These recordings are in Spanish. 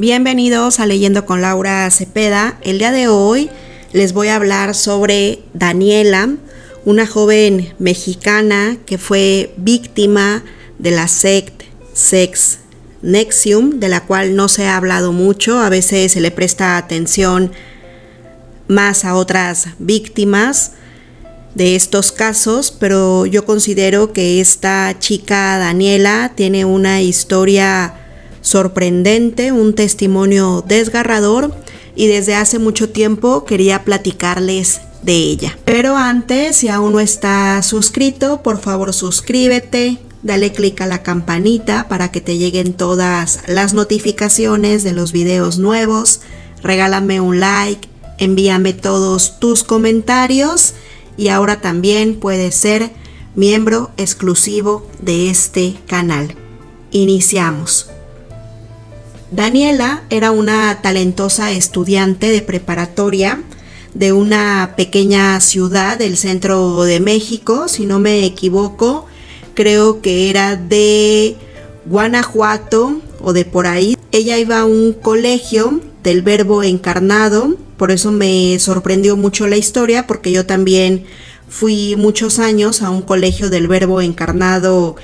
Bienvenidos a Leyendo con Laura Cepeda. El día de hoy les voy a hablar sobre Daniela, una joven mexicana que fue víctima de la sect Sex Nexium, de la cual no se ha hablado mucho, a veces se le presta atención más a otras víctimas de estos casos, pero yo considero que esta chica Daniela tiene una historia sorprendente, un testimonio desgarrador y desde hace mucho tiempo quería platicarles de ella. Pero antes, si aún no estás suscrito, por favor suscríbete, dale click a la campanita para que te lleguen todas las notificaciones de los videos nuevos, regálame un like, envíame todos tus comentarios y ahora también puedes ser miembro exclusivo de este canal. Iniciamos. Daniela era una talentosa estudiante de preparatoria de una pequeña ciudad del centro de México, si no me equivoco, creo que era de Guanajuato o de por ahí. Ella iba a un colegio del verbo encarnado, por eso me sorprendió mucho la historia, porque yo también fui muchos años a un colegio del verbo encarnado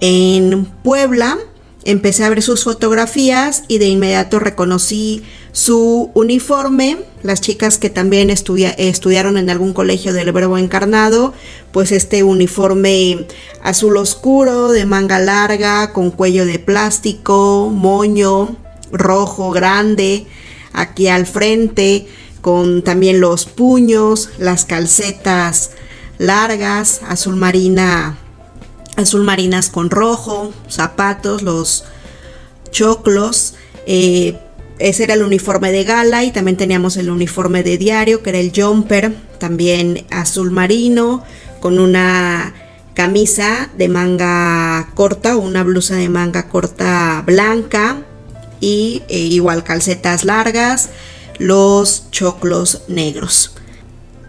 en Puebla Empecé a ver sus fotografías y de inmediato reconocí su uniforme. Las chicas que también estudiaron en algún colegio del verbo encarnado, pues este uniforme azul oscuro, de manga larga, con cuello de plástico, moño, rojo grande, aquí al frente, con también los puños, las calcetas largas, azul marina azul marinas con rojo, zapatos, los choclos. Eh, ese era el uniforme de gala y también teníamos el uniforme de diario, que era el jumper, también azul marino, con una camisa de manga corta o una blusa de manga corta blanca y eh, igual calcetas largas, los choclos negros.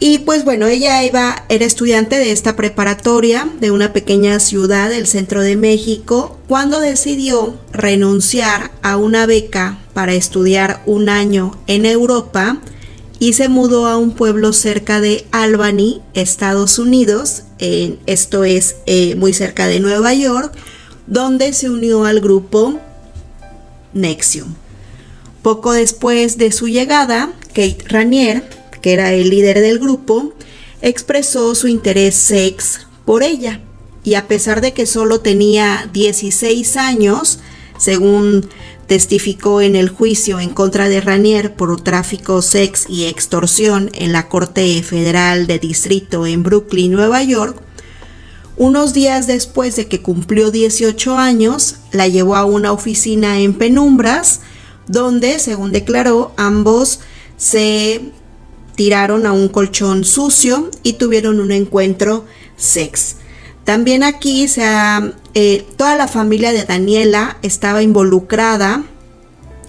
Y pues bueno, ella iba, era estudiante de esta preparatoria de una pequeña ciudad del centro de México cuando decidió renunciar a una beca para estudiar un año en Europa y se mudó a un pueblo cerca de Albany, Estados Unidos, esto es eh, muy cerca de Nueva York, donde se unió al grupo Nexium. Poco después de su llegada, Kate Ranier que era el líder del grupo, expresó su interés sex por ella. Y a pesar de que solo tenía 16 años, según testificó en el juicio en contra de Ranier por tráfico, sex y extorsión en la Corte Federal de Distrito en Brooklyn, Nueva York, unos días después de que cumplió 18 años, la llevó a una oficina en penumbras, donde, según declaró, ambos se tiraron a un colchón sucio y tuvieron un encuentro sex. También aquí se eh, toda la familia de Daniela estaba involucrada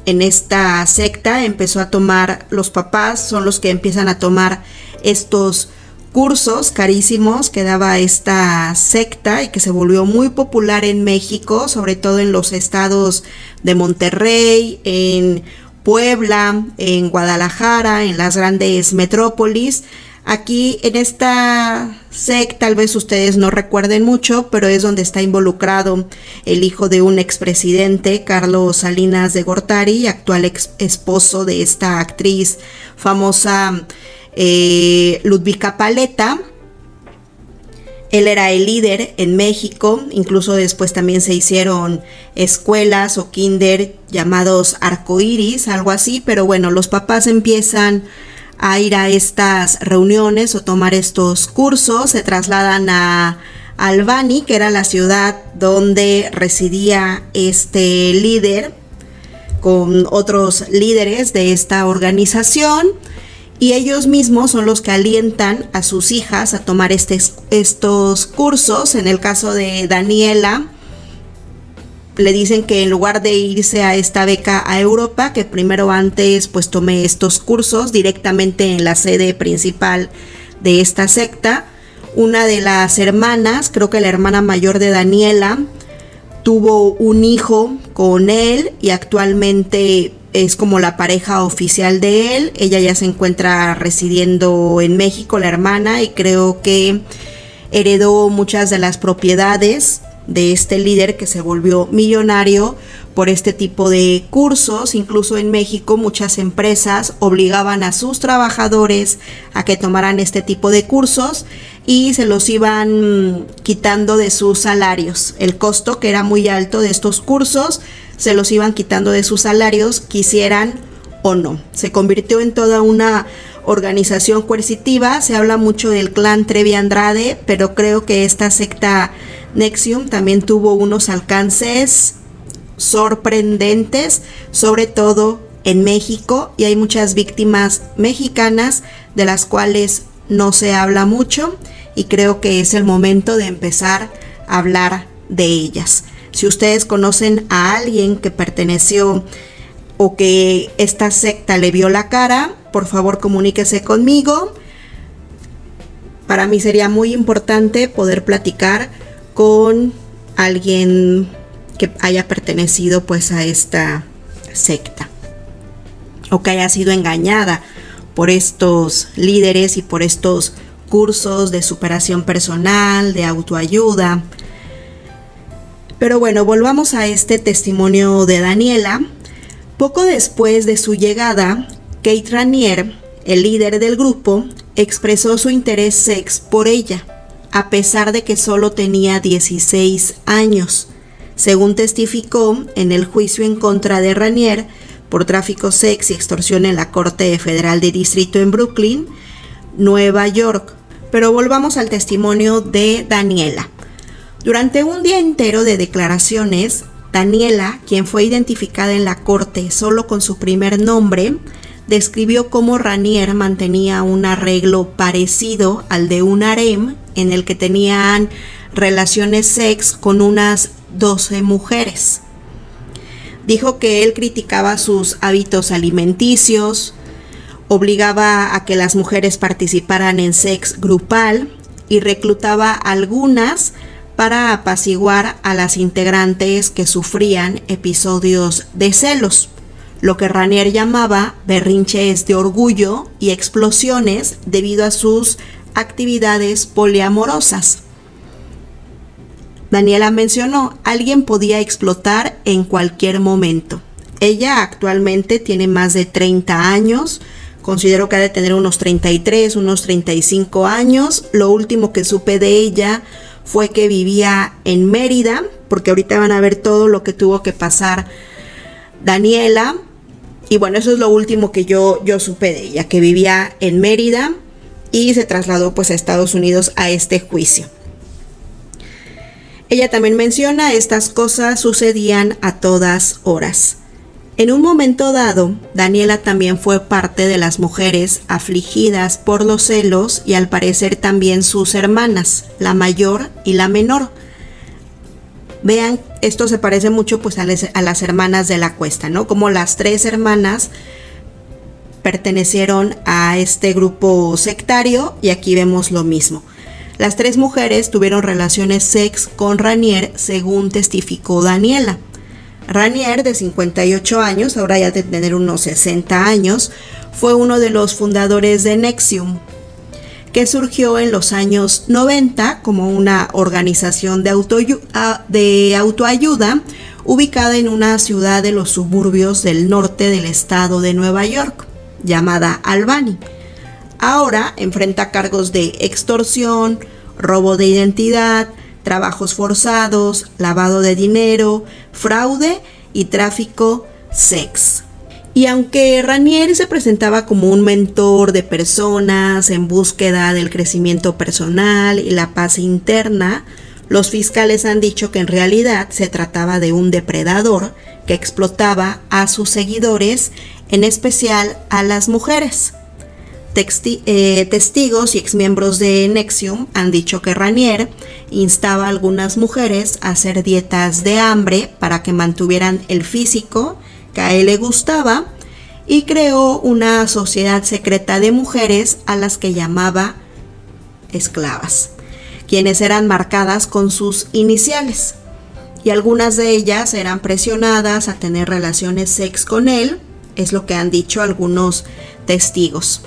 en esta secta, empezó a tomar, los papás son los que empiezan a tomar estos cursos carísimos que daba esta secta y que se volvió muy popular en México, sobre todo en los estados de Monterrey, en Puebla, en Guadalajara, en las grandes metrópolis. Aquí en esta secta tal vez ustedes no recuerden mucho, pero es donde está involucrado el hijo de un expresidente, Carlos Salinas de Gortari, actual esposo de esta actriz famosa eh, Ludvika Paleta. Él era el líder en México, incluso después también se hicieron escuelas o kinder llamados arcoiris, algo así, pero bueno, los papás empiezan a ir a estas reuniones o tomar estos cursos, se trasladan a Albany, que era la ciudad donde residía este líder, con otros líderes de esta organización y ellos mismos son los que alientan a sus hijas a tomar estos cursos. En el caso de Daniela, le dicen que en lugar de irse a esta beca a Europa, que primero antes pues tomé estos cursos directamente en la sede principal de esta secta. Una de las hermanas, creo que la hermana mayor de Daniela, tuvo un hijo con él y actualmente es como la pareja oficial de él. Ella ya se encuentra residiendo en México, la hermana, y creo que heredó muchas de las propiedades de este líder que se volvió millonario por este tipo de cursos. Incluso en México muchas empresas obligaban a sus trabajadores a que tomaran este tipo de cursos y se los iban quitando de sus salarios. El costo que era muy alto de estos cursos se los iban quitando de sus salarios, quisieran o no. Se convirtió en toda una organización coercitiva. Se habla mucho del clan Trevi Andrade, pero creo que esta secta Nexium también tuvo unos alcances sorprendentes, sobre todo en México, y hay muchas víctimas mexicanas de las cuales no se habla mucho y creo que es el momento de empezar a hablar de ellas. Si ustedes conocen a alguien que perteneció o que esta secta le vio la cara, por favor comuníquese conmigo. Para mí sería muy importante poder platicar con alguien que haya pertenecido pues a esta secta o que haya sido engañada por estos líderes y por estos cursos de superación personal, de autoayuda. Pero bueno, volvamos a este testimonio de Daniela. Poco después de su llegada, Kate Ranier, el líder del grupo, expresó su interés sex por ella a pesar de que solo tenía 16 años, según testificó en el juicio en contra de Ranier por tráfico sex y extorsión en la Corte Federal de Distrito en Brooklyn, Nueva York. Pero volvamos al testimonio de Daniela. Durante un día entero de declaraciones, Daniela, quien fue identificada en la corte solo con su primer nombre, describió cómo Ranier mantenía un arreglo parecido al de un harem en el que tenían relaciones sex con unas 12 mujeres. Dijo que él criticaba sus hábitos alimenticios, obligaba a que las mujeres participaran en sex grupal y reclutaba algunas para apaciguar a las integrantes que sufrían episodios de celos lo que Ranier llamaba berrinches de orgullo y explosiones debido a sus actividades poliamorosas. Daniela mencionó, alguien podía explotar en cualquier momento. Ella actualmente tiene más de 30 años, considero que ha de tener unos 33, unos 35 años. Lo último que supe de ella fue que vivía en Mérida, porque ahorita van a ver todo lo que tuvo que pasar Daniela y bueno, eso es lo último que yo, yo supe de ella, que vivía en Mérida y se trasladó pues a Estados Unidos a este juicio. Ella también menciona estas cosas sucedían a todas horas. En un momento dado, Daniela también fue parte de las mujeres afligidas por los celos y al parecer también sus hermanas, la mayor y la menor, Vean, esto se parece mucho pues a, las hermanas de la cuesta, ¿no? Como las tres hermanas pertenecieron a este grupo sectario y aquí vemos lo mismo. Las tres mujeres tuvieron relaciones sex con Ranier según testificó Daniela. Ranier, de 58 años, ahora ya de tener unos 60 años, fue uno de los fundadores de Nexium, que surgió en los años 90 como una organización de, autoayuda ubicada en una ciudad de los suburbios del norte del estado de Nueva York, llamada Albany. Ahora enfrenta cargos de extorsión, robo de identidad, trabajos forzados, lavado de dinero, fraude y tráfico sex. Y aunque Ranier se presentaba como un mentor de personas en búsqueda del crecimiento personal y la paz interna, los fiscales han dicho que en realidad se trataba de un depredador que explotaba a sus seguidores, en especial a las mujeres. Eh, testigos y exmiembros de Nexium han dicho que Ranier instaba a algunas mujeres a hacer dietas de hambre para que mantuvieran el físico que a él le gustaba y creó una sociedad secreta de mujeres a las que llamaba esclavas, quienes eran marcadas con sus iniciales. Y algunas de ellas eran presionadas a tener relaciones sex con él es lo que han dicho algunos testigos.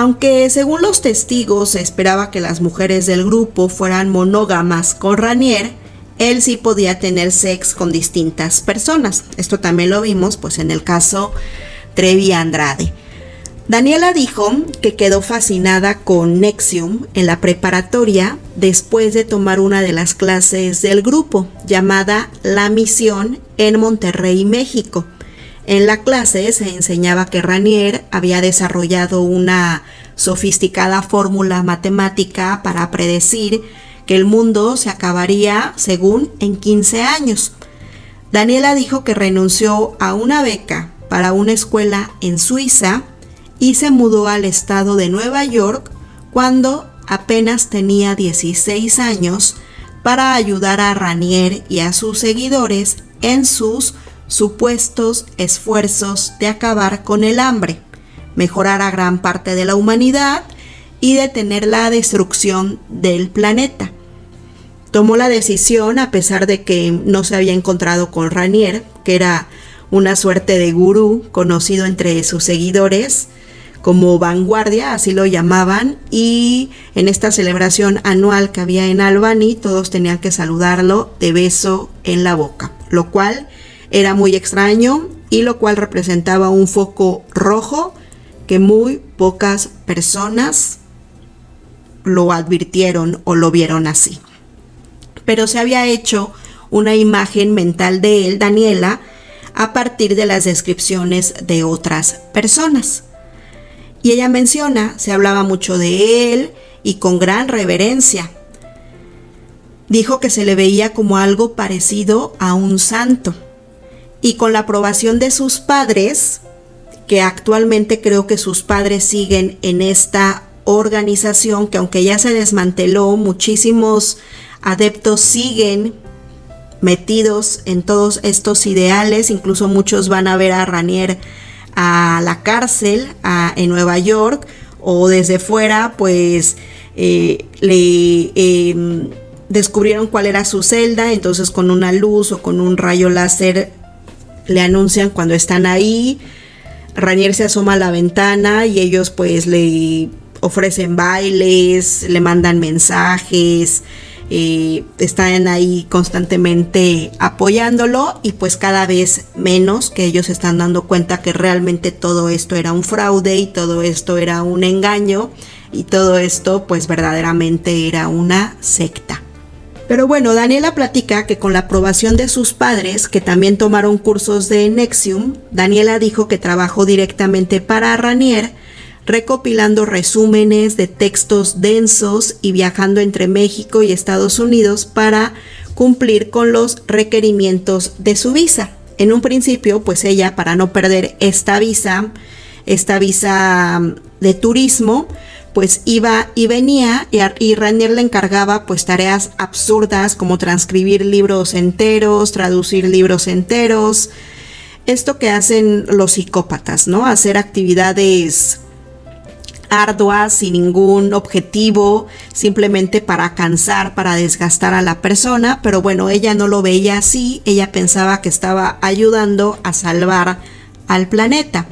Aunque según los testigos se esperaba que las mujeres del grupo fueran monógamas con Ranier, él sí podía tener sex con distintas personas. Esto también lo vimos pues en el caso Trevi Andrade. Daniela dijo que quedó fascinada con Nexium en la preparatoria después de tomar una de las clases del grupo llamada La Misión en Monterrey, México. En la clase se enseñaba que Ranier había desarrollado una sofisticada fórmula matemática para predecir que el mundo se acabaría según en 15 años. Daniela dijo que renunció a una beca para una escuela en Suiza y se mudó al estado de Nueva York cuando apenas tenía 16 años para ayudar a Ranier y a sus seguidores en sus supuestos esfuerzos de acabar con el hambre, mejorar a gran parte de la humanidad y detener la destrucción del planeta. Tomó la decisión a pesar de que no se había encontrado con Ranier, que era una suerte de gurú conocido entre sus seguidores, como vanguardia, así lo llamaban, y en esta celebración anual que había en Albany, todos tenían que saludarlo de beso en la boca, lo cual era muy extraño y lo cual representaba un foco rojo que muy pocas personas lo advirtieron o lo vieron así. Pero se había hecho una imagen mental de él, Daniela, a partir de las descripciones de otras personas. Y ella menciona, se hablaba mucho de él y con gran reverencia. Dijo que se le veía como algo parecido a un santo. Y con la aprobación de sus padres, que actualmente creo que sus padres siguen en esta organización, que aunque ya se desmanteló, muchísimos adeptos siguen metidos en todos estos ideales, incluso muchos van a ver a Ranier a la cárcel en Nueva York o desde fuera pues eh, le em, descubrieron cuál era su celda, entonces con una luz o con un rayo láser le anuncian cuando están ahí. Ranier se asoma a la ventana y ellos pues le ofrecen bailes, le mandan mensajes, eh, están ahí constantemente apoyándolo y pues cada vez menos que ellos están dando cuenta que realmente todo esto era un fraude y todo esto era un engaño y todo esto pues verdaderamente era una secta. Pero bueno, Daniela platica que con la aprobación de sus padres, que también tomaron cursos de Nexium, Daniela dijo que trabajó directamente para Ranier recopilando resúmenes de textos densos y viajando entre México y Estados Unidos para cumplir con los requerimientos de su visa. En un principio, pues ella, para no perder esta visa, esta visa mm, de turismo, pues iba y venía y, Ranier le encargaba pues tareas absurdas como transcribir libros enteros, traducir libros enteros, esto que hacen los psicópatas, ¿no? Hacer actividades ardua, sin ningún objetivo, simplemente para cansar, para desgastar a la persona, pero bueno, ella no lo veía así, ella pensaba que estaba ayudando a salvar al planeta.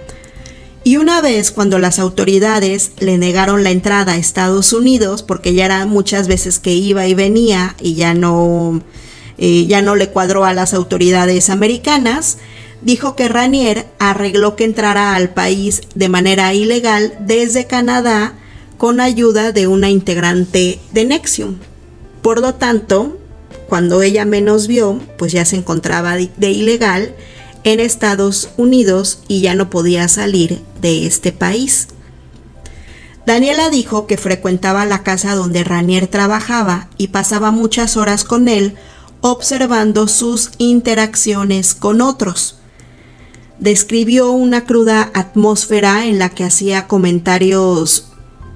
Y una vez cuando las autoridades le negaron la entrada a Estados Unidos, porque ya era muchas veces que iba y venía y ya no, eh, ya no le cuadró a las autoridades americanas, dijo que Ranier arregló que entrara al país de manera ilegal desde Canadá con ayuda de una integrante de Nexium. Por lo tanto, cuando ella menos vio, pues ya se encontraba de ilegal en Estados Unidos y ya no podía salir de este país. Daniela dijo que frecuentaba la casa donde Ranier trabajaba y pasaba muchas horas con él observando sus interacciones con otros describió una cruda atmósfera en la que hacía comentarios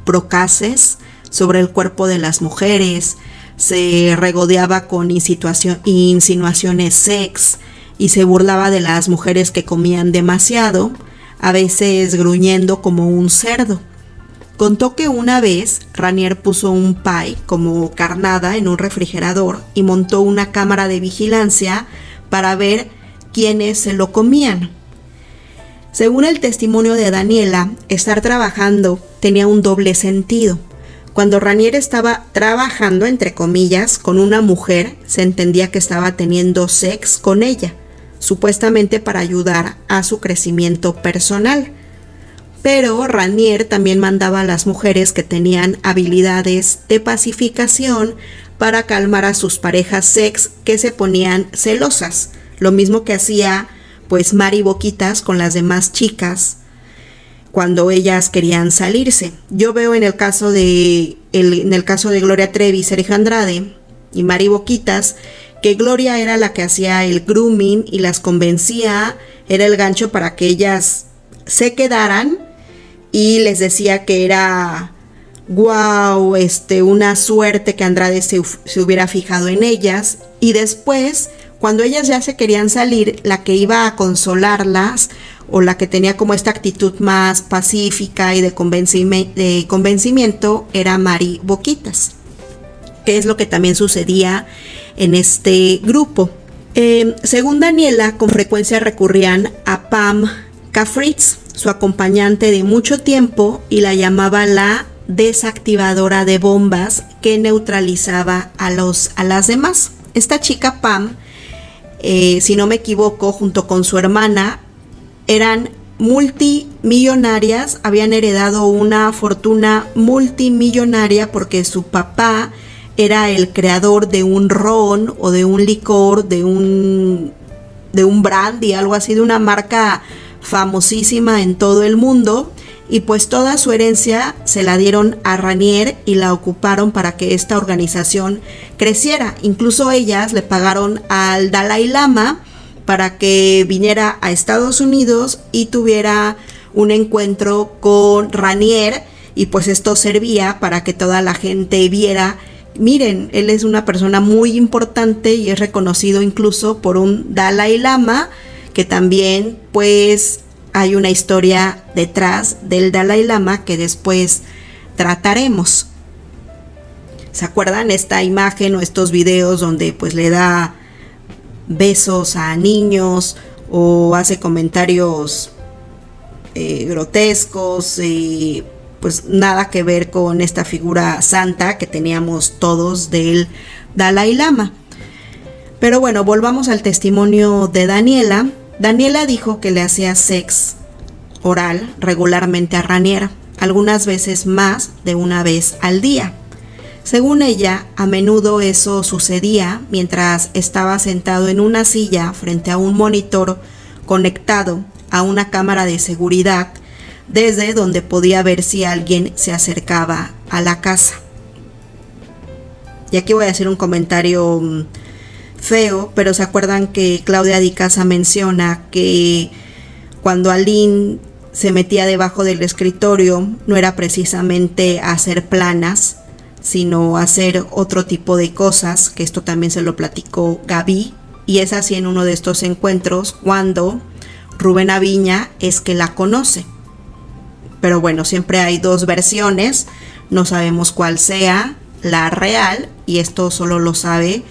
procaces sobre el cuerpo de las mujeres, se regodeaba con insinuaciones sex y se burlaba de las mujeres que comían demasiado, a veces gruñendo como un cerdo. Contó que una vez Ranier puso un pie como carnada en un refrigerador y montó una cámara de vigilancia para ver quiénes se lo comían. Según el testimonio de Daniela, estar trabajando tenía un doble sentido. Cuando Ranier estaba trabajando, entre comillas, con una mujer, se entendía que estaba teniendo sex con ella, supuestamente para ayudar a su crecimiento personal. Pero Ranier también mandaba a las mujeres que tenían habilidades de pacificación para calmar a sus parejas sex que se ponían celosas, lo mismo que hacía pues Mari Boquitas con las demás chicas cuando ellas querían salirse. Yo veo en el caso de en el caso de Gloria Trevi, Sergio Andrade y Mari Boquitas que Gloria era la que hacía el grooming y las convencía, era el gancho para que ellas se quedaran y les decía que era wow, este, una suerte que Andrade se, se, hubiera fijado en ellas. Y después, cuando ellas ya se querían salir, la que iba a consolarlas o la que tenía como esta actitud más pacífica y de, de convencimiento era Mari Boquitas, que es lo que también sucedía en este grupo. Eh, según Daniela, con frecuencia recurrían a Pam Cafritz, su acompañante de mucho tiempo, y la llamaba la desactivadora de bombas que neutralizaba a, los, a las demás. Esta chica Pam, eh, si no me equivoco, junto con su hermana, eran multimillonarias, habían heredado una fortuna multimillonaria porque su papá era el creador de un ron o de un licor, de un, de un brandy, algo así, de una marca famosísima en todo el mundo y pues toda su herencia se la dieron a Ranier y la ocuparon para que esta organización creciera. Incluso ellas le pagaron al Dalai Lama para que viniera a Estados Unidos y tuviera un encuentro con Ranier y pues esto servía para que toda la gente viera miren, él es una persona muy importante y es reconocido incluso por un Dalai Lama que también pues hay una historia detrás del Dalai Lama que después trataremos. ¿Se acuerdan esta imagen o estos videos donde pues le da besos a niños o hace comentarios eh, grotescos y pues nada que ver con esta figura santa que teníamos todos del Dalai Lama. Pero bueno, volvamos al testimonio de Daniela Daniela dijo que le hacía sex oral regularmente a Ranier, algunas veces más de una vez al día. Según ella, a menudo eso sucedía mientras estaba sentado en una silla frente a un monitor conectado a una cámara de seguridad desde donde podía ver si alguien se acercaba a la casa. Y aquí voy a hacer un comentario mm, feo, pero se acuerdan que Claudia Di Casa menciona que cuando Aline se metía debajo del escritorio no era precisamente hacer planas, sino hacer otro tipo de cosas, que esto también se lo platicó Gaby, y es así en uno de estos encuentros cuando Rubén Aviña es que la conoce. Pero bueno, siempre hay dos versiones, no sabemos cuál sea la real, y esto solo lo sabe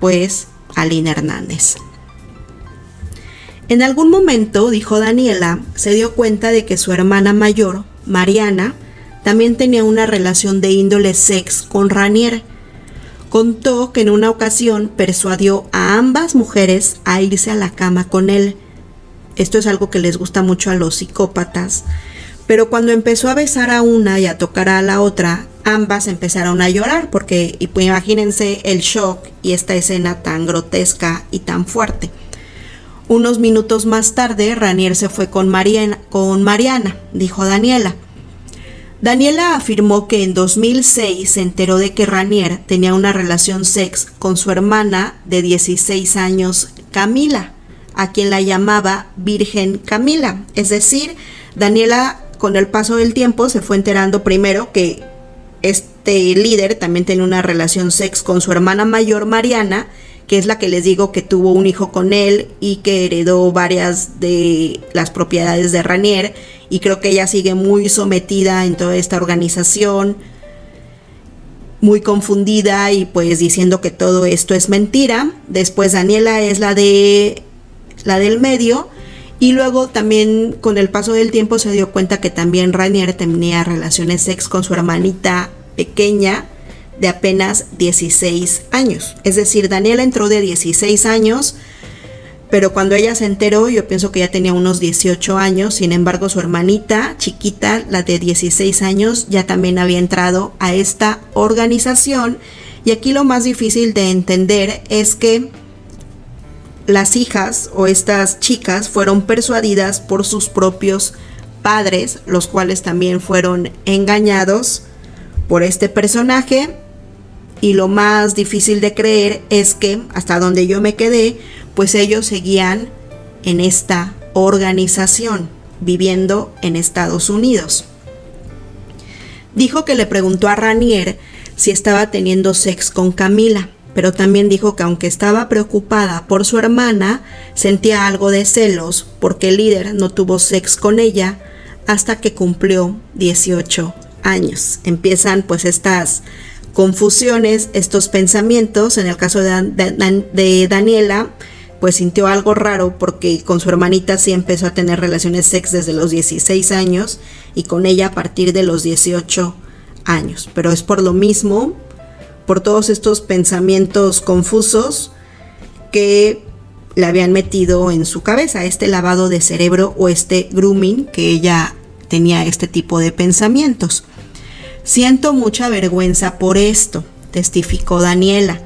pues Aline Hernández. En algún momento, dijo Daniela, se dio cuenta de que su hermana mayor, Mariana, también tenía una relación de índole sex con Ranier. Contó que en una ocasión persuadió a ambas mujeres a irse a la cama con él. Esto es algo que les gusta mucho a los psicópatas. Pero cuando empezó a besar a una y a tocar a la otra, ambas empezaron a llorar porque y pues imagínense el shock y esta escena tan grotesca y tan fuerte. Unos minutos más tarde, Ranier se fue con Mariana, con Mariana, dijo Daniela. Daniela afirmó que en 2006 se enteró de que Ranier tenía una relación sex con su hermana de 16 años, Camila, a quien la llamaba Virgen Camila. Es decir, Daniela con el paso del tiempo se fue enterando primero que este líder también tiene una relación sex con su hermana mayor Mariana, que es la que les digo que tuvo un hijo con él y que heredó varias de las propiedades de Ranier y creo que ella sigue muy sometida en toda esta organización, muy confundida y pues diciendo que todo esto es mentira. Después Daniela es la de la del medio Y luego también con el paso del tiempo se dio cuenta que también Rainier tenía relaciones sex con su hermanita pequeña de apenas 16 años. Es decir, Daniela entró de 16 años, pero cuando ella se enteró yo pienso que ya tenía unos 18 años. Sin embargo, su hermanita chiquita, la de 16 años, ya también había entrado a esta organización. Y aquí lo más difícil de entender es que las hijas o estas chicas fueron persuadidas por sus propios padres, los cuales también fueron engañados por este personaje. Y lo más difícil de creer es que, hasta donde yo me quedé, pues ellos seguían en esta organización, viviendo en Estados Unidos. Dijo que le preguntó a Ranier si estaba teniendo sex con Camila pero también dijo que aunque estaba preocupada por su hermana, sentía algo de celos porque el líder no tuvo sex con ella hasta que cumplió 18 años. Empiezan pues estas confusiones, estos pensamientos. En el caso de, Daniela, pues sintió algo raro porque con su hermanita sí empezó a tener relaciones sex desde los 16 años y con ella a partir de los 18 años. Pero es por lo mismo por todos estos pensamientos confusos que le habían metido en su cabeza, este lavado de cerebro o este grooming que ella tenía este tipo de pensamientos. Siento mucha vergüenza por esto, testificó Daniela.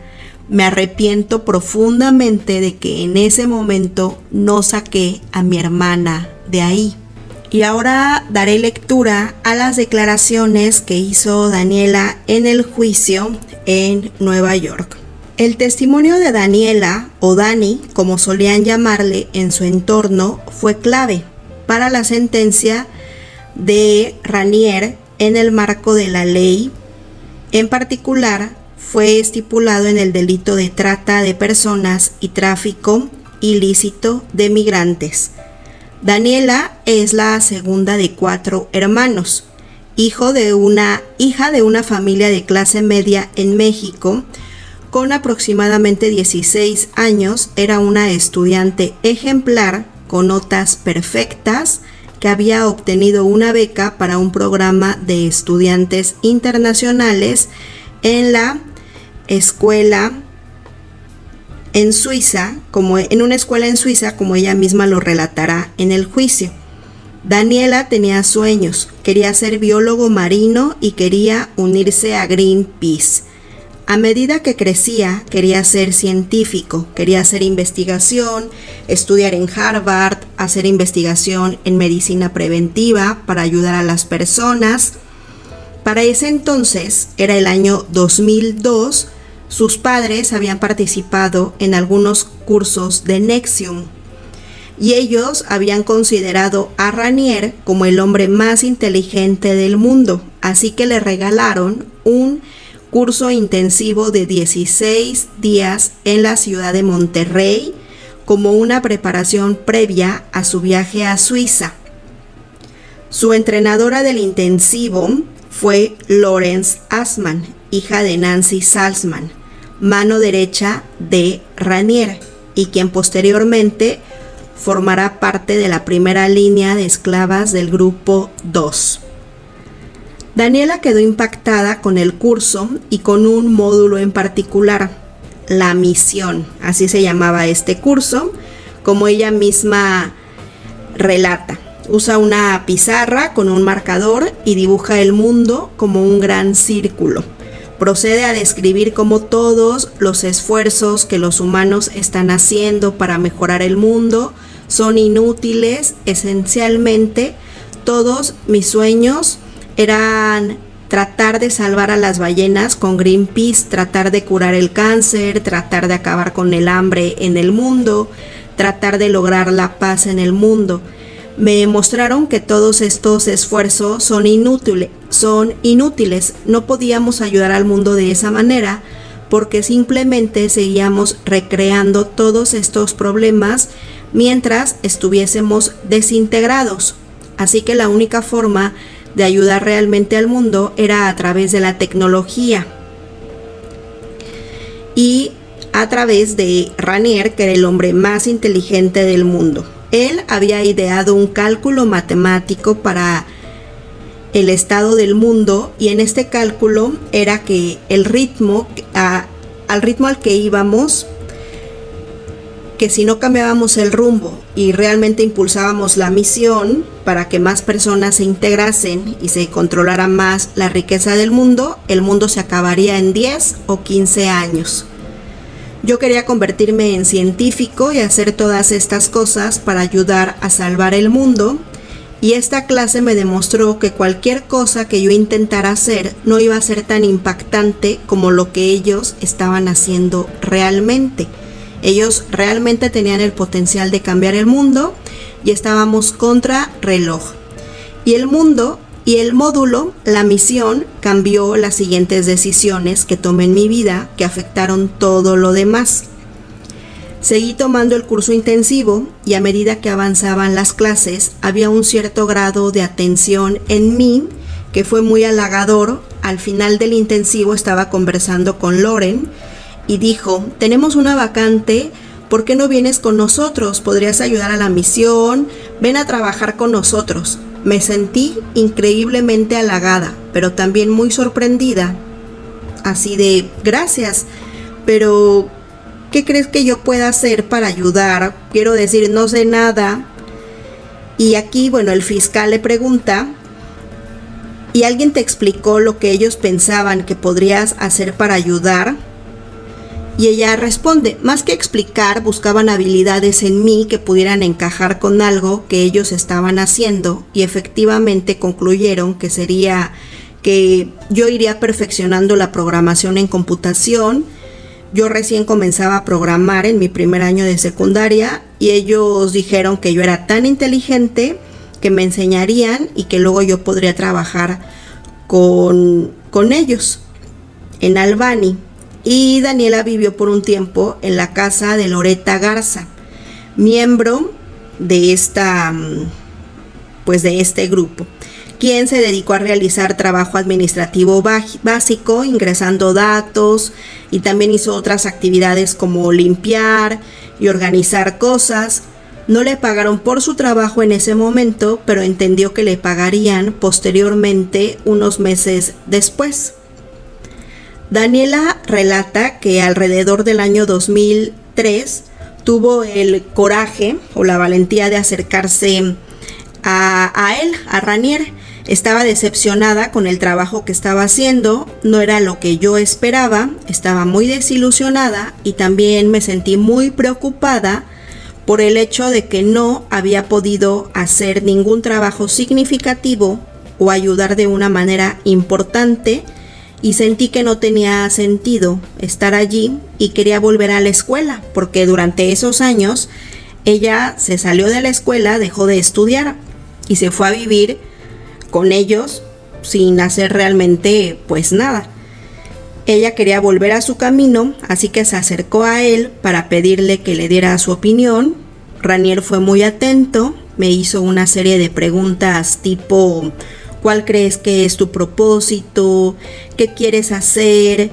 Me arrepiento profundamente de que en ese momento no saqué a mi hermana de ahí. Y ahora daré lectura a las declaraciones que hizo Daniela en el juicio en Nueva York. El testimonio de Daniela, o Dani, como solían llamarle en su entorno, fue clave para la sentencia de Ranier en el marco de la ley. En particular, fue estipulado en el delito de trata de personas y tráfico ilícito de migrantes Daniela es la segunda de cuatro hermanos, hijo de una hija de una familia de clase media en México. Con aproximadamente 16 años era una estudiante ejemplar con notas perfectas que había obtenido una beca para un programa de estudiantes internacionales en la escuela en Suiza, como en una escuela en Suiza, como ella misma lo relatará en el juicio. Daniela tenía sueños, quería ser biólogo marino y quería unirse a Greenpeace. A medida que crecía, quería ser científico, quería hacer investigación, estudiar en Harvard, hacer investigación en medicina preventiva para ayudar a las personas. Para ese entonces, era el año 2002, sus padres habían participado en algunos cursos de Nexium y ellos habían considerado a Ranier como el hombre más inteligente del mundo, así que le regalaron un curso intensivo de 16 días en la ciudad de Monterrey como una preparación previa a su viaje a Suiza. Su entrenadora del intensivo fue Lawrence Asman, hija de Nancy Salzman, mano derecha de Ranier y quien posteriormente formará parte de la primera línea de esclavas del grupo 2. Daniela quedó impactada con el curso y con un módulo en particular, la misión, así se llamaba este curso, como ella misma relata. Usa una pizarra con un marcador y dibuja el mundo como un gran círculo procede a describir cómo todos los esfuerzos que los humanos están haciendo para mejorar el mundo son inútiles, esencialmente todos mis sueños eran tratar de salvar a las ballenas con Greenpeace, tratar de curar el cáncer, tratar de acabar con el hambre en el mundo, tratar de lograr la paz en el mundo. Me mostraron que todos estos esfuerzos son inútiles, son inútiles. No podíamos ayudar al mundo de esa manera porque simplemente seguíamos recreando todos estos problemas mientras estuviésemos desintegrados. Así que la única forma de ayudar realmente al mundo era a través de la tecnología y a través de Ranier, que era el hombre más inteligente del mundo. Él había ideado un cálculo matemático para el estado del mundo y en este cálculo era que el ritmo, al ritmo al que íbamos, que si no cambiábamos el rumbo y realmente impulsábamos la misión para que más personas se integrasen y se controlara más la riqueza del mundo, el mundo se acabaría en 10 o 15 años. Yo quería convertirme en científico y hacer todas estas cosas para ayudar a salvar el mundo y esta clase me demostró que cualquier cosa que yo intentara hacer no iba a ser tan impactante como lo que ellos estaban haciendo realmente. Ellos realmente tenían el potencial de cambiar el mundo y estábamos contra reloj. Y el mundo y el módulo, la misión, cambió las siguientes decisiones que tomé en mi vida que afectaron todo lo demás. Seguí tomando el curso intensivo y a medida que avanzaban las clases había un cierto grado de atención en mí que fue muy halagador. Al final del intensivo estaba conversando con Loren y dijo, tenemos una vacante, ¿por qué no vienes con nosotros? Podrías ayudar a la misión, ven a trabajar con nosotros. Me sentí increíblemente halagada, pero también muy sorprendida. Así de, gracias, pero ¿qué crees que yo pueda hacer para ayudar? Quiero decir, no sé nada. Y aquí, bueno, el fiscal le pregunta, ¿y alguien te explicó lo que ellos pensaban que podrías hacer para ayudar? Y ella responde, más que explicar, buscaban habilidades en mí que pudieran encajar con algo que ellos estaban haciendo y efectivamente concluyeron que sería que yo iría perfeccionando la programación en computación, yo recién comenzaba a programar en mi primer año de secundaria y ellos dijeron que yo era tan inteligente que me enseñarían y que luego yo podría trabajar con, con ellos en Albany. Y Daniela vivió por un tiempo en la casa de Loreta Garza, miembro de esta pues de este grupo quien se dedicó a realizar trabajo administrativo básico, ingresando datos y también hizo otras actividades como limpiar y organizar cosas. No le pagaron por su trabajo en ese momento, pero entendió que le pagarían posteriormente unos meses después. Daniela relata que alrededor del año 2003 tuvo el coraje o la valentía de acercarse a, a él, a Ranier, estaba decepcionada con el trabajo que estaba haciendo, no era lo que yo esperaba, estaba muy desilusionada y también me sentí muy preocupada por el hecho de que no había podido hacer ningún trabajo significativo o ayudar de una manera importante y sentí que no tenía sentido estar allí y quería volver a la escuela porque durante esos años ella se salió de la escuela, dejó de estudiar y se fue a vivir con ellos sin hacer realmente pues nada. Ella quería volver a su camino, así que se acercó a él para pedirle que le diera su opinión. Ranier fue muy atento, me hizo una serie de preguntas tipo ¿cuál crees que es tu propósito? ¿Qué quieres hacer?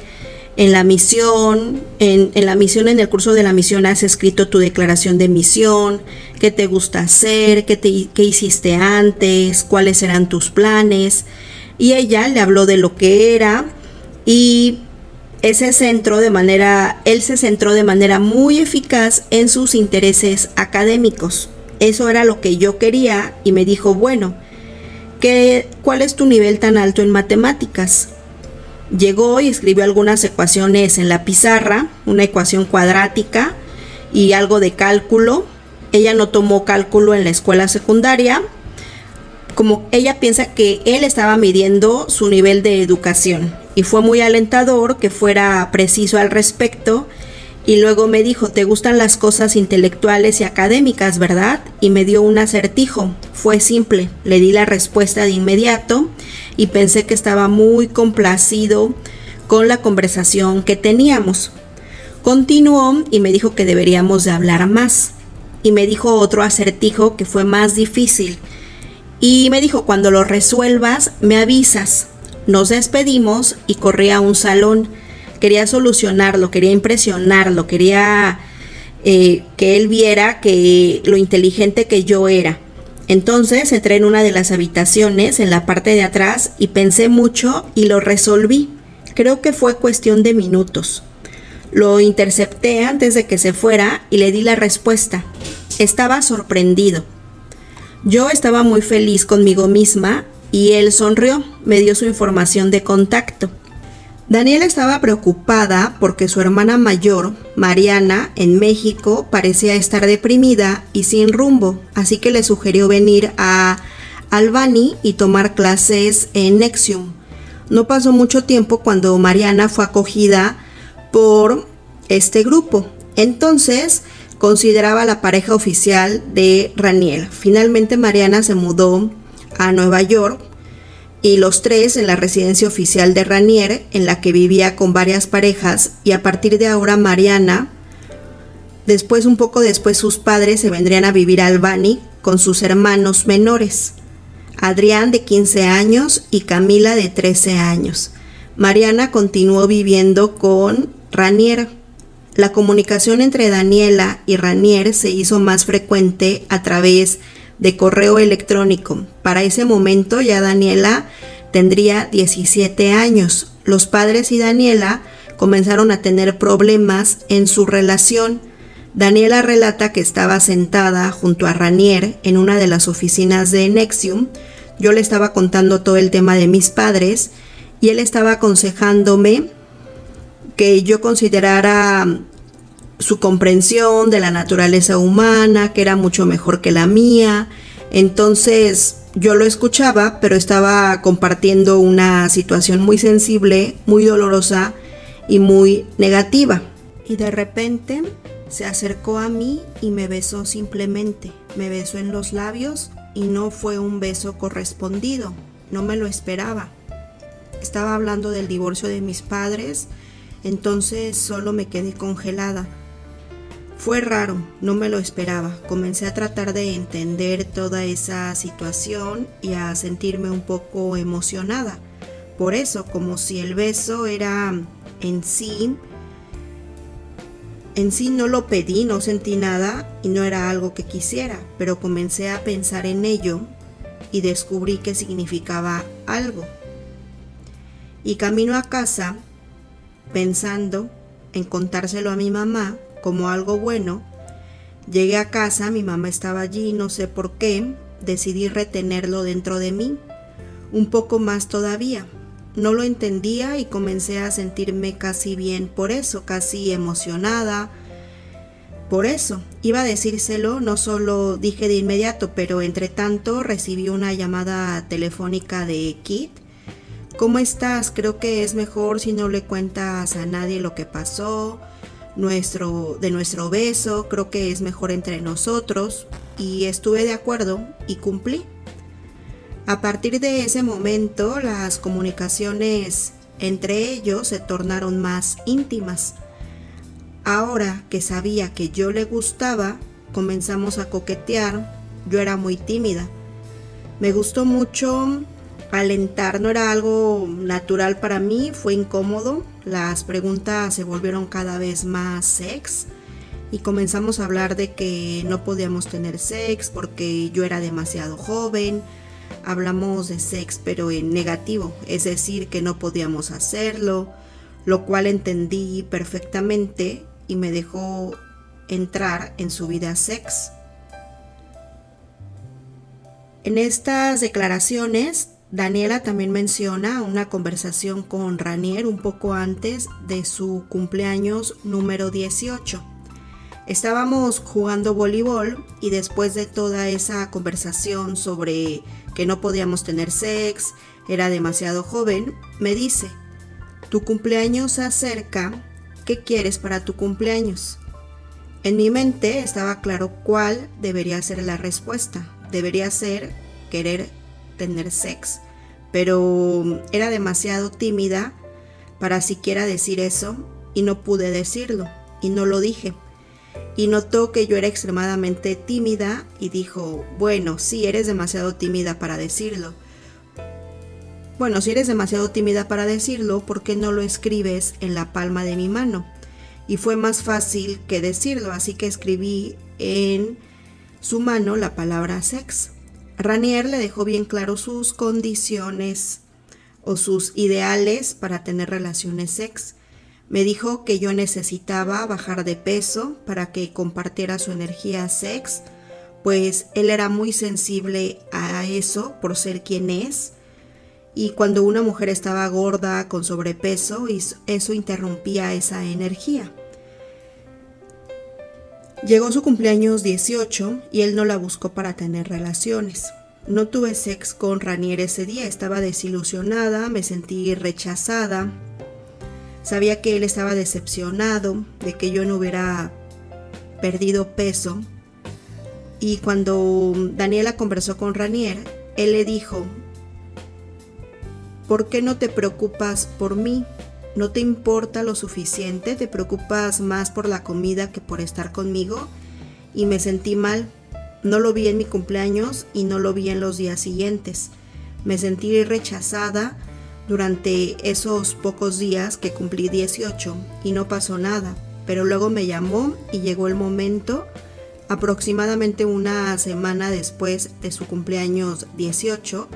En la misión, en, la misión, en el curso de la misión has escrito tu declaración de misión, qué te gusta hacer, qué, qué hiciste antes, cuáles eran tus planes. Y ella le habló de lo que era y ese centro de manera, él se centró de manera muy eficaz en sus intereses académicos. Eso era lo que yo quería y me dijo, bueno, ¿qué, ¿cuál es tu nivel tan alto en matemáticas? Llegó y escribió algunas ecuaciones en la pizarra, una ecuación cuadrática y algo de cálculo. Ella no tomó cálculo en la escuela secundaria, como ella piensa que él estaba midiendo su nivel de educación y fue muy alentador que fuera preciso al respecto y luego me dijo, ¿te gustan las cosas intelectuales y académicas, verdad? Y me dio un acertijo. Fue simple, le di la respuesta de inmediato y pensé que estaba muy complacido con la conversación que teníamos. Continuó y me dijo que deberíamos de hablar más. Y me dijo otro acertijo que fue más difícil. Y me dijo, cuando lo resuelvas, me avisas. Nos despedimos y corrí a un salón quería solucionarlo, quería impresionarlo, quería eh, que él viera que lo inteligente que yo era. Entonces entré en una de las habitaciones en la parte de atrás y pensé mucho y lo resolví. Creo que fue cuestión de minutos. Lo intercepté antes de que se fuera y le di la respuesta. Estaba sorprendido. Yo estaba muy feliz conmigo misma y él sonrió, me dio su información de contacto. Daniela estaba preocupada porque su hermana mayor, Mariana, en México, parecía estar deprimida y sin rumbo, así que le sugirió venir a Albany y tomar clases en Nexium. No pasó mucho tiempo cuando Mariana fue acogida por este grupo. Entonces consideraba la pareja oficial de Raniel. Finalmente Mariana se mudó a Nueva York y los tres en la residencia oficial de Ranier, en la que vivía con varias parejas, y a partir de ahora Mariana, después un poco después sus padres se vendrían a vivir a Albany con sus hermanos menores, Adrián de 15 años y Camila de 13 años. Mariana continuó viviendo con Ranier. La comunicación entre Daniela y Ranier se hizo más frecuente a través de correo electrónico. Para ese momento ya Daniela tendría 17 años. Los padres y Daniela comenzaron a tener problemas en su relación. Daniela relata que estaba sentada junto a Ranier en una de las oficinas de Nexium. Yo le estaba contando todo el tema de mis padres y él estaba aconsejándome que yo considerara su comprensión de la naturaleza humana, que era mucho mejor que la mía. Entonces yo lo escuchaba, pero estaba compartiendo una situación muy sensible, muy dolorosa y muy negativa. Y de repente se acercó a mí y me besó simplemente. Me besó en los labios y no fue un beso correspondido. No me lo esperaba. Estaba hablando del divorcio de mis padres, entonces solo me quedé congelada. Fue raro, no me lo esperaba. Comencé a tratar de entender toda esa situación y a sentirme un poco emocionada. Por eso, como si el beso era en sí, en sí no lo pedí, no sentí nada y no era algo que quisiera, pero comencé a pensar en ello y descubrí que significaba algo. Y camino a casa pensando en contárselo a mi mamá como algo bueno. Llegué a casa, mi mamá estaba allí, no sé por qué, decidí retenerlo dentro de mí, un poco más todavía. No lo entendía y comencé a sentirme casi bien por eso, casi emocionada. Por eso, iba a decírselo, no solo dije de inmediato, pero entre tanto recibí una llamada telefónica de Kit. ¿Cómo estás? Creo que es mejor si no le cuentas a nadie lo que pasó nuestro, de nuestro beso, creo que es mejor entre nosotros y estuve de acuerdo y cumplí. A partir de ese momento las comunicaciones entre ellos se tornaron más íntimas. Ahora que sabía que yo le gustaba, comenzamos a coquetear. Yo era muy tímida. Me gustó mucho alentar, no era algo natural para mí, fue incómodo. Las preguntas se volvieron cada vez más sex y comenzamos a hablar de que no podíamos tener sex porque yo era demasiado joven. Hablamos de sex pero en negativo, es decir, que no podíamos hacerlo, lo cual entendí perfectamente y me dejó entrar en su vida sex. En estas declaraciones Daniela también menciona una conversación con Ranier un poco antes de su cumpleaños número 18. Estábamos jugando voleibol y después de toda esa conversación sobre que no podíamos tener sex, era demasiado joven, me dice, tu cumpleaños se acerca, ¿qué quieres para tu cumpleaños? En mi mente estaba claro cuál debería ser la respuesta. Debería ser querer tener sex, pero era demasiado tímida para siquiera decir eso y no pude decirlo y no lo dije. Y notó que yo era extremadamente tímida y dijo, bueno, sí, eres demasiado tímida para decirlo. Bueno, si eres demasiado tímida para decirlo, ¿por qué no lo escribes en la palma de mi mano? y fue más fácil que decirlo, así que escribí en su mano la palabra sex. Ranier le dejó bien claro sus condiciones o sus ideales para tener relaciones sex. Me dijo que yo necesitaba bajar de peso para que compartiera su energía sex, pues él era muy sensible a eso por ser quien es. Y cuando una mujer estaba gorda, con sobrepeso, eso interrumpía esa energía. Llegó su cumpleaños 18 y él no la buscó para tener relaciones. No tuve sex con Ranier ese día, estaba desilusionada, me sentí rechazada. Sabía que él estaba decepcionado de que yo no hubiera perdido peso. Y cuando Daniela conversó con Ranier, él le dijo, ¿por qué no te preocupas por mí? ¿No te importa lo suficiente? ¿Te preocupas más por la comida que por estar conmigo? Y me sentí mal. No lo vi en mi cumpleaños y no lo vi en los días siguientes. Me sentí rechazada durante esos pocos días que cumplí 18 y no pasó nada. Pero luego me llamó y llegó el momento, aproximadamente una semana después de su cumpleaños 18,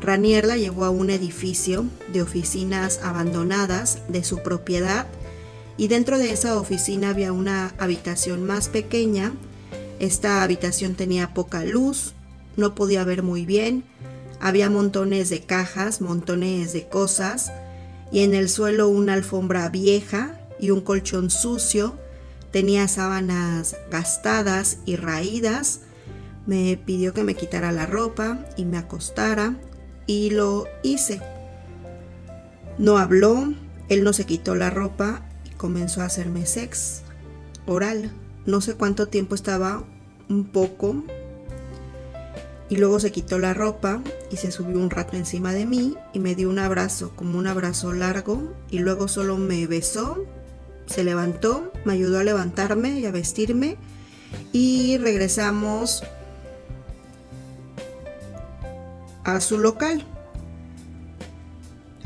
Ranier la llevó a un edificio de oficinas abandonadas de su propiedad y dentro de esa oficina había una habitación más pequeña. Esta habitación tenía poca luz, no podía ver muy bien, había montones de cajas, montones de cosas y en el suelo una alfombra vieja y un colchón sucio. Tenía sábanas gastadas y raídas. Me pidió que me quitara la ropa y me acostara y lo hice. No habló, él no se quitó la ropa y comenzó a hacerme sex oral. No sé cuánto tiempo estaba, un poco. Y luego se quitó la ropa y se subió un rato encima de mí y me dio un abrazo, como un abrazo largo. Y luego solo me besó, se levantó, me ayudó a levantarme y a vestirme. Y regresamos a su local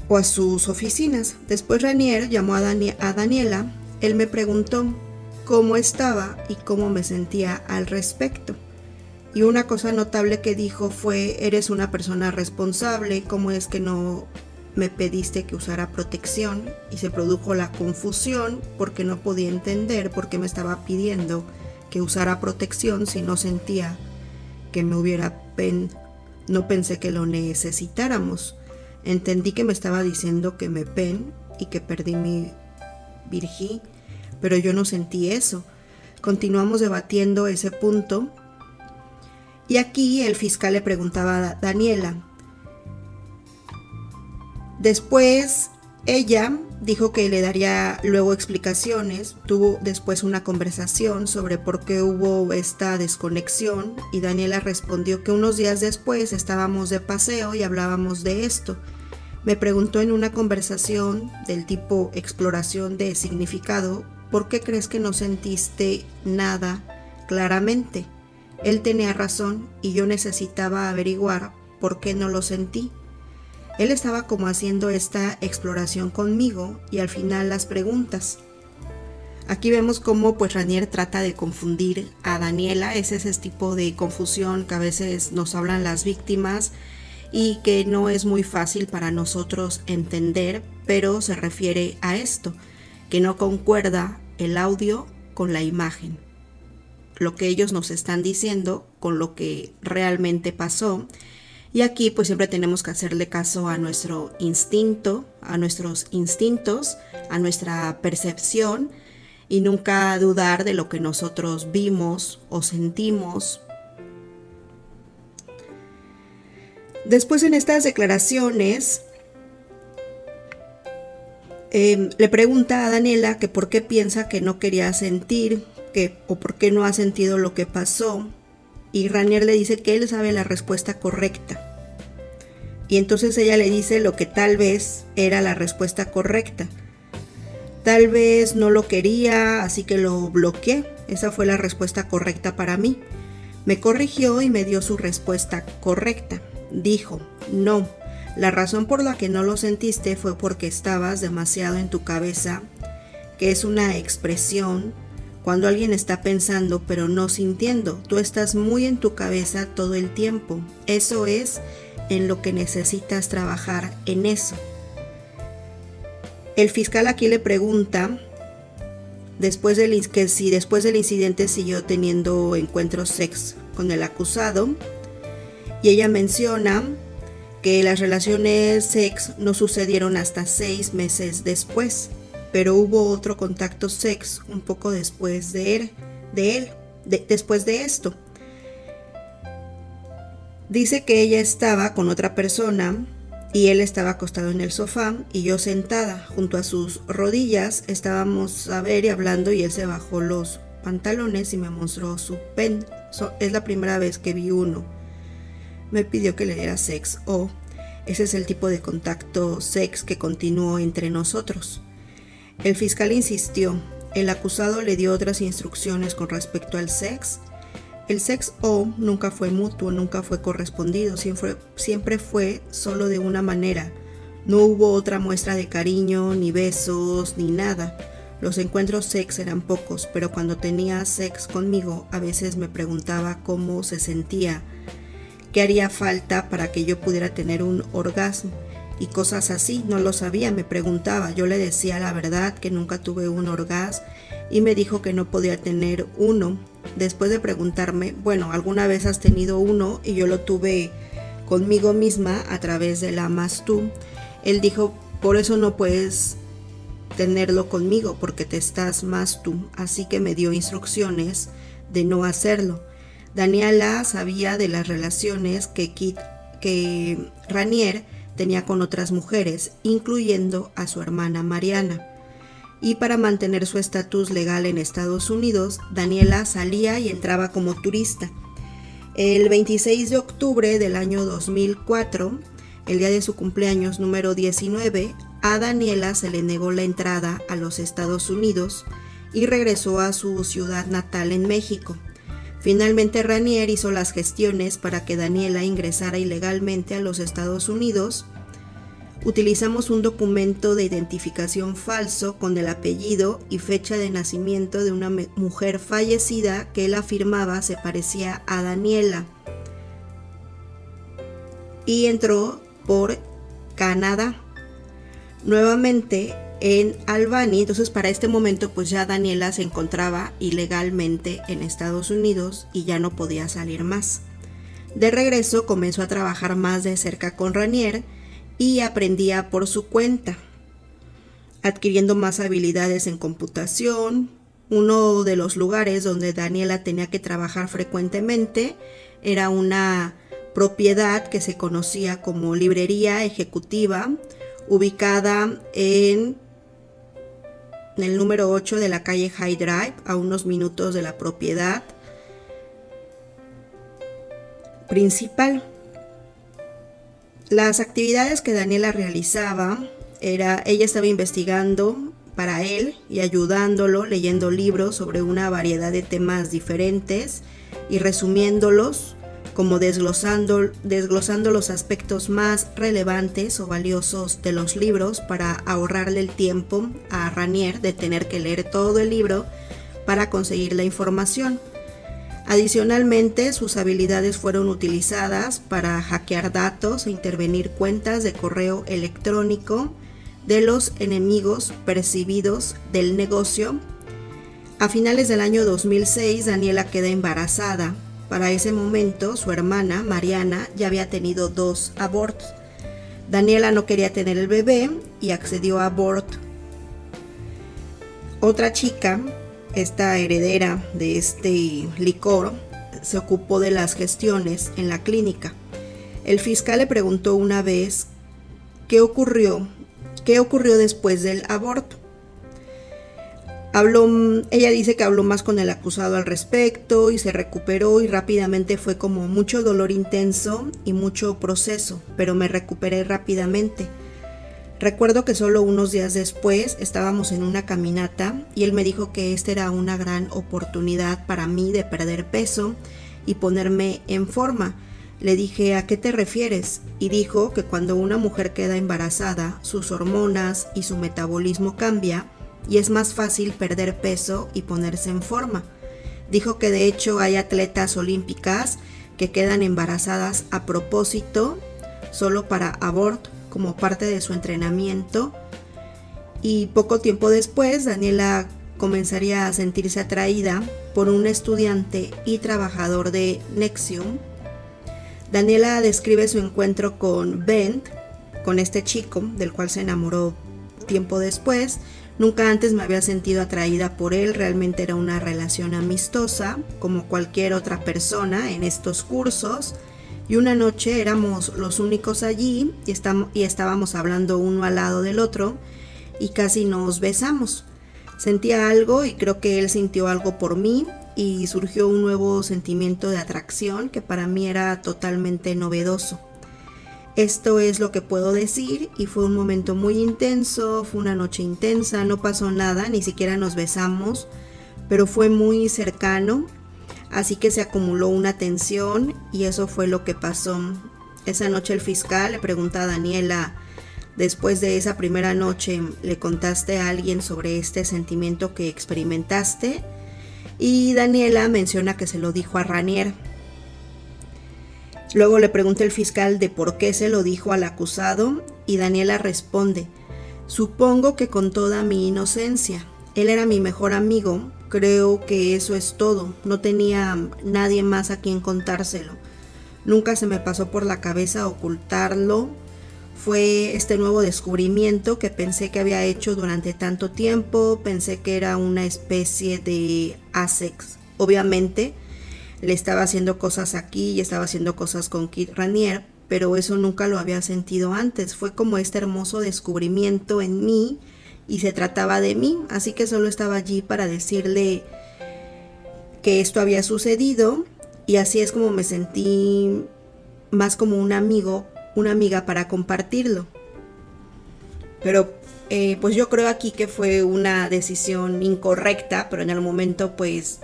o a sus oficinas. Después Ranier llamó a, Daniela. Él me preguntó cómo estaba y cómo me sentía al respecto. Y una cosa notable que dijo fue, eres una persona responsable, ¿cómo es que no me pediste que usara protección? Y se produjo la confusión porque no podía entender por qué me estaba pidiendo que usara protección si no sentía que me hubiera no pensé que lo necesitáramos. Entendí que me estaba diciendo que me pen y que perdí mi virgi, pero yo no sentí eso. Continuamos debatiendo ese punto y aquí el fiscal le preguntaba a Daniela. Después ella dijo que le daría luego explicaciones, tuvo después una conversación sobre por qué hubo esta desconexión y Daniela respondió que unos días después estábamos de paseo y hablábamos de esto. Me preguntó en una conversación del tipo exploración de significado, ¿por qué crees que no sentiste nada claramente? Él tenía razón y yo necesitaba averiguar por qué no lo sentí. Él estaba como haciendo esta exploración conmigo y al final las preguntas. Aquí vemos cómo pues Ranier trata de confundir a Daniela, es ese tipo de confusión que a veces nos hablan las víctimas y que no es muy fácil para nosotros entender, pero se refiere a esto, que no concuerda el audio con la imagen. Lo que ellos nos están diciendo con lo que realmente pasó y aquí pues siempre tenemos que hacerle caso a nuestro instinto, a nuestros instintos, a nuestra percepción y nunca dudar de lo que nosotros vimos o sentimos. Después en estas declaraciones em, le pregunta a Daniela que por qué piensa que no quería sentir que, o por qué no ha sentido lo que pasó y Ranier le dice que él sabe la respuesta correcta. Y entonces ella le dice lo que tal vez era la respuesta correcta. Tal vez no lo quería, así que lo bloqueé. Esa fue la respuesta correcta para mí. Me corrigió y me dio su respuesta correcta. Dijo, no, la razón por la que no lo sentiste fue porque estabas demasiado en tu cabeza que es una expresión cuando alguien está pensando pero no sintiendo. Tú estás muy en tu cabeza todo el tiempo. Eso es en lo que necesitas trabajar en eso. El fiscal aquí le pregunta después del, que si después del incidente siguió teniendo encuentros sex con el acusado y ella menciona que las relaciones sex no sucedieron hasta seis meses después, pero hubo otro contacto sex un poco después de él, de él después de esto. Dice que ella estaba con otra persona y él estaba acostado en el sofá y yo sentada junto a sus rodillas. Estábamos a ver y hablando y él se bajó los pantalones y me mostró su pen. es la primera vez que vi uno. Me pidió que le diera sex o ese es el tipo de contacto sex que continuó entre nosotros. El fiscal insistió. El acusado le dio otras instrucciones con respecto al sex el sex O nunca fue mutuo, nunca fue correspondido, siempre, fue solo de una manera. No hubo otra muestra de cariño, ni besos, ni nada. Los encuentros sex eran pocos, pero cuando tenía sex conmigo a veces me preguntaba cómo se sentía, qué haría falta para que yo pudiera tener un orgasmo y cosas así. No lo sabía, me preguntaba. Yo le decía la verdad que nunca tuve un orgasmo y me dijo que no podía tener uno después de preguntarme, bueno, ¿alguna vez has tenido uno? Y yo lo tuve conmigo misma a través de la más tú. Él dijo, por eso no puedes tenerlo conmigo, porque te estás más tú. Así que me dio instrucciones de no hacerlo. Daniela sabía de las relaciones que, Kit, que Ranier tenía con otras mujeres, incluyendo a su hermana Mariana y para mantener su estatus legal en Estados Unidos, Daniela salía y entraba como turista. El 26 de octubre del año 2004, el día de su cumpleaños número 19, a Daniela se le negó la entrada a los Estados Unidos y regresó a su ciudad natal en México. Finalmente Ranier hizo las gestiones para que Daniela ingresara ilegalmente a los Estados Unidos utilizamos un documento de identificación falso con el apellido y fecha de nacimiento de una mujer fallecida que él afirmaba se parecía a Daniela. Y entró por Canadá. Nuevamente en Albany, entonces para este momento pues ya Daniela se encontraba ilegalmente en Estados Unidos y ya no podía salir más. De regreso comenzó a trabajar más de cerca con Ranier, y aprendía por su cuenta, adquiriendo más habilidades en computación. Uno de los lugares donde Daniela tenía que trabajar frecuentemente era una propiedad que se conocía como librería ejecutiva, ubicada en el número 8 de la calle High Drive, a unos minutos de la propiedad principal. Las actividades que Daniela realizaba era, ella estaba investigando para él y ayudándolo, leyendo libros sobre una variedad de temas diferentes y resumiéndolos, como desglosando, desglosando los aspectos más relevantes o valiosos de los libros para ahorrarle el tiempo a Ranier de tener que leer todo el libro para conseguir la información. Adicionalmente, sus habilidades fueron utilizadas para hackear datos e intervenir cuentas de correo electrónico de los enemigos percibidos del negocio. A finales del año 2006, Daniela queda embarazada. Para ese momento, su hermana, Mariana, ya había tenido dos abortos. Daniela no quería tener el bebé y accedió a aborto. Otra chica esta heredera de este licor se ocupó de las gestiones en la clínica. El fiscal le preguntó una vez qué ocurrió, qué ocurrió después del aborto. Habló, ella dice que habló más con el acusado al respecto y se recuperó y rápidamente fue como mucho dolor intenso y mucho proceso, pero me recuperé rápidamente. Recuerdo que solo unos días después estábamos en una caminata y él me dijo que esta era una gran oportunidad para mí de perder peso y ponerme en forma. Le dije, ¿a qué te refieres? Y dijo que cuando una mujer queda embarazada, sus hormonas y su metabolismo cambia y es más fácil perder peso y ponerse en forma. Dijo que de hecho hay atletas olímpicas que quedan embarazadas a propósito, solo para aborto, como parte de su entrenamiento. Y poco tiempo después, Daniela comenzaría a sentirse atraída por un estudiante y trabajador de Nexium. Daniela describe su encuentro con Bent, con este chico, del cual se enamoró tiempo después. Nunca antes me había sentido atraída por él, realmente era una relación amistosa, como cualquier otra persona en estos cursos. Y una noche éramos los únicos allí y, estábamos hablando uno al lado del otro y casi nos besamos. Sentía algo y creo que él sintió algo por mí y surgió un nuevo sentimiento de atracción que para mí era totalmente novedoso. Esto es lo que puedo decir y fue un momento muy intenso, fue una noche intensa, no pasó nada, ni siquiera nos besamos, pero fue muy cercano, así que se acumuló una tensión y eso fue lo que pasó. Esa noche el fiscal le pregunta a Daniela, después de esa primera noche, ¿le contaste a alguien sobre este sentimiento que experimentaste? Y Daniela menciona que se lo dijo a Ranier. Luego le pregunta el fiscal de por qué se lo dijo al acusado y Daniela responde, supongo que con toda mi inocencia. Él era mi mejor amigo, creo que eso es todo, no tenía nadie más a quien contárselo. Nunca se me pasó por la cabeza ocultarlo. Fue este nuevo descubrimiento que pensé que había hecho durante tanto tiempo, pensé que era una especie de Asex. Obviamente, le estaba haciendo cosas aquí y estaba haciendo cosas con Kit Ranier, pero eso nunca lo había sentido antes. Fue como este hermoso descubrimiento en mí y se trataba de mí, así que solo estaba allí para decirle que esto había sucedido y así es como me sentí más como un amigo, una amiga para compartirlo. Pero eh, pues yo creo aquí que fue una decisión incorrecta, pero en el momento pues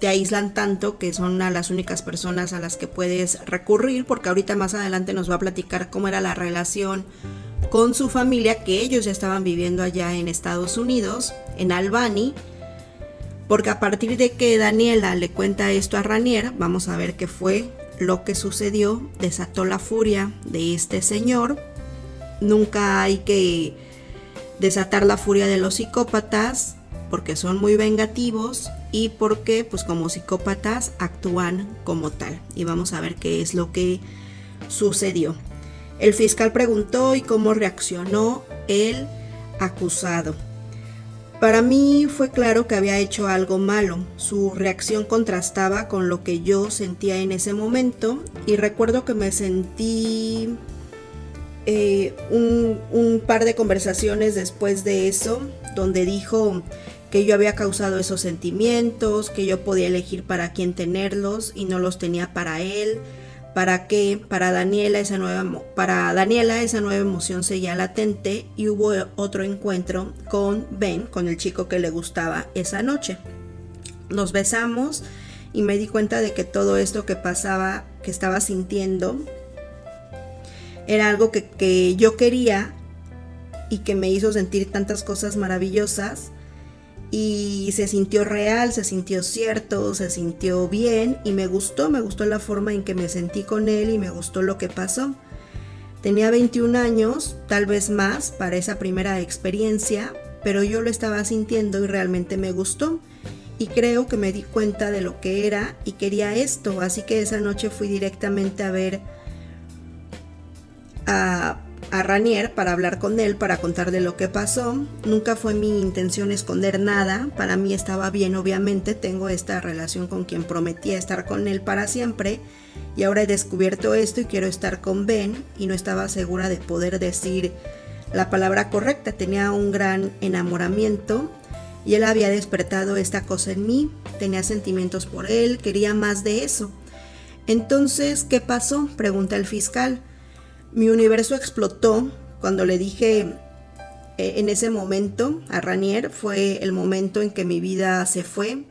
te aíslan tanto que son a las únicas personas a las que puedes recurrir, porque ahorita más adelante nos va a platicar cómo era la relación con su familia, que ellos ya estaban viviendo allá en Estados Unidos, en Albany, porque a partir de que Daniela le cuenta esto a Ranier, vamos a ver qué fue lo que sucedió, desató la furia de este señor. Nunca hay que desatar la furia de los psicópatas, porque son muy vengativos y porque pues como psicópatas actúan como tal. Y vamos a ver qué es lo que sucedió. El fiscal preguntó y cómo reaccionó el acusado. Para mí fue claro que había hecho algo malo. Su reacción contrastaba con lo que yo sentía en ese momento y recuerdo que me sentí eh, un, un par de conversaciones después de eso donde dijo que yo había causado esos sentimientos, que yo podía elegir para quién tenerlos y no los tenía para él, para que para Daniela esa nueva para Daniela esa nueva emoción seguía latente y hubo otro encuentro con Ben, con el chico que le gustaba esa noche. Nos besamos y me di cuenta de que todo esto que pasaba, que estaba sintiendo, era algo que, que yo quería y que me hizo sentir tantas cosas maravillosas y se sintió real, se sintió cierto, se sintió bien y me gustó, me gustó la forma en que me sentí con él y me gustó lo que pasó. Tenía 21 años, tal vez más, para esa primera experiencia, pero yo lo estaba sintiendo y realmente me gustó. Y creo que me di cuenta de lo que era y quería esto, así que esa noche fui directamente a ver a a Ranier para hablar con él, para contarle lo que pasó. Nunca fue mi intención esconder nada, para mí estaba bien, obviamente, tengo esta relación con quien prometía estar con él para siempre y ahora he descubierto esto y quiero estar con Ben y no estaba segura de poder decir la palabra correcta, tenía un gran enamoramiento y él había despertado esta cosa en mí, tenía sentimientos por él, quería más de eso. Entonces, ¿qué pasó? pregunta el fiscal. Mi universo explotó cuando le dije eh, en ese momento a Ranier, fue el momento en que mi vida se fue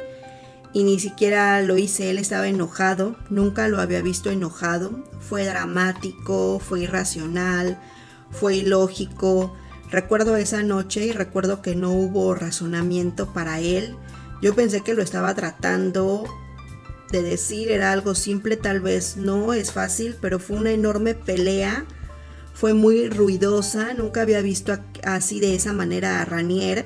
y ni siquiera lo hice, él estaba enojado, nunca lo había visto enojado, fue dramático, fue irracional, fue ilógico, Recuerdo esa noche y recuerdo que no hubo razonamiento para él. Yo pensé que lo estaba tratando de decir, era algo simple, tal vez no es fácil, pero fue una enorme pelea. Fue muy ruidosa, nunca había visto así de esa manera a Ranier.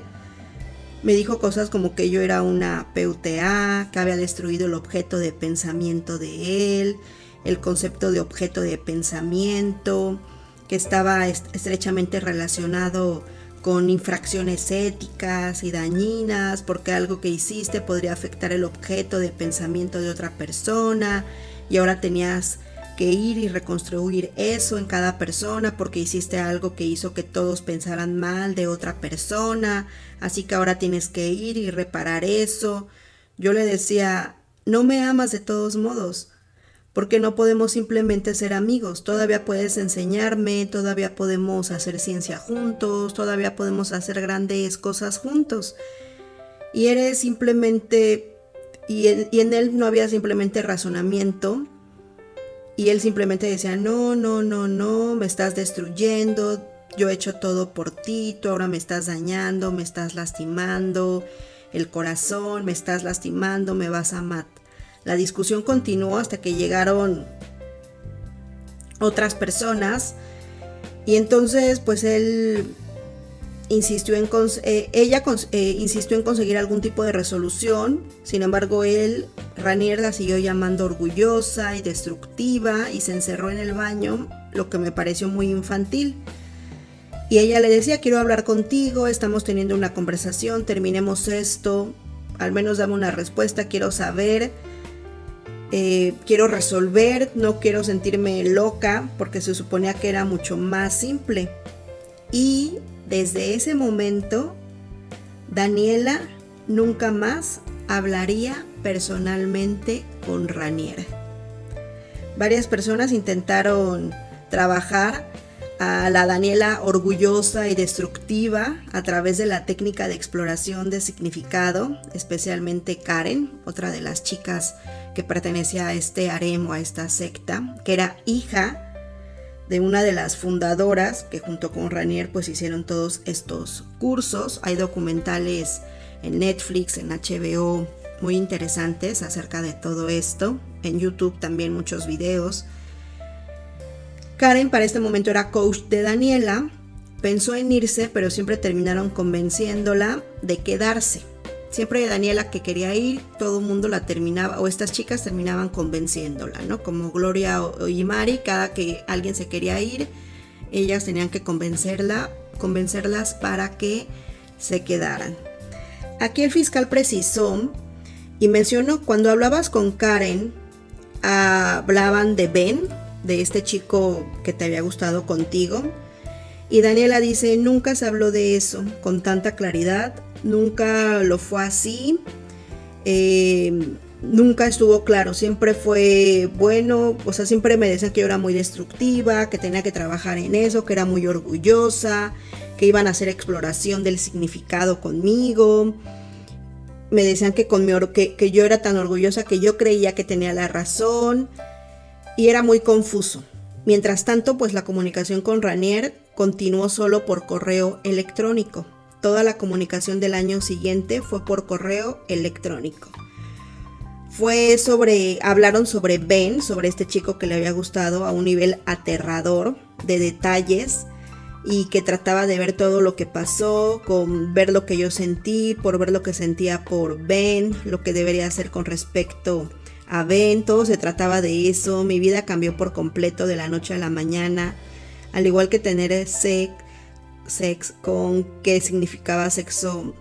Me dijo cosas como que yo era una PUTA, que había destruido el objeto de pensamiento de él, el concepto de objeto de pensamiento, que estaba estrechamente relacionado con infracciones éticas y dañinas, porque algo que hiciste podría afectar el objeto de pensamiento de otra persona y ahora tenías que ir y reconstruir eso en cada persona porque hiciste algo que hizo que todos pensaran mal de otra persona, así que ahora tienes que ir y reparar eso. Yo le decía, no me amas de todos modos, porque no podemos simplemente ser amigos. Todavía puedes enseñarme, todavía podemos hacer ciencia juntos, todavía podemos hacer grandes cosas juntos. Y eres simplemente, y en, él no había simplemente razonamiento, y él simplemente decía, no, no, no, no, me estás destruyendo, yo he hecho todo por ti, tú ahora me estás dañando, me estás lastimando el corazón, me estás lastimando, me vas a matar la discusión continuó hasta que llegaron otras personas. Y entonces pues él insistió en eh, ella eh, insistió en conseguir algún tipo de resolución. Sin embargo él Ranier la siguió llamando orgullosa y destructiva y se encerró en el baño lo que me pareció muy infantil. Y ella le decía quiero hablar contigo estamos teniendo una conversación terminemos esto al menos dame una respuesta quiero saber eh, quiero resolver, no quiero sentirme loca, porque se suponía que era mucho más simple. Y desde ese momento, Daniela nunca más hablaría personalmente con Ranier. Varias personas intentaron trabajar a la Daniela orgullosa y destructiva a través de la técnica de exploración de significado, especialmente Karen, otra de las chicas que pertenecía a este harem o a esta secta, que era hija de una de las fundadoras que junto con Ranier pues hicieron todos estos cursos. Hay documentales en Netflix, en HBO, muy interesantes acerca de todo esto. En YouTube también muchos videos. Karen para este momento era coach de Daniela. Pensó en irse, pero siempre terminaron convenciéndola de quedarse. Siempre Daniela que quería ir, todo el mundo la terminaba, o estas chicas terminaban convenciéndola, ¿no? Como Gloria y Mari, cada que alguien se quería ir, ellas tenían que convencerla, convencerlas para que se quedaran. Aquí el fiscal precisó y mencionó, cuando hablabas con Karen, hablaban de Ben, de este chico que te había gustado contigo. Y Daniela dice, nunca se habló de eso con tanta claridad, nunca lo fue así, eh, nunca estuvo claro, siempre fue bueno, o sea, siempre me decían que yo era muy destructiva, que tenía que trabajar en eso, que era muy orgullosa, que iban a hacer exploración del significado conmigo. Me decían que, con mi que, que yo era tan orgullosa que yo creía que tenía la razón y era muy confuso. Mientras tanto, pues la comunicación con Ranier continuó solo por correo electrónico. Toda la comunicación del año siguiente fue por correo electrónico. Fue sobre, hablaron sobre Ben, sobre este chico que le había gustado a un nivel aterrador de detalles y que trataba de ver todo lo que pasó, con ver lo que yo sentí, por ver lo que sentía por Ben, lo que debería hacer con respecto a Todo se trataba de eso, mi vida cambió por completo de la noche a la mañana, al igual que tener sex, sex con qué significaba sexo,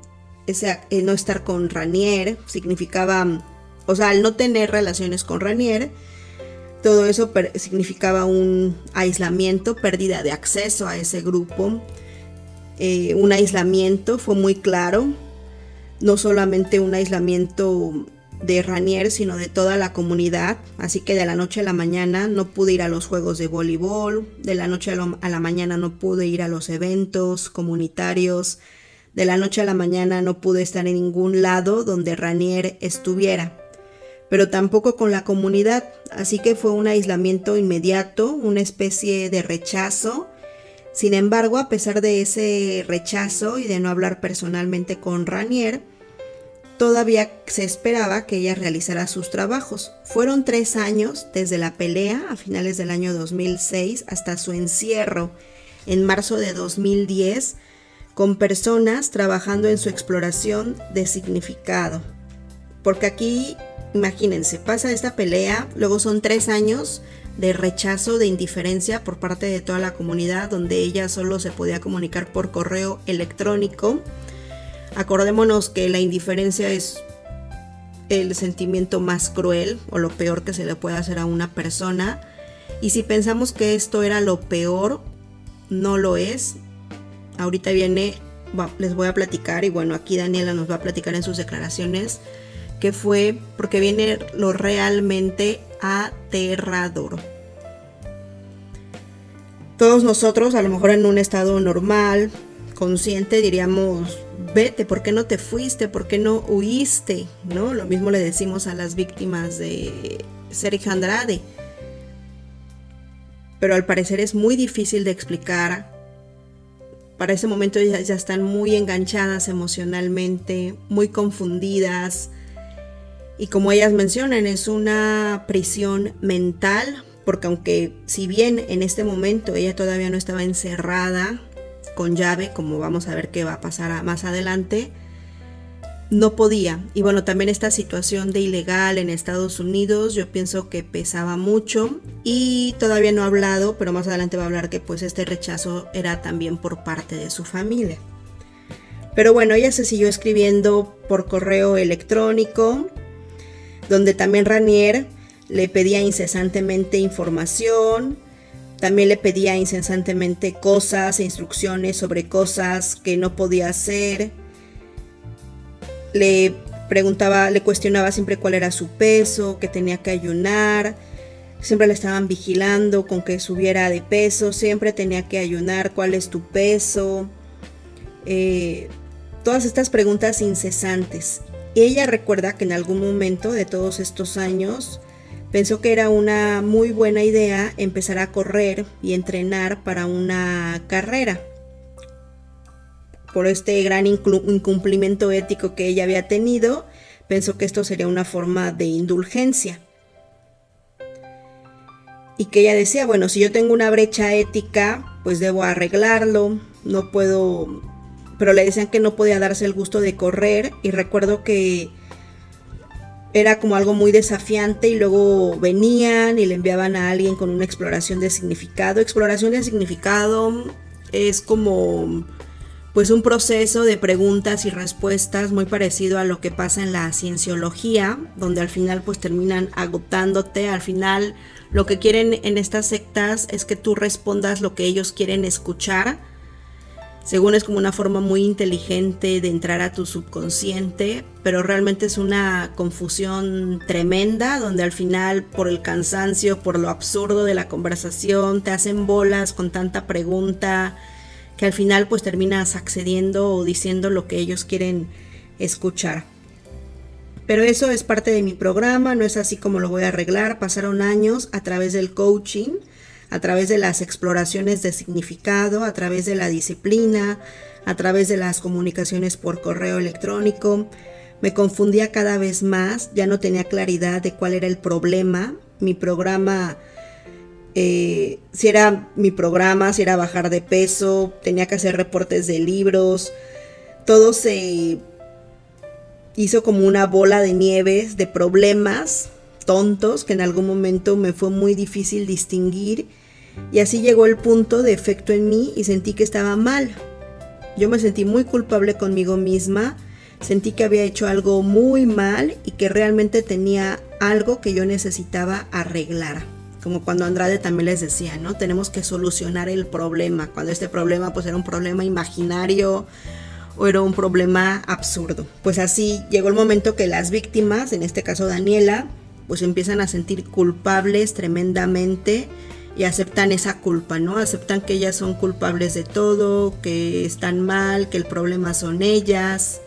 ese, no estar con Ranier, significaba, o sea, al no tener relaciones con Ranier, todo eso significaba un aislamiento, pérdida de acceso a ese grupo, eh, un aislamiento, fue muy claro, no solamente un aislamiento de Ranier, sino de toda la comunidad. Así que de la noche a la mañana no pude ir a los juegos de voleibol, de la noche a, la mañana no pude ir a los eventos comunitarios, de la noche a la mañana no pude estar en ningún lado donde Ranier estuviera, pero tampoco con la comunidad. Así que fue un aislamiento inmediato, una especie de rechazo Sin embargo, a pesar de ese rechazo y de no hablar personalmente con Ranier, todavía se esperaba que ella realizara sus trabajos. Fueron tres años desde la pelea a finales del año 2006 hasta su encierro en marzo de 2010 con personas trabajando en su exploración de significado. Porque aquí, imagínense, pasa esta pelea, luego son tres años de rechazo, de indiferencia por parte de toda la comunidad, donde ella solo se podía comunicar por correo electrónico. Acordémonos que la indiferencia es el sentimiento más cruel o lo peor que se le puede hacer a una persona. Y si pensamos que esto era lo peor, no lo es. Ahorita viene, les voy a platicar y bueno, aquí Daniela nos va a platicar en sus declaraciones que fue porque viene lo realmente aterrador. Todos nosotros, a lo mejor en un estado normal, consciente, diríamos, vete, ¿por qué no te fuiste? ¿Por qué no huiste? ¿No? Lo mismo le decimos a las víctimas de Sergio Andrade. Pero al parecer es muy difícil de explicar. Para ese momento ya, ya están muy enganchadas emocionalmente, muy confundidas, y como ellas mencionan, es una prisión mental, porque aunque si bien en este momento ella todavía no estaba encerrada con llave, como vamos a ver qué va a pasar más adelante, no podía. Y bueno, también esta situación de ilegal en Estados Unidos, yo pienso que pesaba mucho y todavía no ha hablado, pero más adelante va a hablar que pues este rechazo era también por parte de su familia. Pero bueno, ella se siguió escribiendo por correo electrónico, donde también Ranier le pedía incesantemente información, también le pedía incesantemente cosas e instrucciones sobre cosas que no podía hacer. Le preguntaba, le cuestionaba siempre cuál era su peso, que tenía que ayunar. Siempre le estaban vigilando con que subiera de peso, siempre tenía que ayunar, cuál es tu peso. Eh, todas estas preguntas incesantes. Ella recuerda que en algún momento de todos estos años pensó que era una muy buena idea empezar a correr y entrenar para una carrera. Por este gran incumplimiento ético que ella había tenido, pensó que esto sería una forma de indulgencia. Y que ella decía, bueno, si yo tengo una brecha ética, pues debo arreglarlo, no puedo pero le decían que no podía darse el gusto de correr y recuerdo que era como algo muy desafiante y luego venían y le enviaban a alguien con una exploración de significado. Exploración de significado es como pues un proceso de preguntas y respuestas muy parecido a lo que pasa en la cienciología, donde al final pues terminan agotándote, al final lo que quieren en estas sectas es que tú respondas lo que ellos quieren escuchar según es como una forma muy inteligente de entrar a tu subconsciente, pero realmente es una confusión tremenda donde al final por el cansancio, por lo absurdo de la conversación, te hacen bolas con tanta pregunta que al final pues terminas accediendo o diciendo lo que ellos quieren escuchar. Pero eso es parte de mi programa, no es así como lo voy a arreglar. Pasaron años a través del coaching a través de las exploraciones de significado, a través de la disciplina, a través de las comunicaciones por correo electrónico. Me confundía cada vez más, ya no tenía claridad de cuál era el problema. Mi programa, eh, si era mi programa, si era bajar de peso, tenía que hacer reportes de libros, todo se hizo como una bola de nieves de problemas tontos que en algún momento me fue muy difícil distinguir y así llegó el punto de efecto en mí y sentí que estaba mal. Yo me sentí muy culpable conmigo misma, sentí que había hecho algo muy mal y que realmente tenía algo que yo necesitaba arreglar. Como cuando Andrade también les decía, ¿no? Tenemos que solucionar el problema, cuando este problema pues era un problema imaginario o era un problema absurdo. Pues así llegó el momento que las víctimas, en este caso Daniela, pues empiezan a sentir culpables tremendamente y aceptan esa culpa, ¿no? Aceptan que ellas son culpables de todo, que están mal, que el problema son ellas,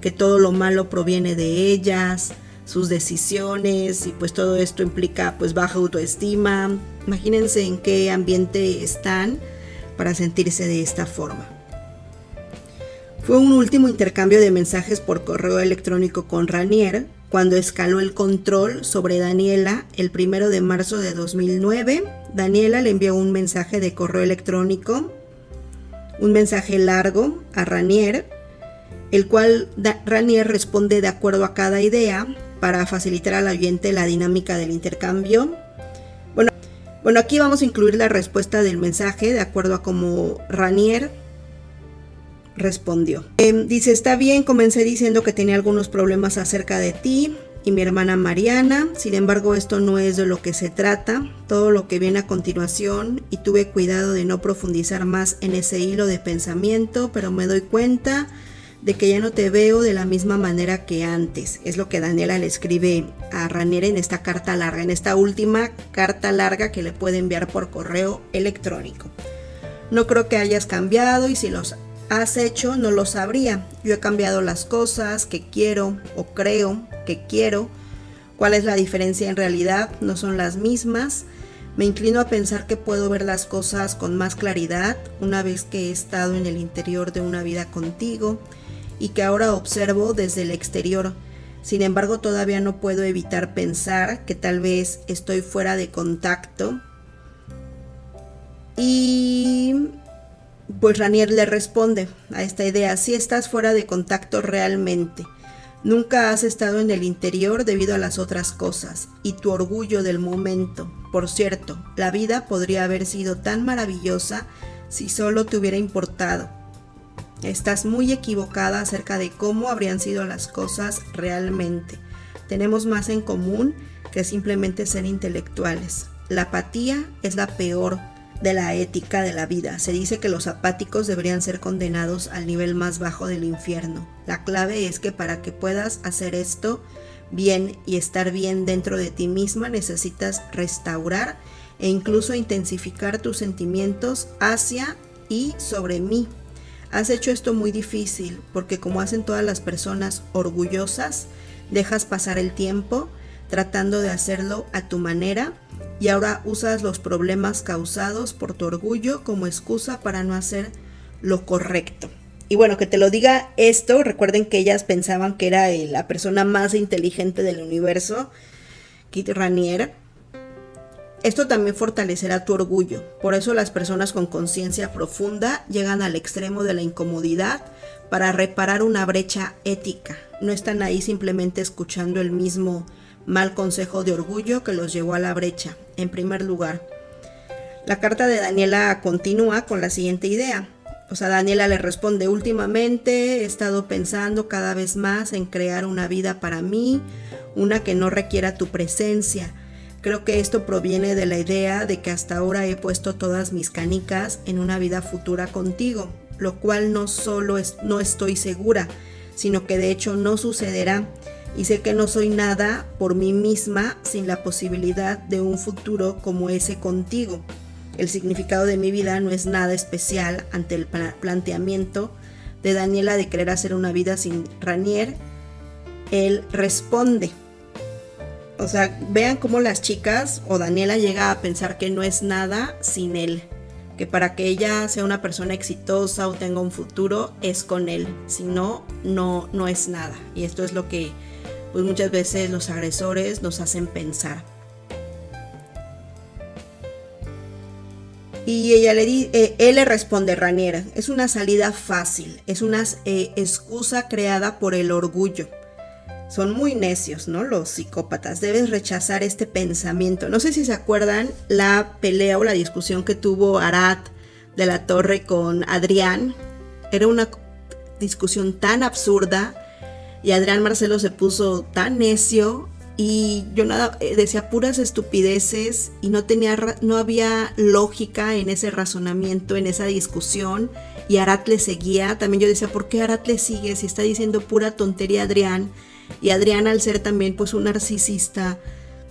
que todo lo malo proviene de ellas, sus decisiones y pues todo esto implica pues baja autoestima. Imagínense en qué ambiente están para sentirse de esta forma. Fue un último intercambio de mensajes por correo electrónico con Ranier cuando escaló el control sobre Daniela el primero de marzo de 2009. Daniela le envió un mensaje de correo electrónico, un mensaje largo a Ranier, el cual Ranier responde de acuerdo a cada idea para facilitar al oyente la dinámica del intercambio. Bueno, bueno, aquí vamos a incluir la respuesta del mensaje de acuerdo a cómo Ranier respondió. Em, dice, está bien, comencé diciendo que tenía algunos problemas acerca de ti y mi hermana Mariana, sin embargo esto no es de lo que se trata, todo lo que viene a continuación y tuve cuidado de no profundizar más en ese hilo de pensamiento, pero me doy cuenta de que ya no te veo de la misma manera que antes. Es lo que Daniela le escribe a Ranier en esta carta larga, en esta última carta larga que le puede enviar por correo electrónico. No creo que hayas cambiado y si los has hecho no lo sabría. Yo he cambiado las cosas que quiero o creo que quiero. ¿Cuál es la diferencia en realidad? No son las mismas. Me inclino a pensar que puedo ver las cosas con más claridad una vez que he estado en el interior de una vida contigo y que ahora observo desde el exterior. Sin embargo, todavía no puedo evitar pensar que tal vez estoy fuera de contacto. Y pues Ranier le responde a esta idea, si estás fuera de contacto realmente, nunca has estado en el interior debido a las otras cosas y tu orgullo del momento. Por cierto, la vida podría haber sido tan maravillosa si solo te hubiera importado. Estás muy equivocada acerca de cómo habrían sido las cosas realmente. Tenemos más en común que simplemente ser intelectuales. La apatía es la peor de la ética de la vida. Se dice que los apáticos deberían ser condenados al nivel más bajo del infierno. La clave es que para que puedas hacer esto bien y estar bien dentro de ti misma necesitas restaurar e incluso intensificar tus sentimientos hacia y sobre mí. Has hecho esto muy difícil porque como hacen todas las personas orgullosas, dejas pasar el tiempo tratando de hacerlo a tu manera y ahora usas los problemas causados por tu orgullo como excusa para no hacer lo correcto. Y bueno, que te lo diga esto, recuerden que ellas pensaban que era la persona más inteligente del universo, Kit Ranier. Esto también fortalecerá tu orgullo. Por eso las personas con conciencia profunda llegan al extremo de la incomodidad para reparar una brecha ética. No están ahí simplemente escuchando el mismo mal consejo de orgullo que los llevó a la brecha. En primer lugar, la carta de Daniela continúa con la siguiente idea. O sea, Daniela le responde, últimamente he estado pensando cada vez más en crear una vida para mí, una que no requiera tu presencia. Creo que esto proviene de la idea de que hasta ahora he puesto todas mis canicas en una vida futura contigo, lo cual no solo es, no estoy segura, sino que de hecho no sucederá y sé que no soy nada por mí misma sin la posibilidad de un futuro como ese contigo. El significado de mi vida no es nada especial ante el planteamiento de Daniela de querer hacer una vida sin Ranier. Él responde. O sea, vean cómo las chicas o Daniela llega a pensar que no es nada sin él. Que para que ella sea una persona exitosa o tenga un futuro es con él. Si no, no, no es nada. Y esto es lo que pues muchas veces los agresores nos hacen pensar. Y ella le eh, él le responde, Raniera, es una salida fácil, es una eh, excusa creada por el orgullo. Son muy necios, ¿no? Los psicópatas. Debes rechazar este pensamiento. No sé si se acuerdan la pelea o la discusión que tuvo Arat de la Torre con Adrián. Era una discusión tan absurda y Adrián Marcelo se puso tan necio y yo nada eh, decía puras estupideces y no tenía no había lógica en ese razonamiento, en esa discusión y Arat le seguía, también yo decía, ¿por qué Arat le sigue si está diciendo pura tontería Adrián? Y Adrián al ser también pues un narcisista,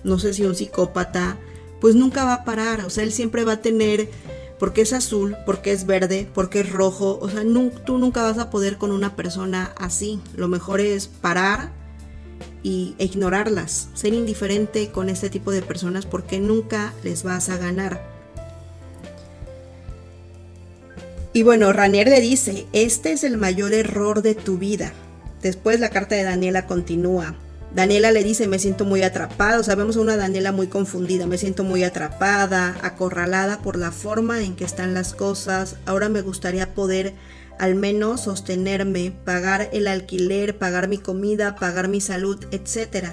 no sé si un psicópata, pues nunca va a parar, o sea, él siempre va a tener porque es azul, porque es verde, porque es rojo. O sea, tú nunca vas a poder con una persona así. Lo mejor es parar y ignorarlas, ser indiferente con este tipo de personas porque nunca les vas a ganar. Y bueno, Ranier le dice, este es el mayor error de tu vida. Después la carta de Daniela continúa. Daniela le dice, me siento muy atrapada, o sea, vemos a una Daniela muy confundida, me siento muy atrapada, acorralada por la forma en que están las cosas, ahora me gustaría poder al menos sostenerme, pagar el alquiler, pagar mi comida, pagar mi salud, etc.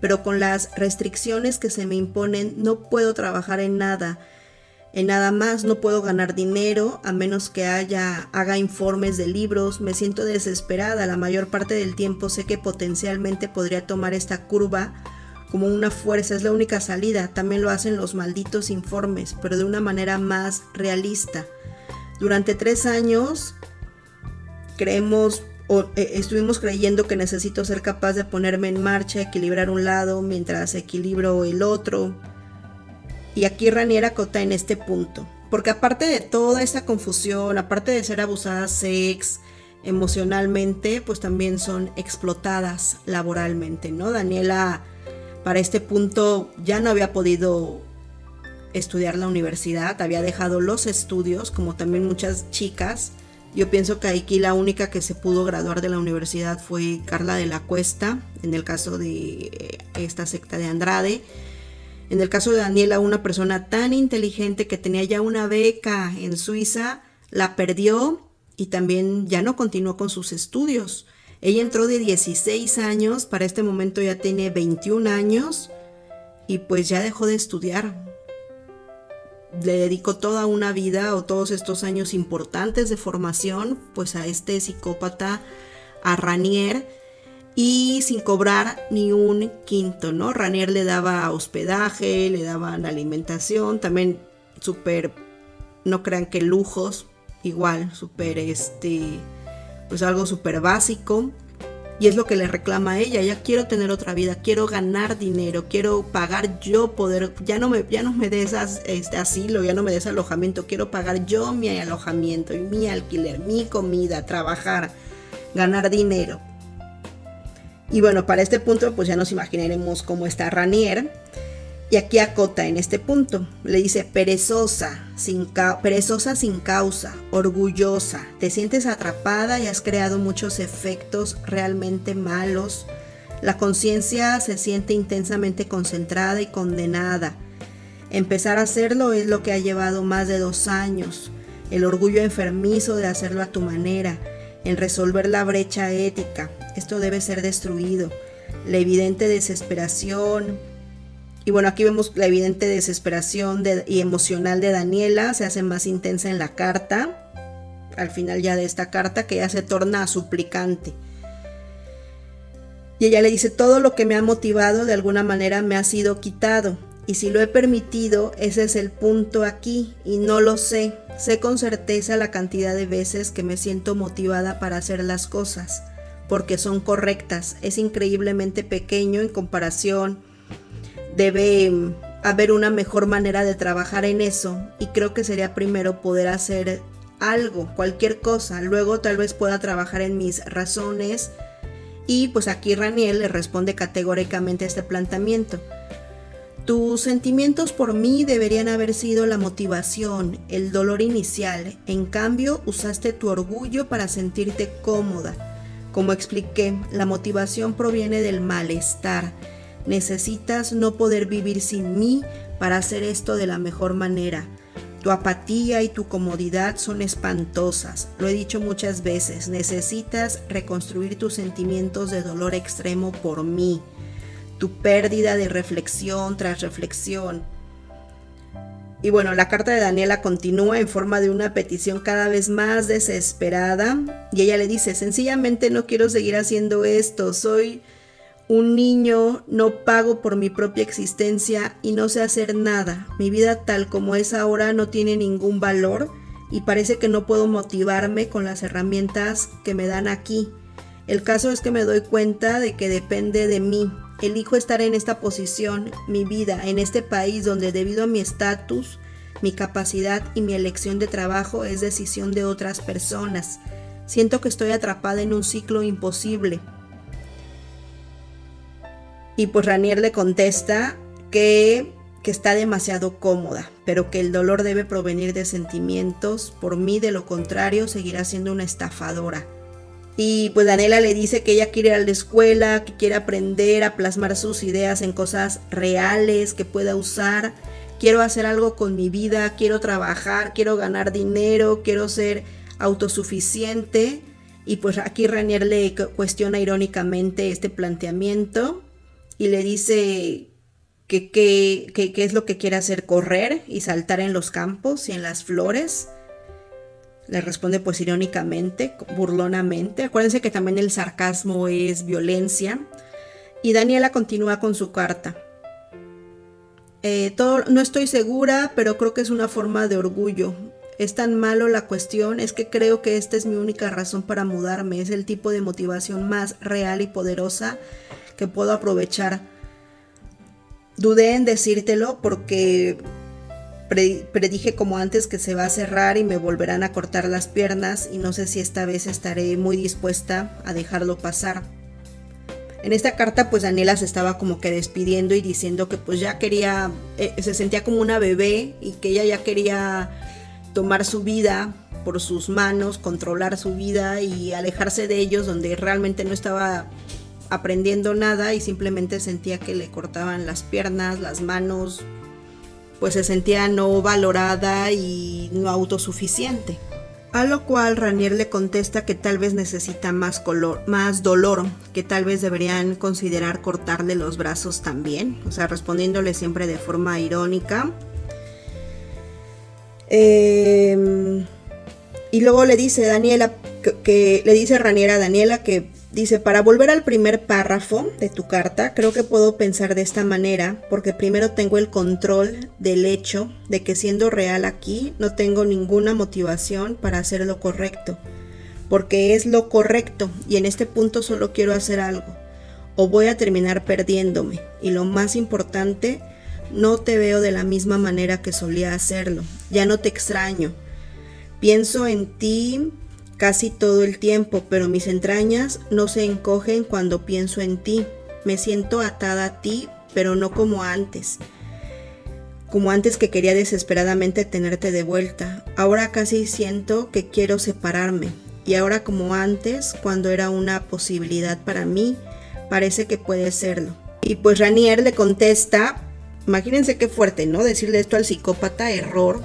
Pero con las restricciones que se me imponen no puedo trabajar en nada, en nada más no puedo ganar dinero a menos que haya haga informes de libros, me siento desesperada, la mayor parte del tiempo sé que potencialmente podría tomar esta curva como una fuerza, es la única salida, también lo hacen los malditos informes, pero de una manera más realista. Durante tres años creemos o eh, estuvimos creyendo que necesito ser capaz de ponerme en marcha, equilibrar un lado mientras equilibro el otro, y aquí Raniera acota en este punto. Porque aparte de toda esta confusión, aparte de ser abusadas sex, emocionalmente, pues también son explotadas laboralmente, ¿no? Daniela para este punto ya no había podido estudiar la universidad, había dejado los estudios, como también muchas chicas. Yo pienso que aquí la única que se pudo graduar de la universidad fue Carla de la Cuesta, en el caso de esta secta de Andrade. En el caso de Daniela, una persona tan inteligente que tenía ya una beca en Suiza, la perdió y también ya no continuó con sus estudios. Ella entró de 16 años, para este momento ya tiene 21 años y pues ya dejó de estudiar. Le dedicó toda una vida o todos estos años importantes de formación pues a este psicópata, a Ranier, y sin cobrar ni un quinto, ¿no? Ranier le daba hospedaje, le daban alimentación, también súper, no crean que lujos, igual, súper, este, pues algo súper básico. Y es lo que le reclama a ella, ya quiero tener otra vida, quiero ganar dinero, quiero pagar yo poder, ya no me, ya no me des este asilo, ya no me des alojamiento, quiero pagar yo mi alojamiento y mi alquiler, mi comida, trabajar, ganar dinero. Y bueno, para este punto pues ya nos imaginaremos cómo está Ranier. Y aquí acota en este punto. Le dice perezosa sin, perezosa sin causa, orgullosa. Te sientes atrapada y has creado muchos efectos realmente malos. La conciencia se siente intensamente concentrada y condenada. Empezar a hacerlo es lo que ha llevado más de dos años. El orgullo enfermizo de hacerlo a tu manera en resolver la brecha ética. Esto debe ser destruido. La evidente desesperación. Y bueno, aquí vemos la evidente desesperación y emocional de Daniela. Se hace más intensa en la carta. Al final ya de esta carta que ya se torna suplicante. Y ella le dice, todo lo que me ha motivado de alguna manera me ha sido quitado. Y si lo he permitido, ese es el punto aquí. Y no lo sé. Sé con certeza la cantidad de veces que me siento motivada para hacer las cosas, porque son correctas. Es increíblemente pequeño en comparación. Debe mm, haber una mejor manera de trabajar en eso y creo que sería primero poder hacer algo, cualquier cosa. Luego tal vez pueda trabajar en mis razones. Y pues aquí Raniel le responde categóricamente a este planteamiento. Tus sentimientos por mí deberían haber sido la motivación, el dolor inicial. En cambio, usaste tu orgullo para sentirte cómoda. Como expliqué, la motivación proviene del malestar. Necesitas no poder vivir sin mí para hacer esto de la mejor manera. Tu apatía y tu comodidad son espantosas. Lo he dicho muchas veces. Necesitas reconstruir tus sentimientos de dolor extremo por mí tu pérdida de reflexión tras reflexión. Y bueno, la carta de Daniela continúa en forma de una petición cada vez más desesperada y ella le dice, sencillamente no quiero seguir haciendo esto, soy un niño, no pago por mi propia existencia y no sé hacer nada. Mi vida tal como es ahora no tiene ningún valor y parece que no puedo motivarme con las herramientas que me dan aquí. El caso es que me doy cuenta de que depende de mí, Elijo estar en esta posición, mi vida, en este país donde debido a mi estatus, mi capacidad y mi elección de trabajo es decisión de otras personas. Siento que estoy atrapada en un ciclo imposible. Y pues Ranier le contesta que que está demasiado cómoda, pero que el dolor debe provenir de sentimientos. Por mí, de lo contrario, seguirá siendo una estafadora. Y pues Daniela le dice que ella quiere ir a la escuela, que quiere aprender a plasmar sus ideas en cosas reales que pueda usar. Quiero hacer algo con mi vida, quiero trabajar, quiero ganar dinero, quiero ser autosuficiente. Y pues aquí Ranier le cuestiona irónicamente este planteamiento y le dice que qué es lo que quiere hacer, correr y saltar en los campos y en las flores. Le responde pues irónicamente, burlonamente. Acuérdense que también el sarcasmo es violencia. Y Daniela continúa con su carta. Eh, todo, no estoy segura, pero creo que es una forma de orgullo. Es tan malo la cuestión, es que creo que esta es mi única razón para mudarme. Es el tipo de motivación más real y poderosa que puedo aprovechar Dudé en decírtelo porque predije como antes que se va a cerrar y me volverán a cortar las piernas y no sé si esta vez estaré muy dispuesta a dejarlo pasar. En esta carta pues Daniela se estaba como que despidiendo y diciendo que pues ya quería, eh, se sentía como una bebé y que ella ya quería tomar su vida por sus manos, controlar su vida y alejarse de ellos donde realmente no estaba aprendiendo nada y simplemente sentía que le cortaban las piernas, las manos, pues se sentía no valorada y no autosuficiente. A lo cual Ranier le contesta que tal vez necesita más, color, más dolor, que tal vez deberían considerar cortarle los brazos también, o sea, respondiéndole siempre de forma irónica. Em, y luego le dice Daniela, que, que, le dice Ranier a Daniela que Dice, para volver al primer párrafo de tu carta, creo que puedo pensar de esta manera, porque primero tengo el control del hecho de que siendo real aquí no tengo ninguna motivación para hacer lo correcto, porque es lo correcto y en este punto solo quiero hacer algo, o voy a terminar perdiéndome, y lo más importante, no te veo de la misma manera que solía hacerlo, ya no te extraño, pienso en ti casi todo el tiempo, pero mis entrañas no se encogen cuando pienso en ti. Me siento atada a ti, pero no como antes. Como antes que quería desesperadamente tenerte de vuelta. Ahora casi siento que quiero separarme. Y ahora como antes, cuando era una posibilidad para mí, parece que puede serlo. Y pues Ranier le contesta, imagínense qué fuerte, ¿no? Decirle esto al psicópata, error,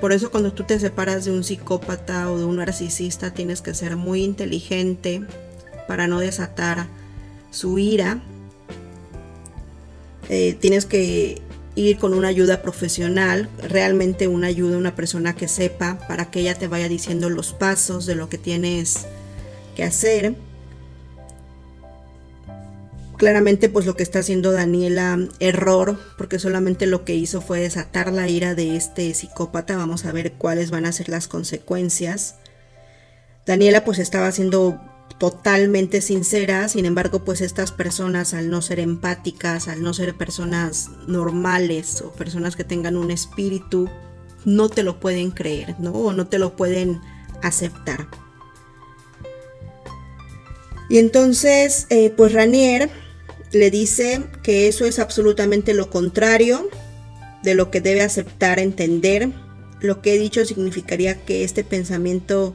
por eso cuando tú te separas de un psicópata o de un narcisista tienes que ser muy inteligente para no desatar su ira. Eh, tienes que ir con una ayuda profesional, realmente una ayuda, una persona que sepa para que ella te vaya diciendo los pasos de lo que tienes que hacer Claramente pues lo que está haciendo Daniela error porque solamente lo que hizo fue desatar la ira de este psicópata. Vamos a ver cuáles van a ser las consecuencias. Daniela pues estaba siendo totalmente sincera, sin embargo pues estas personas al no ser empáticas, al no ser personas normales o personas que tengan un espíritu, no te lo pueden creer, ¿no? O no te lo pueden aceptar. Y entonces, eh, pues Ranier le dice que eso es absolutamente lo contrario de lo que debe aceptar, entender. Lo que he dicho significaría que este pensamiento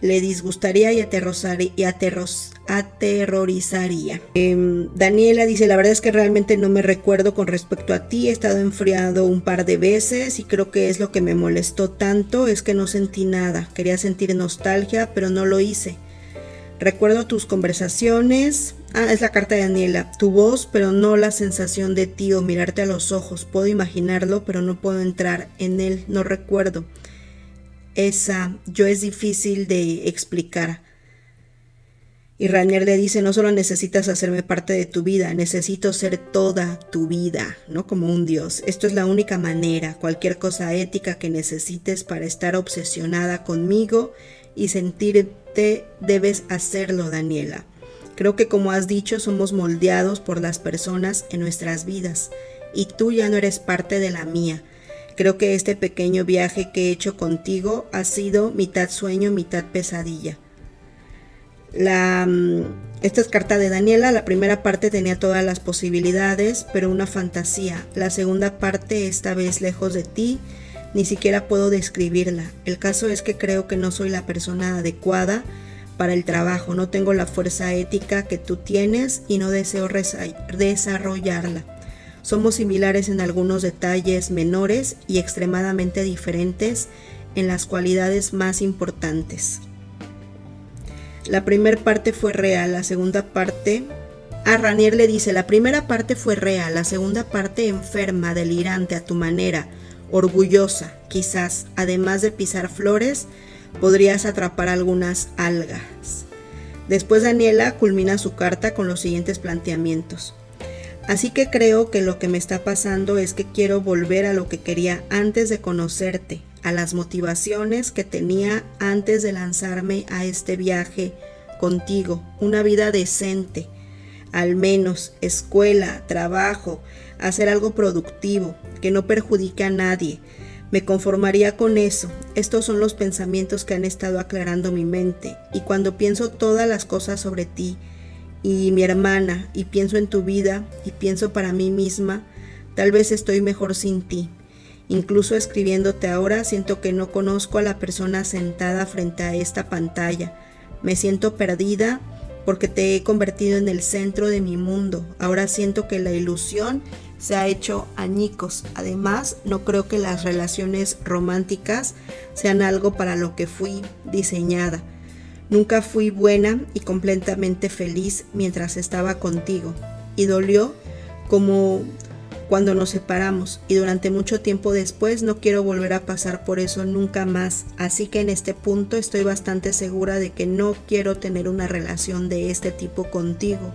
le disgustaría y, aterrorizaría. Em, Daniela dice, la verdad es que realmente no me recuerdo con respecto a ti, he estado enfriado un par de veces y creo que es lo que me molestó tanto, es que no sentí nada, quería sentir nostalgia, pero no lo hice. Recuerdo tus conversaciones. Ah, es la carta de Daniela. Tu voz, pero no la sensación de ti o mirarte a los ojos. Puedo imaginarlo, pero no puedo entrar en él. No recuerdo. Esa yo es difícil de explicar. Y Ranier le dice, no solo necesitas hacerme parte de tu vida, necesito ser toda tu vida, ¿no? Como un dios. Esto es la única manera, cualquier cosa ética que necesites para estar obsesionada conmigo y sentirte debes hacerlo, Daniela. Creo que como has dicho, somos moldeados por las personas en nuestras vidas y tú ya no eres parte de la mía. Creo que este pequeño viaje que he hecho contigo ha sido mitad sueño, mitad pesadilla. La, mm, esta es carta de Daniela. La primera parte tenía todas las posibilidades, pero una fantasía. La segunda parte, esta vez lejos de ti, ni siquiera puedo describirla. El caso es que creo que no soy la persona adecuada para el trabajo. No tengo la fuerza ética que tú tienes y no deseo desarrollarla. Somos similares en algunos detalles menores y extremadamente diferentes en las cualidades más importantes. La primera parte fue real, la segunda parte... A Ranier le dice, la primera parte fue real, la segunda parte enferma, delirante a tu manera, orgullosa, quizás, además de pisar flores, podrías atrapar algunas algas. Después Daniela culmina su carta con los siguientes planteamientos. Así que creo que lo que me está pasando es que quiero volver a lo que quería antes de conocerte, a las motivaciones que tenía antes de lanzarme a este viaje contigo, una vida decente, al menos escuela, trabajo, hacer algo productivo, que no perjudique a nadie. Me conformaría con eso. Estos son los pensamientos que han estado aclarando mi mente. Y cuando pienso todas las cosas sobre ti y mi hermana, y pienso en tu vida, y pienso para mí misma, tal vez estoy mejor sin ti. Incluso escribiéndote ahora siento que no conozco a la persona sentada frente a esta pantalla. Me siento perdida porque te he convertido en el centro de mi mundo. Ahora siento que la ilusión se ha hecho añicos. Además, no creo que las relaciones románticas sean algo para lo que fui diseñada. Nunca fui buena y completamente feliz mientras estaba contigo. Y dolió como cuando nos separamos y durante mucho tiempo después no quiero volver a pasar por eso nunca más. Así que en este punto estoy bastante segura de que no quiero tener una relación de este tipo contigo,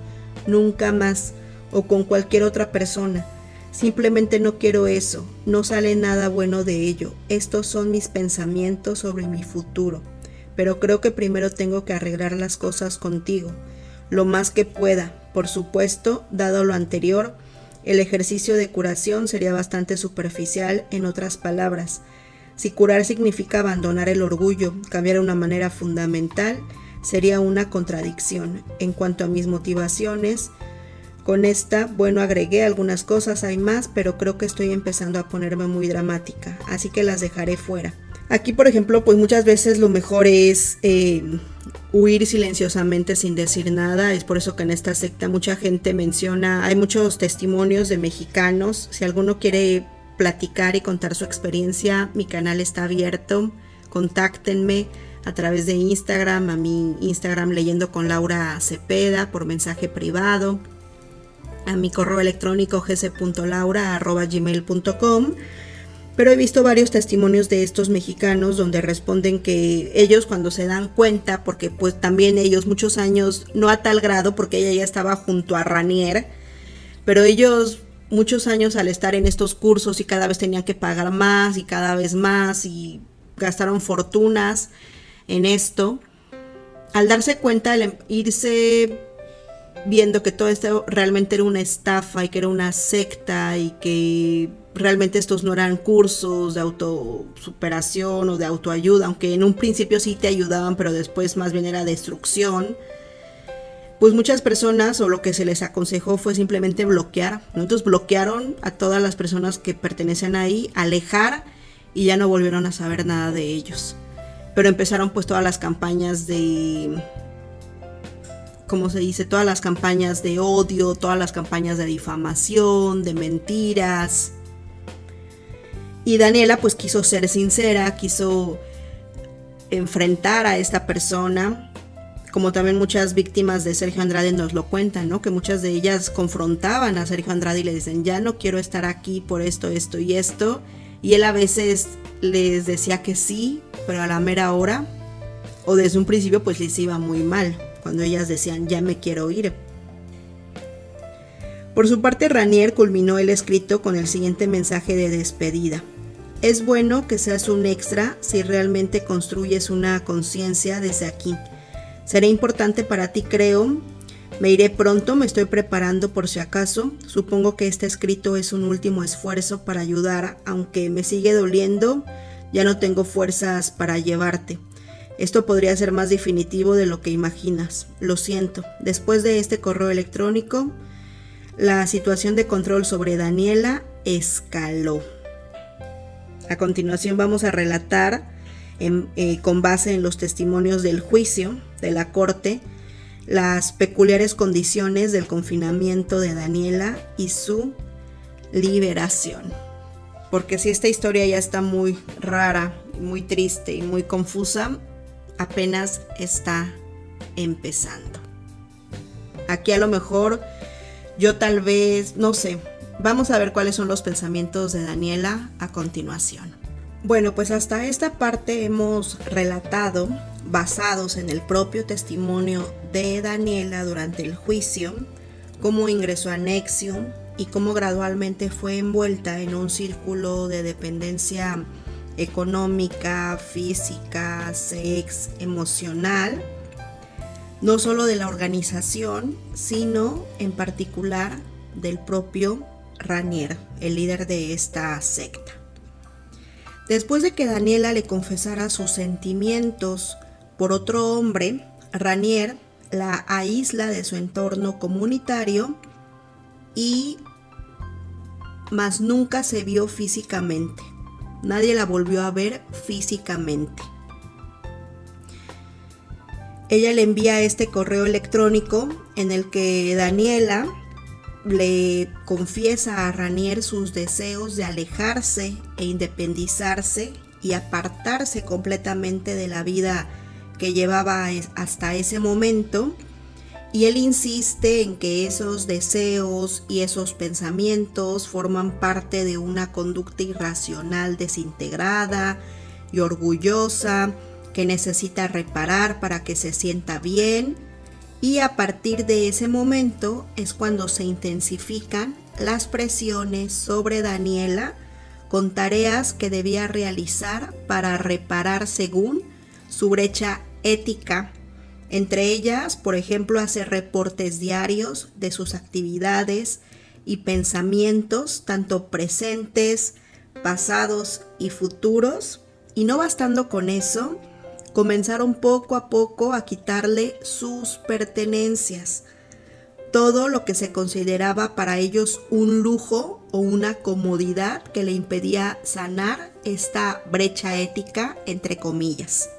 nunca más, o con cualquier otra persona. Simplemente no quiero eso, no sale nada bueno de ello. Estos son mis pensamientos sobre mi futuro. Pero creo que primero tengo que arreglar las cosas contigo, lo más que pueda. Por supuesto, dado lo anterior, el ejercicio de curación sería bastante superficial, en otras palabras. Si curar significa abandonar el orgullo, cambiar de una manera fundamental, sería una contradicción. En cuanto a mis motivaciones, con esta, bueno, agregué algunas cosas, hay más, pero creo que estoy empezando a ponerme muy dramática, así que las dejaré fuera. Aquí, por ejemplo, pues muchas veces lo mejor es eh, huir silenciosamente sin decir nada. Es por eso que en esta secta mucha gente menciona, hay muchos testimonios de mexicanos. Si alguno quiere platicar y contar su experiencia, mi canal está abierto. Contáctenme a través de Instagram, a mi Instagram leyendo con Laura Cepeda por mensaje privado, a mi correo electrónico gc.laura.gmail.com pero he visto varios testimonios de estos mexicanos donde responden que ellos cuando se dan cuenta, porque pues también ellos muchos años, no a tal grado porque ella ya estaba junto a Ranier, pero ellos muchos años al estar en estos cursos y cada vez tenían que pagar más y cada vez más y gastaron fortunas en esto, al darse cuenta, al irse viendo que todo esto realmente era una estafa y que era una secta y que realmente estos no eran cursos de autosuperación o de autoayuda, aunque en un principio sí te ayudaban, pero después más bien era destrucción. Pues muchas personas o lo que se les aconsejó fue simplemente bloquear. Entonces bloquearon a todas las personas que pertenecen ahí, alejar y ya no volvieron a saber nada de ellos. Pero empezaron pues todas las campañas de como se dice, todas las campañas de odio, todas las campañas de difamación, de mentiras, y Daniela pues quiso ser sincera, quiso enfrentar a esta persona, como también muchas víctimas de Sergio Andrade nos lo cuentan, ¿no? Que muchas de ellas confrontaban a Sergio Andrade y le dicen, ya no quiero estar aquí por esto, esto y esto. Y él a veces les decía que sí, pero a la mera hora, o desde un principio, pues les iba muy mal, cuando ellas decían, ya me quiero ir. Por su parte, Ranier culminó el escrito con el siguiente mensaje de despedida. Es bueno que seas un extra si realmente construyes una conciencia desde aquí. Será importante para ti, creo. Me iré pronto, me estoy preparando por si acaso. Supongo que este escrito es un último esfuerzo para ayudar, aunque me sigue doliendo, ya no tengo fuerzas para llevarte. Esto podría ser más definitivo de lo que imaginas. Lo siento. Después de este correo electrónico, la situación de control sobre Daniela escaló. A continuación vamos a relatar, eh, con base en los testimonios del juicio de la corte, las peculiares condiciones del confinamiento de Daniela y su liberación. Porque si esta historia ya está muy rara, muy triste y muy confusa, apenas está empezando. Aquí a lo mejor yo tal vez, no sé, Vamos a ver cuáles son los pensamientos de Daniela a continuación. Bueno, pues hasta esta parte hemos relatado, basados en el propio testimonio de Daniela durante el juicio, cómo ingresó a Nexium y cómo gradualmente fue envuelta en un círculo de dependencia económica, física, sex, emocional, no solo de la organización, sino en particular del propio Ranier, el líder de esta secta. Después de que Daniela le confesara sus sentimientos por otro hombre, Ranier la aísla de su entorno comunitario y más nunca se vio físicamente. Nadie la volvió a ver físicamente. Ella le envía este correo electrónico en el que Daniela le confiesa a Ranier sus deseos de alejarse e independizarse y apartarse completamente de la vida que llevaba hasta ese momento. Y él insiste en que esos deseos y esos pensamientos forman parte de una conducta irracional desintegrada y orgullosa que necesita reparar para que se sienta bien y a partir de ese momento es cuando se intensifican las presiones sobre Daniela con tareas que debía realizar para reparar según su brecha ética. Entre ellas, por ejemplo, hacer reportes diarios de sus actividades y pensamientos, tanto presentes, pasados y futuros. Y no bastando con eso, comenzaron poco a poco a quitarle sus pertenencias, todo lo que se consideraba para ellos un lujo o una comodidad que le impedía sanar esta brecha ética, entre comillas.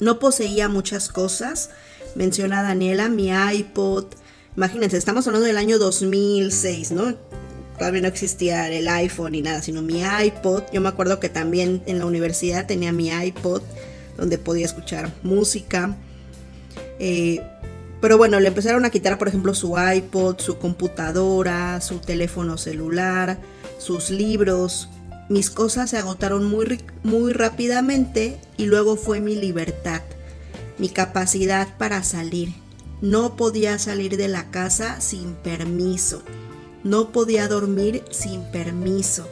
No poseía muchas cosas, menciona Daniela, mi iPod, imagínense, estamos hablando del año 2006, ¿no? Todavía no existía el iPhone ni nada, sino mi iPod. Yo me acuerdo que también en la universidad tenía mi iPod donde podía escuchar música. Eh, pero bueno, le empezaron a quitar, por ejemplo, su iPod, su computadora, su teléfono celular, sus libros. Mis cosas se agotaron muy, muy rápidamente y luego fue mi libertad, mi capacidad para salir. No podía salir de la casa sin permiso. No podía dormir sin permiso.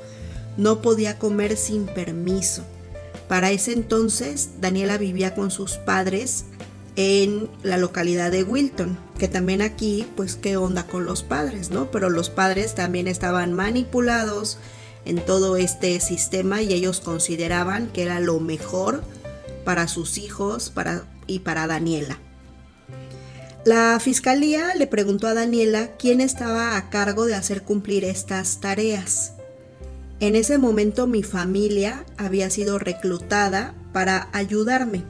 No podía comer sin permiso. Para ese entonces, Daniela vivía con sus padres en la localidad de Wilton, que también aquí, pues qué onda con los padres, ¿no? Pero los padres también estaban manipulados en todo este sistema y ellos consideraban que era lo mejor para sus hijos para, y para Daniela. La fiscalía le preguntó a Daniela quién estaba a cargo de hacer cumplir estas tareas. En ese momento mi familia había sido reclutada para ayudarme.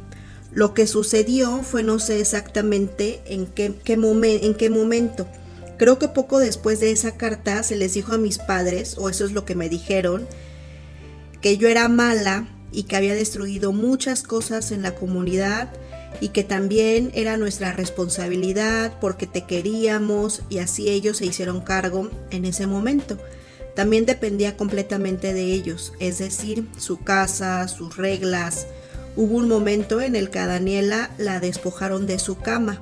Lo que sucedió fue no sé exactamente en qué, en qué momento. Creo que poco después de esa carta se les dijo a mis padres, o eso es lo que me dijeron, que yo era mala y que había destruido muchas cosas en la comunidad y que también era nuestra responsabilidad porque te queríamos y así ellos se hicieron cargo en ese momento también dependía completamente de ellos, es decir, su casa, sus reglas. Hubo un momento en el que a Daniela la despojaron de su cama.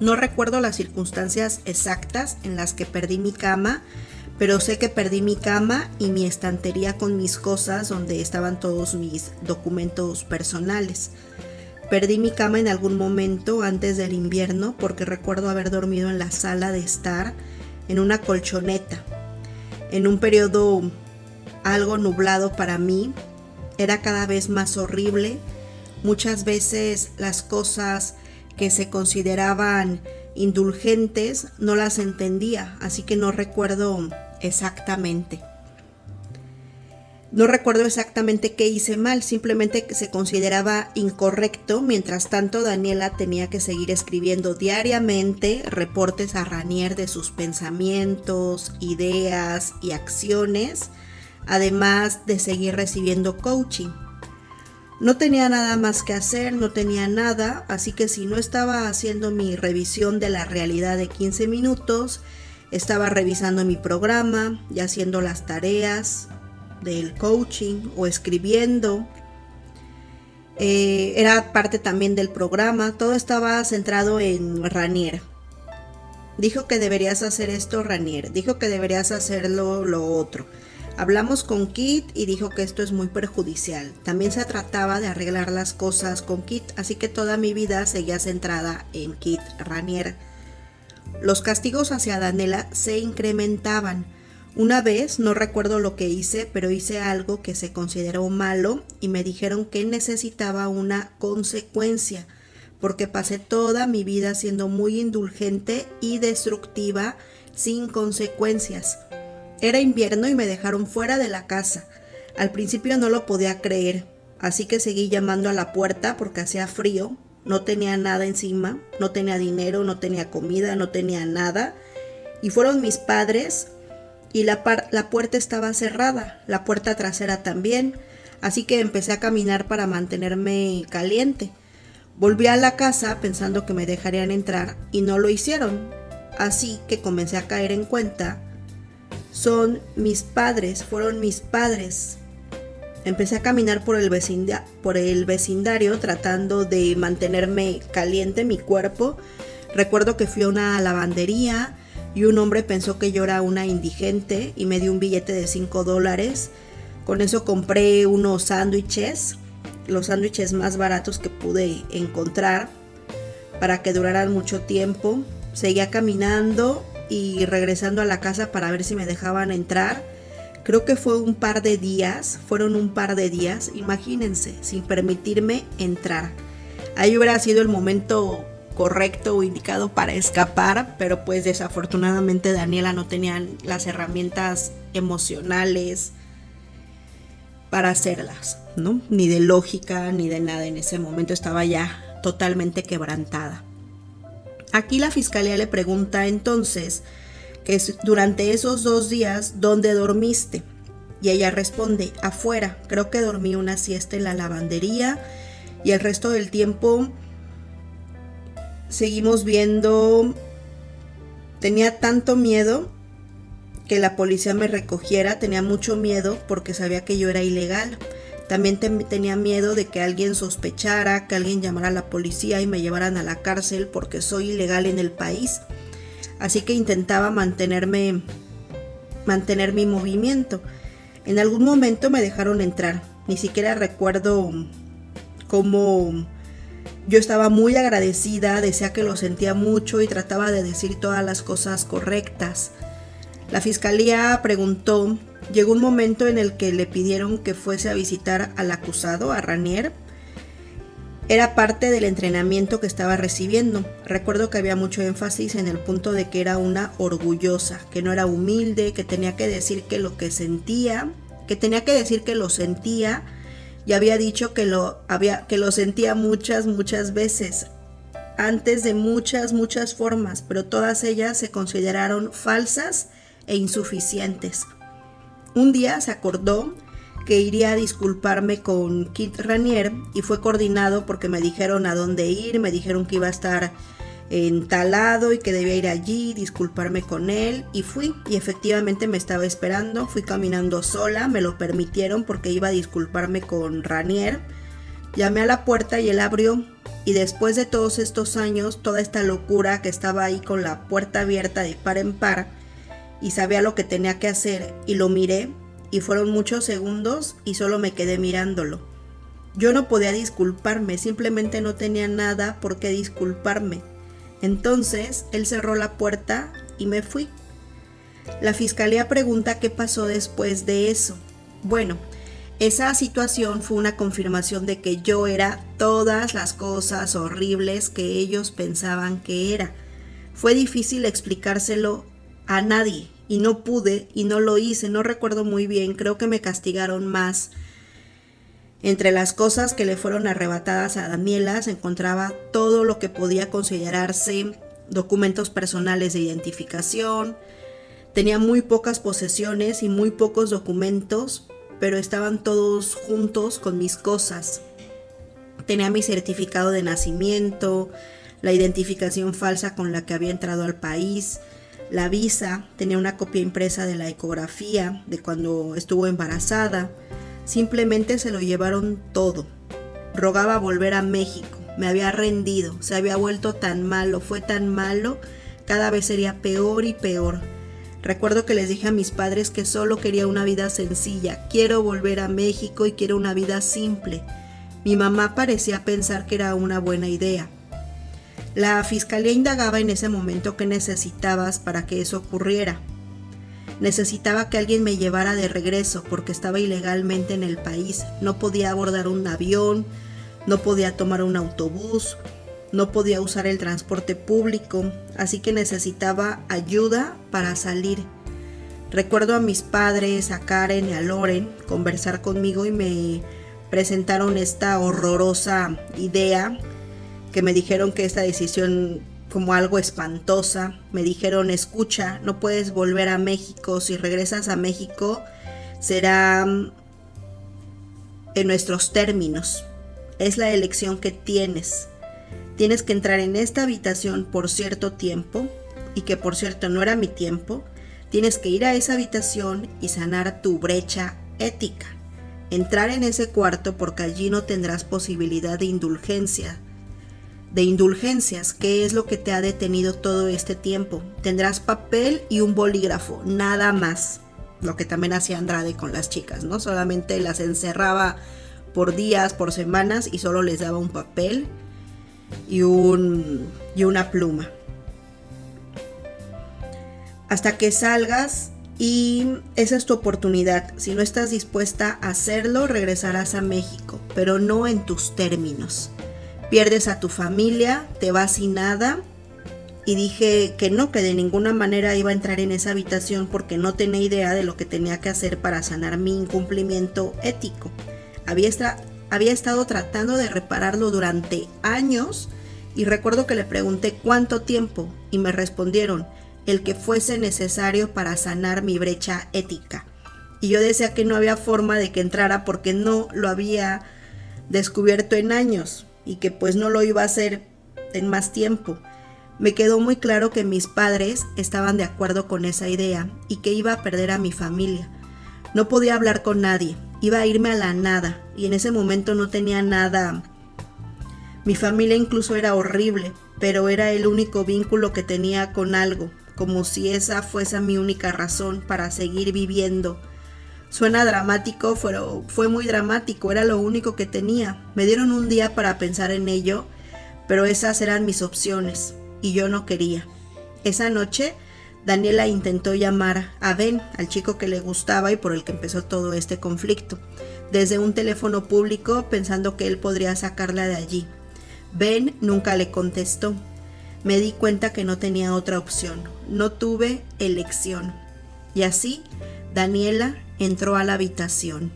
No recuerdo las circunstancias exactas en las que perdí mi cama, pero sé que perdí mi cama y mi estantería con mis cosas donde estaban todos mis documentos personales. Perdí mi cama en algún momento antes del invierno porque recuerdo haber dormido en la sala de estar en una colchoneta en un periodo algo nublado para mí, era cada vez más horrible Muchas veces las cosas que se consideraban indulgentes no las entendía, así que no recuerdo exactamente. No recuerdo exactamente qué hice mal, simplemente se consideraba incorrecto. Mientras tanto, Daniela tenía que seguir escribiendo diariamente reportes a Ranier de sus pensamientos, ideas y acciones, además de seguir recibiendo coaching. No tenía nada más que hacer, no tenía nada, así que si no estaba haciendo mi revisión de la realidad de 15 minutos, estaba revisando mi programa y haciendo las tareas, del coaching o escribiendo. Eh, era parte también del programa. Todo estaba centrado en Ranier. Dijo que deberías hacer esto, Ranier. Dijo que deberías hacerlo lo otro. Hablamos con Kit y dijo que esto es muy perjudicial. También se trataba de arreglar las cosas con Kit, así que toda mi vida seguía centrada en Kit Ranier. Los castigos hacia Daniela se incrementaban. Una vez, no recuerdo lo que hice, pero hice algo que se consideró malo y me dijeron que necesitaba una consecuencia, porque pasé toda mi vida siendo muy indulgente y destructiva sin consecuencias. Era invierno y me dejaron fuera de la casa. Al principio no lo podía creer, así que seguí llamando a la puerta porque hacía frío, no tenía nada encima, no tenía dinero, no tenía comida, no tenía nada. Y fueron mis padres y la, la puerta estaba cerrada, la puerta trasera también, así que empecé a caminar para mantenerme caliente. Volví a la casa pensando que me dejarían entrar y no lo hicieron, así que comencé a caer en cuenta. Son mis padres, fueron mis padres. Empecé a caminar por el, por el vecindario tratando de mantenerme caliente mi cuerpo. Recuerdo que fui a una lavandería, y un hombre pensó que yo era una indigente y me dio un billete de 5 dólares. Con eso compré unos sándwiches, los sándwiches más baratos que pude encontrar para que duraran mucho tiempo. Seguía caminando y regresando a la casa para ver si me dejaban entrar. Creo que fue un par de días, fueron un par de días, imagínense, sin permitirme entrar. Ahí hubiera sido el momento correcto o indicado para escapar, pero pues desafortunadamente Daniela no tenía las herramientas emocionales para hacerlas, ¿no? Ni de lógica, ni de nada en ese momento estaba ya totalmente quebrantada. Aquí la fiscalía le pregunta entonces que durante esos dos días, ¿dónde dormiste? Y ella responde, afuera, creo que dormí una siesta en la lavandería y el resto del tiempo seguimos viendo, tenía tanto miedo que la policía me recogiera, tenía mucho miedo porque sabía que yo era ilegal. También tenía miedo de que alguien sospechara, que alguien llamara a la policía y me llevaran a la cárcel porque soy ilegal en el país. Así que intentaba mantenerme, mantener mi movimiento. En algún momento me dejaron entrar. Ni siquiera recuerdo cómo yo estaba muy agradecida, decía que lo sentía mucho y trataba de decir todas las cosas correctas. La fiscalía preguntó, llegó un momento en el que le pidieron que fuese a visitar al acusado, a Ranier. Era parte del entrenamiento que estaba recibiendo. Recuerdo que había mucho énfasis en el punto de que era una orgullosa, que no era humilde, que tenía que decir que lo que sentía, que tenía que decir que lo sentía y había dicho que lo, había, que lo sentía muchas, muchas veces, antes de muchas, muchas formas, pero todas ellas se consideraron falsas e insuficientes. Un día se acordó que iría a disculparme con Kit Ranier y fue coordinado porque me dijeron a dónde ir, me dijeron que iba a estar entalado y que debía ir allí, disculparme con él y fui y efectivamente me estaba esperando, fui caminando sola, me lo permitieron porque iba a disculparme con Ranier. Llamé a la puerta y él abrió y después de todos estos años, toda esta locura que estaba ahí con la puerta abierta de par en par y sabía lo que tenía que hacer y lo miré y fueron muchos segundos y solo me quedé mirándolo. Yo no podía disculparme, simplemente no tenía nada por qué disculparme. Entonces él cerró la puerta y me fui. La fiscalía pregunta qué pasó después de eso. Bueno, esa situación fue una confirmación de que yo era todas las cosas horribles que ellos pensaban que era. Fue difícil explicárselo a nadie y no pude y no lo hice, no recuerdo muy bien, creo que me castigaron más. Entre las cosas que le fueron arrebatadas a Daniela se encontraba todo lo que podía considerarse documentos personales de identificación, tenía muy pocas posesiones y muy pocos documentos pero estaban todos juntos con mis cosas. Tenía mi certificado de nacimiento, la identificación falsa con la que había entrado al país, la visa, tenía una copia impresa de la ecografía de cuando estuvo embarazada. Simplemente se lo llevaron todo. Rogaba volver a México, me había rendido, se había vuelto tan malo, fue tan malo, cada vez sería peor y peor. Recuerdo que les dije a mis padres que solo quería una vida sencilla, quiero volver a México y quiero una vida simple. Mi mamá parecía pensar que era una buena idea. La fiscalía indagaba en ese momento qué necesitabas para que eso ocurriera. Necesitaba que alguien me llevara de regreso porque estaba ilegalmente en el país. No podía abordar un avión, no podía tomar un autobús, no podía usar el transporte público, así que necesitaba ayuda para salir. Recuerdo a mis padres, a Karen y a Loren conversar conmigo y me presentaron esta horrorosa idea que me dijeron que esta decisión como algo espantosa. Me dijeron, escucha, no puedes volver a México. Si regresas a México será en nuestros términos. Es la elección que tienes. Tienes que entrar en esta habitación por cierto tiempo, y que por cierto no era mi tiempo. Tienes que ir a esa habitación y sanar tu brecha ética. Entrar en ese cuarto porque allí no tendrás posibilidad de indulgencia. De indulgencias, ¿qué es lo que te ha detenido todo este tiempo? Tendrás papel y un bolígrafo, nada más. Lo que también hacía Andrade con las chicas, ¿no? Solamente las encerraba por días, por semanas y solo les daba un papel y, un, y una pluma. Hasta que salgas y esa es tu oportunidad. Si no estás dispuesta a hacerlo, regresarás a México, pero no en tus términos. Pierdes a tu familia, te vas sin nada. Y dije que no, que de ninguna manera iba a entrar en esa habitación porque no tenía idea de lo que tenía que hacer para sanar mi incumplimiento ético. Había, estado tratando de repararlo durante años y recuerdo que le pregunté cuánto tiempo y me respondieron el que fuese necesario para sanar mi brecha ética. Y yo decía que no había forma de que entrara porque no lo había descubierto en años y que pues no lo iba a hacer en más tiempo. Me quedó muy claro que mis padres estaban de acuerdo con esa idea y que iba a perder a mi familia. No podía hablar con nadie, iba a irme a la nada y en ese momento no tenía nada. Mi familia incluso era horrible, pero era el único vínculo que tenía con algo, como si esa fuese mi única razón para seguir viviendo. Suena dramático, fue muy dramático, era lo único que tenía. Me dieron un día para pensar en ello, pero esas eran mis opciones, y yo no quería. Esa noche Daniela intentó llamar a Ben, al chico que le gustaba y por el que empezó todo este conflicto, desde un teléfono público pensando que él podría sacarla de allí. Ben nunca le contestó. Me di cuenta que no tenía otra opción, no tuve elección. Y así, Daniela entró a la habitación.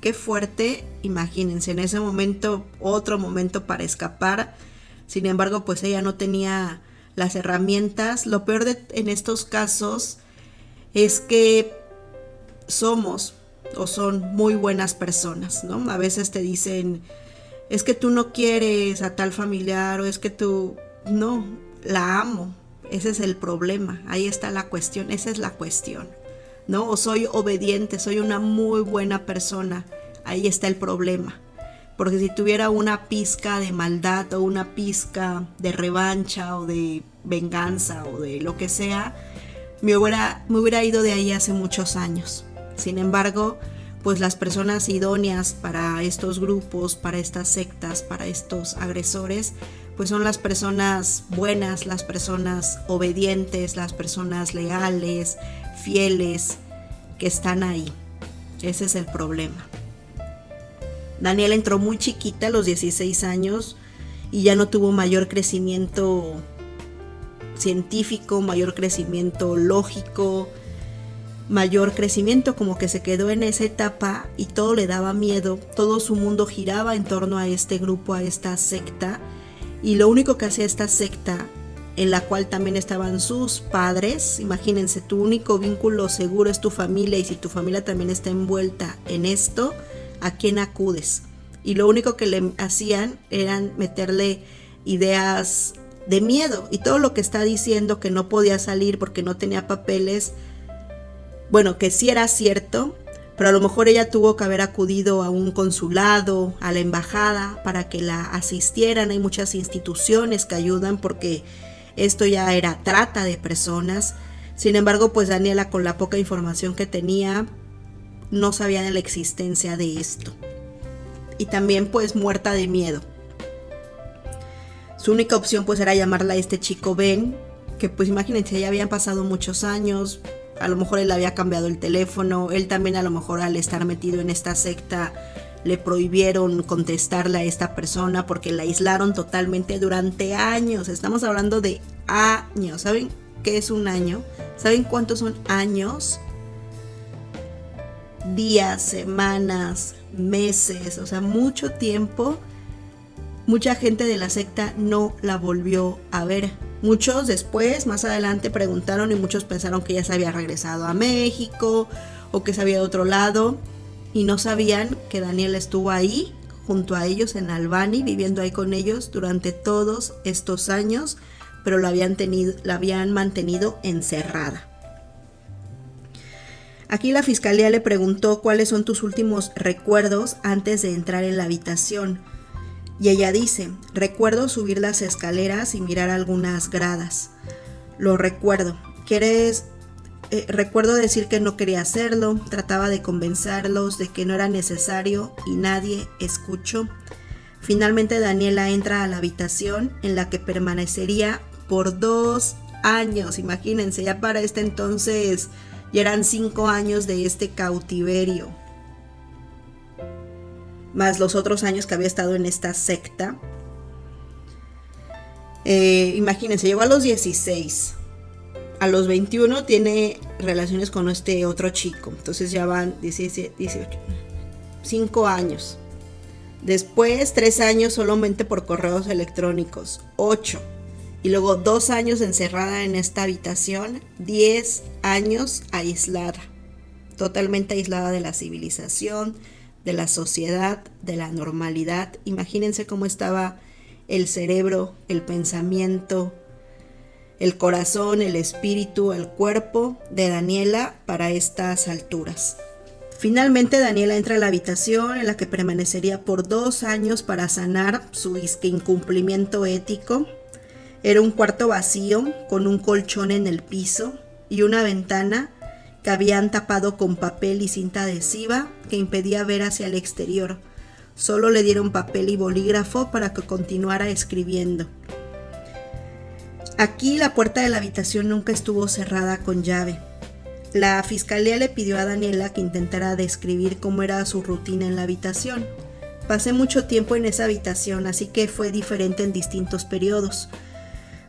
Qué fuerte, imagínense, en ese momento, otro momento para escapar. Sin embargo, pues ella no tenía las herramientas. Lo peor de, en estos casos es que somos o son muy buenas personas, ¿no? A veces te dicen, es que tú no quieres a tal familiar o es que tú, no, la amo. Ese es el problema, ahí está la cuestión, esa es la cuestión, ¿no? O soy obediente, soy una muy buena persona, ahí está el problema. Porque si tuviera una pizca de maldad o una pizca de revancha o de venganza o de lo que sea, me hubiera, me hubiera ido de ahí hace muchos años. Sin embargo, pues las personas idóneas para estos grupos, para estas sectas, para estos agresores, pues son las personas buenas, las personas obedientes, las personas leales, fieles, que están ahí. Ese es el problema. Daniela entró muy chiquita a los 16 años y ya no tuvo mayor crecimiento científico, mayor crecimiento lógico, mayor crecimiento, como que se quedó en esa etapa y todo le daba miedo, todo su mundo giraba en torno a este grupo, a esta secta, y lo único que hacía esta secta, en la cual también estaban sus padres, imagínense, tu único vínculo seguro es tu familia y si tu familia también está envuelta en esto, ¿a quién acudes? Y lo único que le hacían eran meterle ideas de miedo y todo lo que está diciendo que no podía salir porque no tenía papeles, bueno, que sí era cierto, pero a lo mejor ella tuvo que haber acudido a un consulado, a la embajada, para que la asistieran. Hay muchas instituciones que ayudan porque esto ya era trata de personas. Sin embargo, pues Daniela con la poca información que tenía, no sabía de la existencia de esto. Y también pues muerta de miedo. Su única opción pues era llamarla a este chico Ben, que pues imagínense, ya habían pasado muchos años, a lo mejor él había cambiado el teléfono, él también a lo mejor al estar metido en esta secta le prohibieron contestarle a esta persona porque la aislaron totalmente durante años. Estamos hablando de años. ¿Saben qué es un año? ¿Saben cuántos son años? Días, semanas, meses, o sea, mucho tiempo. Mucha gente de la secta no la volvió a ver. Muchos después, más adelante, preguntaron y muchos pensaron que ya se había regresado a México o que se había de otro lado y no sabían que Daniel estuvo ahí junto a ellos en Albany, viviendo ahí con ellos durante todos estos años, pero la habían, tenido, la habían mantenido encerrada. Aquí la fiscalía le preguntó cuáles son tus últimos recuerdos antes de entrar en la habitación. Y ella dice, recuerdo subir las escaleras y mirar algunas gradas. Lo recuerdo. ¿Quieres? Eh, recuerdo decir que no quería hacerlo, trataba de convencerlos de que no era necesario y nadie escuchó. Finalmente Daniela entra a la habitación en la que permanecería por dos años. Imagínense, ya para este entonces ya eran cinco años de este cautiverio más los otros años que había estado en esta secta. Eh, imagínense, llegó a los 16. A los 21 tiene relaciones con este otro chico. Entonces ya van 17, 18. 5 años. Después 3 años solamente por correos electrónicos. 8. Y luego 2 años encerrada en esta habitación. 10 años aislada. Totalmente aislada de la civilización, de la sociedad, de la normalidad. Imagínense cómo estaba el cerebro, el pensamiento, el corazón, el espíritu, el cuerpo de Daniela para estas alturas. Finalmente Daniela entra a la habitación en la que permanecería por dos años para sanar su incumplimiento ético. Era un cuarto vacío con un colchón en el piso y una ventana que habían tapado con papel y cinta adhesiva que impedía ver hacia el exterior. Solo le dieron papel y bolígrafo para que continuara escribiendo. Aquí la puerta de la habitación nunca estuvo cerrada con llave. La fiscalía le pidió a Daniela que intentara describir cómo era su rutina en la habitación. Pasé mucho tiempo en esa habitación, así que fue diferente en distintos periodos.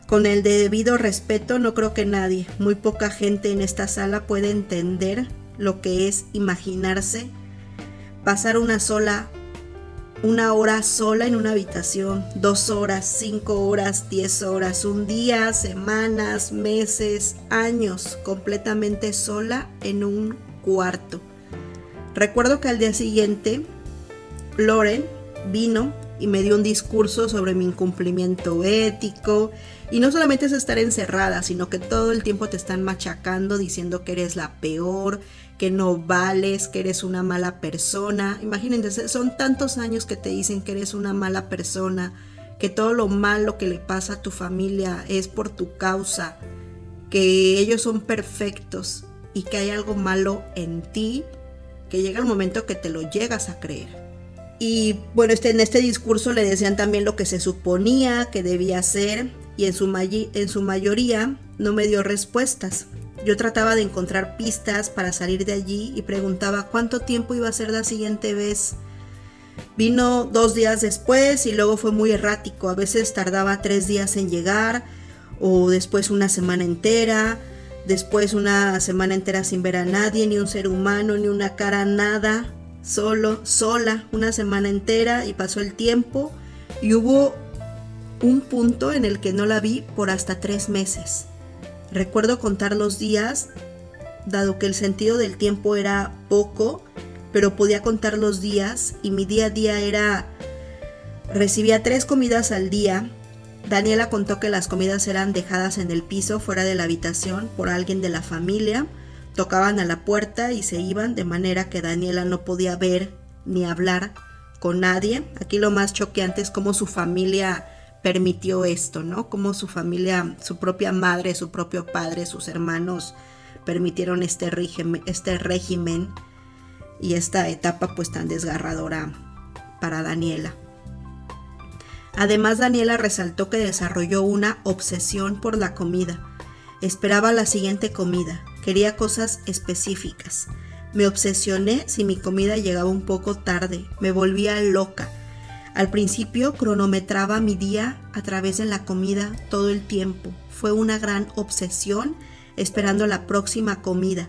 Con el debido respeto, no creo que nadie, muy poca gente en esta sala puede entender lo que es imaginarse pasar una sola, una hora sola en una habitación, dos horas, cinco horas, diez horas, un día, semanas, meses, años, completamente sola en un cuarto. Recuerdo que al día siguiente, Loren vino y me dio un discurso sobre mi incumplimiento ético y no solamente es estar encerrada, sino que todo el tiempo te están machacando diciendo que eres la peor, que no vales, que eres una mala persona. Imagínense, son tantos años que te dicen que eres una mala persona, que todo lo malo que le pasa a tu familia es por tu causa, que ellos son perfectos y que hay algo malo en ti, que llega el momento que te lo llegas a creer. Y bueno, este, en este discurso le decían también lo que se suponía que debía hacer y en su, en su mayoría no me dio respuestas. Yo trataba de encontrar pistas para salir de allí y preguntaba cuánto tiempo iba a ser la siguiente vez. Vino dos días después y luego fue muy errático. A veces tardaba tres días en llegar o después una semana entera, después una semana entera sin ver a nadie, ni un ser humano, ni una cara, nada, solo, sola, una semana entera y pasó el tiempo y hubo un punto en el que no la vi por hasta tres meses. Recuerdo contar los días, dado que el sentido del tiempo era poco, pero podía contar los días y mi día a día era... Recibía tres comidas al día. Daniela contó que las comidas eran dejadas en el piso fuera de la habitación por alguien de la familia. Tocaban a la puerta y se iban de manera que Daniela no podía ver ni hablar con nadie. Aquí lo más choqueante es cómo su familia permitió esto, ¿no? Cómo su familia, su propia madre, su propio padre, sus hermanos permitieron este, régimen, este régimen y esta etapa pues tan desgarradora para Daniela. Además Daniela resaltó que desarrolló una obsesión por la comida. Esperaba la siguiente comida, quería cosas específicas. Me obsesioné si mi comida llegaba un poco tarde, me volvía loca. Al principio cronometraba mi día a través de la comida todo el tiempo. Fue una gran obsesión esperando la próxima comida.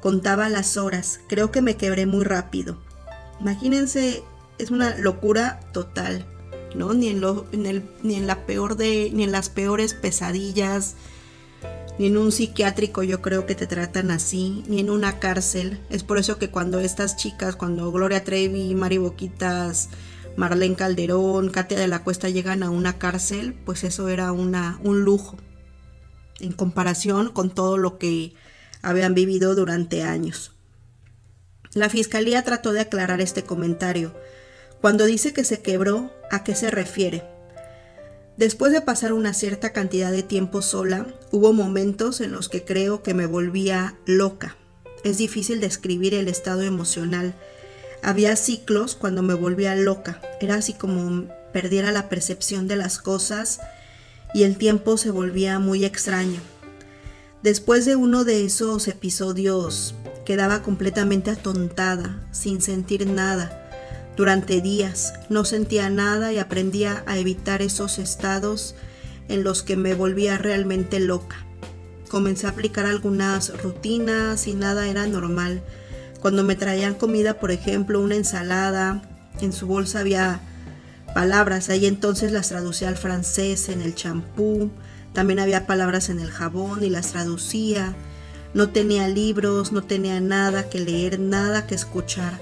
Contaba las horas, creo que me quebré muy rápido. Imagínense, es una locura total, ¿no? Ni en, lo, ni en la peor de, ni en las peores pesadillas, ni en un psiquiátrico yo creo que te tratan así, ni en una cárcel. Es por eso que cuando estas chicas, cuando Gloria Trevi, Mari Boquitas, Marlene Calderón, Katia de la Cuesta llegan a una cárcel, pues eso era una, un lujo en comparación con todo lo que habían vivido durante años. La fiscalía trató de aclarar este comentario. Cuando dice que se quebró, ¿a qué se refiere? Después de pasar una cierta cantidad de tiempo sola, hubo momentos en los que creo que me volvía loca. Es difícil describir el estado emocional. Había ciclos cuando me volvía loca. Era así como perdiera la percepción de las cosas y el tiempo se volvía muy extraño. Después de uno de esos episodios quedaba completamente atontada, sin sentir nada. Durante días no sentía nada y aprendía a evitar esos estados en los que me volvía realmente loca. Comencé a aplicar algunas rutinas y nada era normal. Cuando me traían comida, por ejemplo, una ensalada, en su bolsa había palabras, ahí entonces las traducía al francés en el champú, también había palabras en el jabón y las traducía. No tenía libros, no tenía nada que leer, nada que escuchar,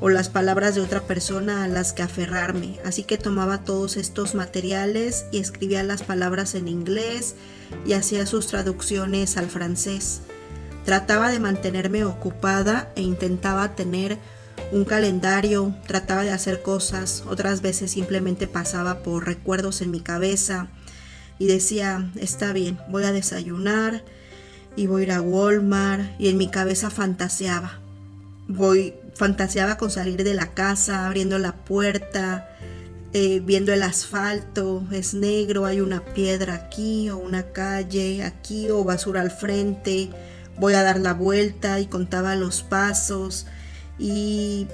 o las palabras de otra persona a las que aferrarme. Así que tomaba todos estos materiales y escribía las palabras en inglés y hacía sus traducciones al francés. Trataba de mantenerme ocupada e intentaba tener un calendario, trataba de hacer cosas, otras veces simplemente pasaba por recuerdos en mi cabeza y decía, está bien, voy a desayunar y voy a ir a Walmart y en mi cabeza fantaseaba. Voy, fantaseaba con salir de la casa, abriendo la puerta, eh, viendo el asfalto, es negro, hay una piedra aquí o una calle aquí o basura al frente, voy a dar la vuelta y contaba los pasos y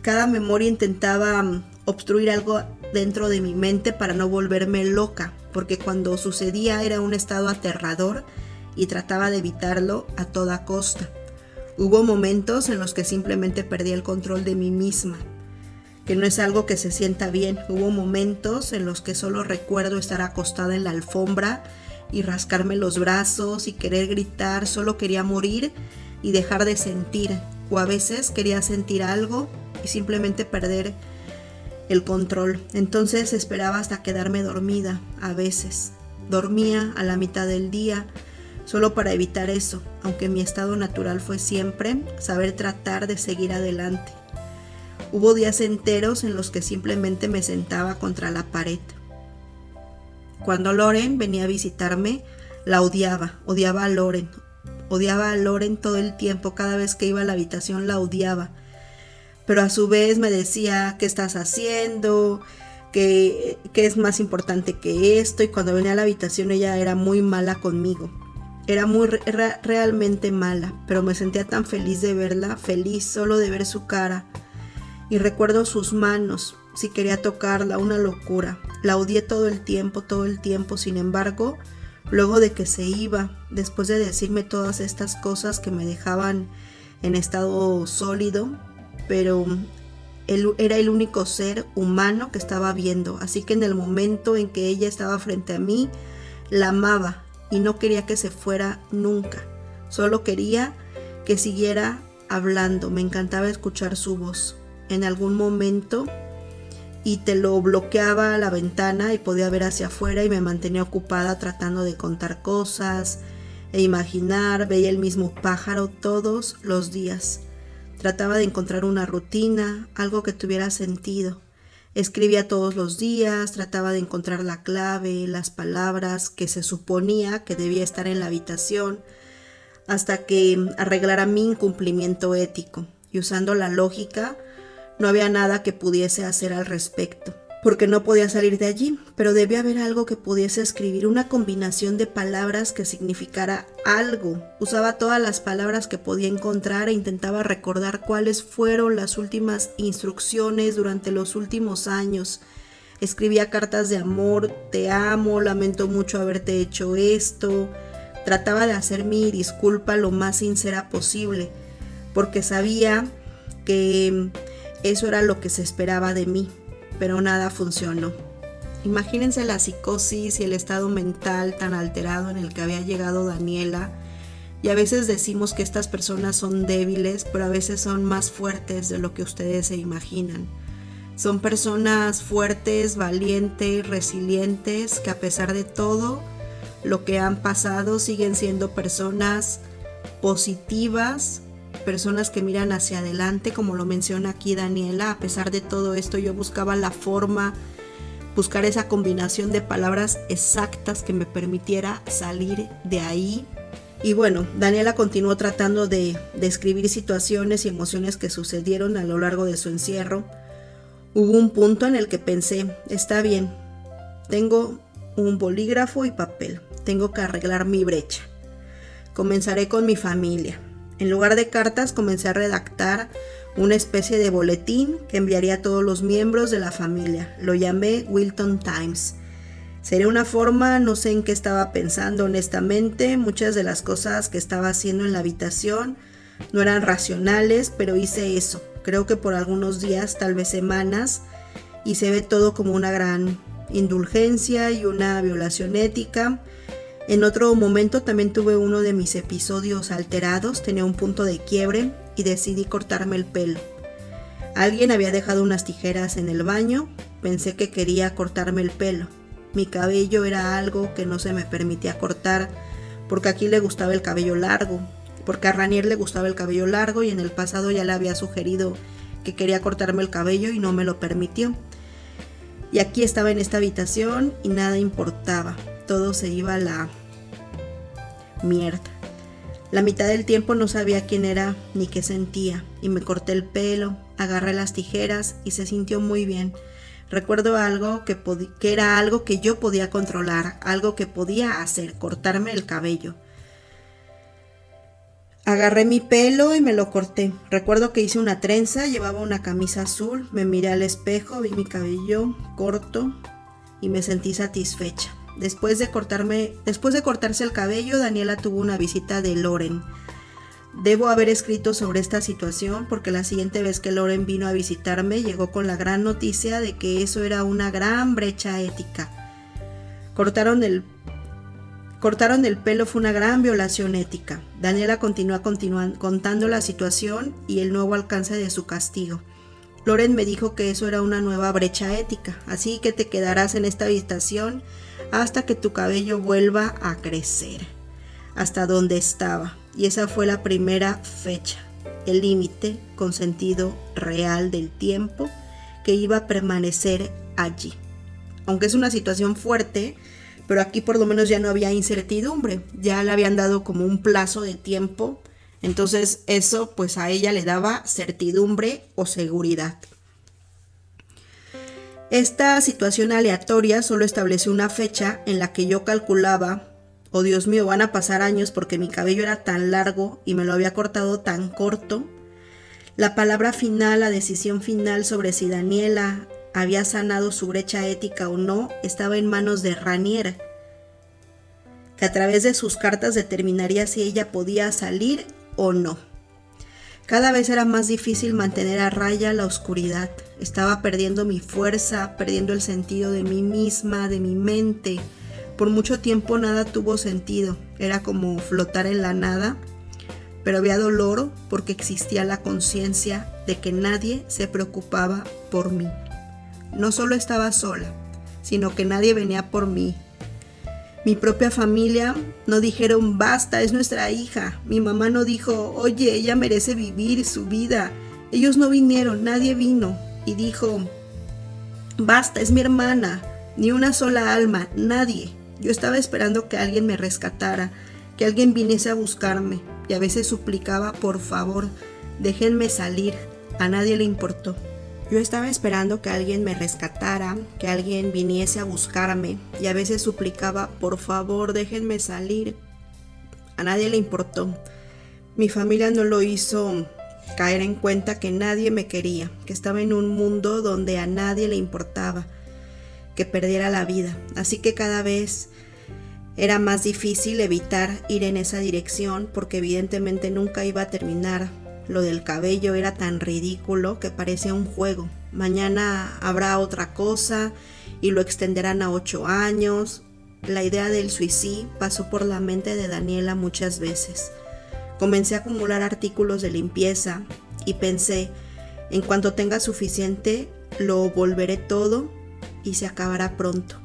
cada memoria intentaba mm, obstruir algo dentro de mi mente para no volverme loca, porque cuando sucedía era un estado aterrador y trataba de evitarlo a toda costa. Hubo momentos en los que simplemente perdí el control de mí misma, que no es algo que se sienta bien. Hubo momentos en los que solo recuerdo estar acostada en la alfombra y rascarme los brazos y querer gritar, solo quería morir y dejar de sentir, o a veces quería sentir algo y simplemente perder el control. Entonces esperaba hasta quedarme dormida, a veces. Dormía a la mitad del día, solo para evitar eso, aunque mi estado natural fue siempre saber tratar de seguir adelante. Hubo días enteros en los que simplemente me sentaba contra la pared. Cuando Loren venía a visitarme, la odiaba, odiaba a Loren, odiaba a Loren todo el tiempo, cada vez que iba a la habitación la odiaba pero a su vez me decía, ¿qué estás haciendo? ¿Qué, es más importante que esto? Y cuando venía a la habitación ella era muy mala conmigo. Era muy realmente mala, pero me sentía tan feliz de verla, feliz solo de ver su cara. y recuerdo sus manos, si quería tocarla, una locura. La odié todo el tiempo, todo el tiempo, sin embargo, luego de que se iba, después de decirme todas estas cosas que me dejaban en estado sólido, pero él era el único ser humano que estaba viendo, así que en el momento en que ella estaba frente a mí, la amaba y no quería que se fuera nunca, solo quería que siguiera hablando, me encantaba escuchar su voz. En algún momento y te lo bloqueaba la ventana y podía ver hacia afuera y me mantenía ocupada tratando de contar cosas e imaginar, veía el mismo pájaro todos los días. Trataba de encontrar una rutina, algo que tuviera sentido. Escribía todos los días, trataba de encontrar la clave, las palabras que se suponía que debía estar en la habitación, hasta que arreglara mi incumplimiento ético. Y usando la lógica, no había nada que pudiese hacer al respecto, porque no podía salir de allí, pero debía haber algo que pudiese escribir, una combinación de palabras que significara algo. Usaba todas las palabras que podía encontrar e intentaba recordar cuáles fueron las últimas instrucciones durante los últimos años. Escribía cartas de amor, te amo, lamento mucho haberte hecho esto. Trataba de hacer mi disculpa lo más sincera posible, porque sabía que eso era lo que se esperaba de mí, pero nada funcionó. Imagínense la psicosis y el estado mental tan alterado en el que había llegado Daniela. Y a veces decimos que estas personas son débiles, pero a veces son más fuertes de lo que ustedes se imaginan. Son personas fuertes, valientes, resilientes, que a pesar de todo lo que han pasado siguen siendo personas positivas, personas que miran hacia adelante, como lo menciona aquí Daniela. A pesar de todo esto, yo buscaba la forma, buscar esa combinación de palabras exactas que me permitiera salir de ahí. Y bueno, Daniela continuó tratando de describir situaciones y emociones que sucedieron a lo largo de su encierro. Hubo un punto en el que pensé, está bien, tengo un bolígrafo y papel, tengo que arreglar mi brecha. Comenzaré con mi familia. En lugar de cartas comencé a redactar una especie de boletín que enviaría a todos los miembros de la familia. Lo llamé Wilton Times. Sería una forma, no sé en qué estaba pensando honestamente, muchas de las cosas que estaba haciendo en la habitación no eran racionales, pero hice eso. Creo que por algunos días, tal vez semanas, y se ve todo como una gran indulgencia y una violación ética en otro momento también tuve uno de mis episodios alterados, tenía un punto de quiebre y decidí cortarme el pelo. Alguien había dejado unas tijeras en el baño, pensé que quería cortarme el pelo. Mi cabello era algo que no se me permitía cortar porque aquí le gustaba el cabello largo, porque a Ranier le gustaba el cabello largo y en el pasado ya le había sugerido que quería cortarme el cabello y no me lo permitió. Y aquí estaba en esta habitación y nada importaba todo se iba a la mierda. La mitad del tiempo no sabía quién era ni qué sentía y me corté el pelo, agarré las tijeras y se sintió muy bien. Recuerdo algo que, que era algo que yo podía controlar, algo que podía hacer, cortarme el cabello. Agarré mi pelo y me lo corté. Recuerdo que hice una trenza, llevaba una camisa azul, me miré al espejo, vi mi cabello corto y me sentí satisfecha. Después de, cortarme, después de cortarse el cabello, Daniela tuvo una visita de Loren. Debo haber escrito sobre esta situación porque la siguiente vez que Loren vino a visitarme llegó con la gran noticia de que eso era una gran brecha ética. Cortaron el, cortaron el pelo fue una gran violación ética. Daniela continúa contando la situación y el nuevo alcance de su castigo. Loren me dijo que eso era una nueva brecha ética, así que te quedarás en esta habitación hasta que tu cabello vuelva a crecer, hasta donde estaba. Y esa fue la primera fecha, el límite con sentido real del tiempo que iba a permanecer allí. Aunque es una situación fuerte, pero aquí por lo menos ya no había incertidumbre, ya le habían dado como un plazo de tiempo, entonces eso pues a ella le daba certidumbre o seguridad. Esta situación aleatoria solo estableció una fecha en la que yo calculaba, oh Dios mío, van a pasar años porque mi cabello era tan largo y me lo había cortado tan corto. La palabra final, la decisión final sobre si Daniela había sanado su brecha ética o no, estaba en manos de Ranier, que a través de sus cartas determinaría si ella podía salir o no. Cada vez era más difícil mantener a raya la oscuridad. Estaba perdiendo mi fuerza, perdiendo el sentido de mí misma, de mi mente. Por mucho tiempo nada tuvo sentido. Era como flotar en la nada. Pero había dolor porque existía la conciencia de que nadie se preocupaba por mí. No solo estaba sola, sino que nadie venía por mí, mi propia familia no dijeron, basta, es nuestra hija. Mi mamá no dijo, oye, ella merece vivir su vida. Ellos no vinieron, nadie vino. Y dijo, basta, es mi hermana. Ni una sola alma, nadie. Yo estaba esperando que alguien me rescatara, que alguien viniese a buscarme. Y a veces suplicaba, por favor, déjenme salir. A nadie le importó. Yo estaba esperando que alguien me rescatara, que alguien viniese a buscarme y a veces suplicaba, por favor, déjenme salir. A nadie le importó. Mi familia no lo hizo caer en cuenta que nadie me quería, que estaba en un mundo donde a nadie le importaba que perdiera la vida. Así que cada vez era más difícil evitar ir en esa dirección porque evidentemente nunca iba a terminar lo del cabello era tan ridículo que parecía un juego. Mañana habrá otra cosa y lo extenderán a ocho años. La idea del suicidio pasó por la mente de Daniela muchas veces. Comencé a acumular artículos de limpieza y pensé, en cuanto tenga suficiente, lo volveré todo y se acabará pronto.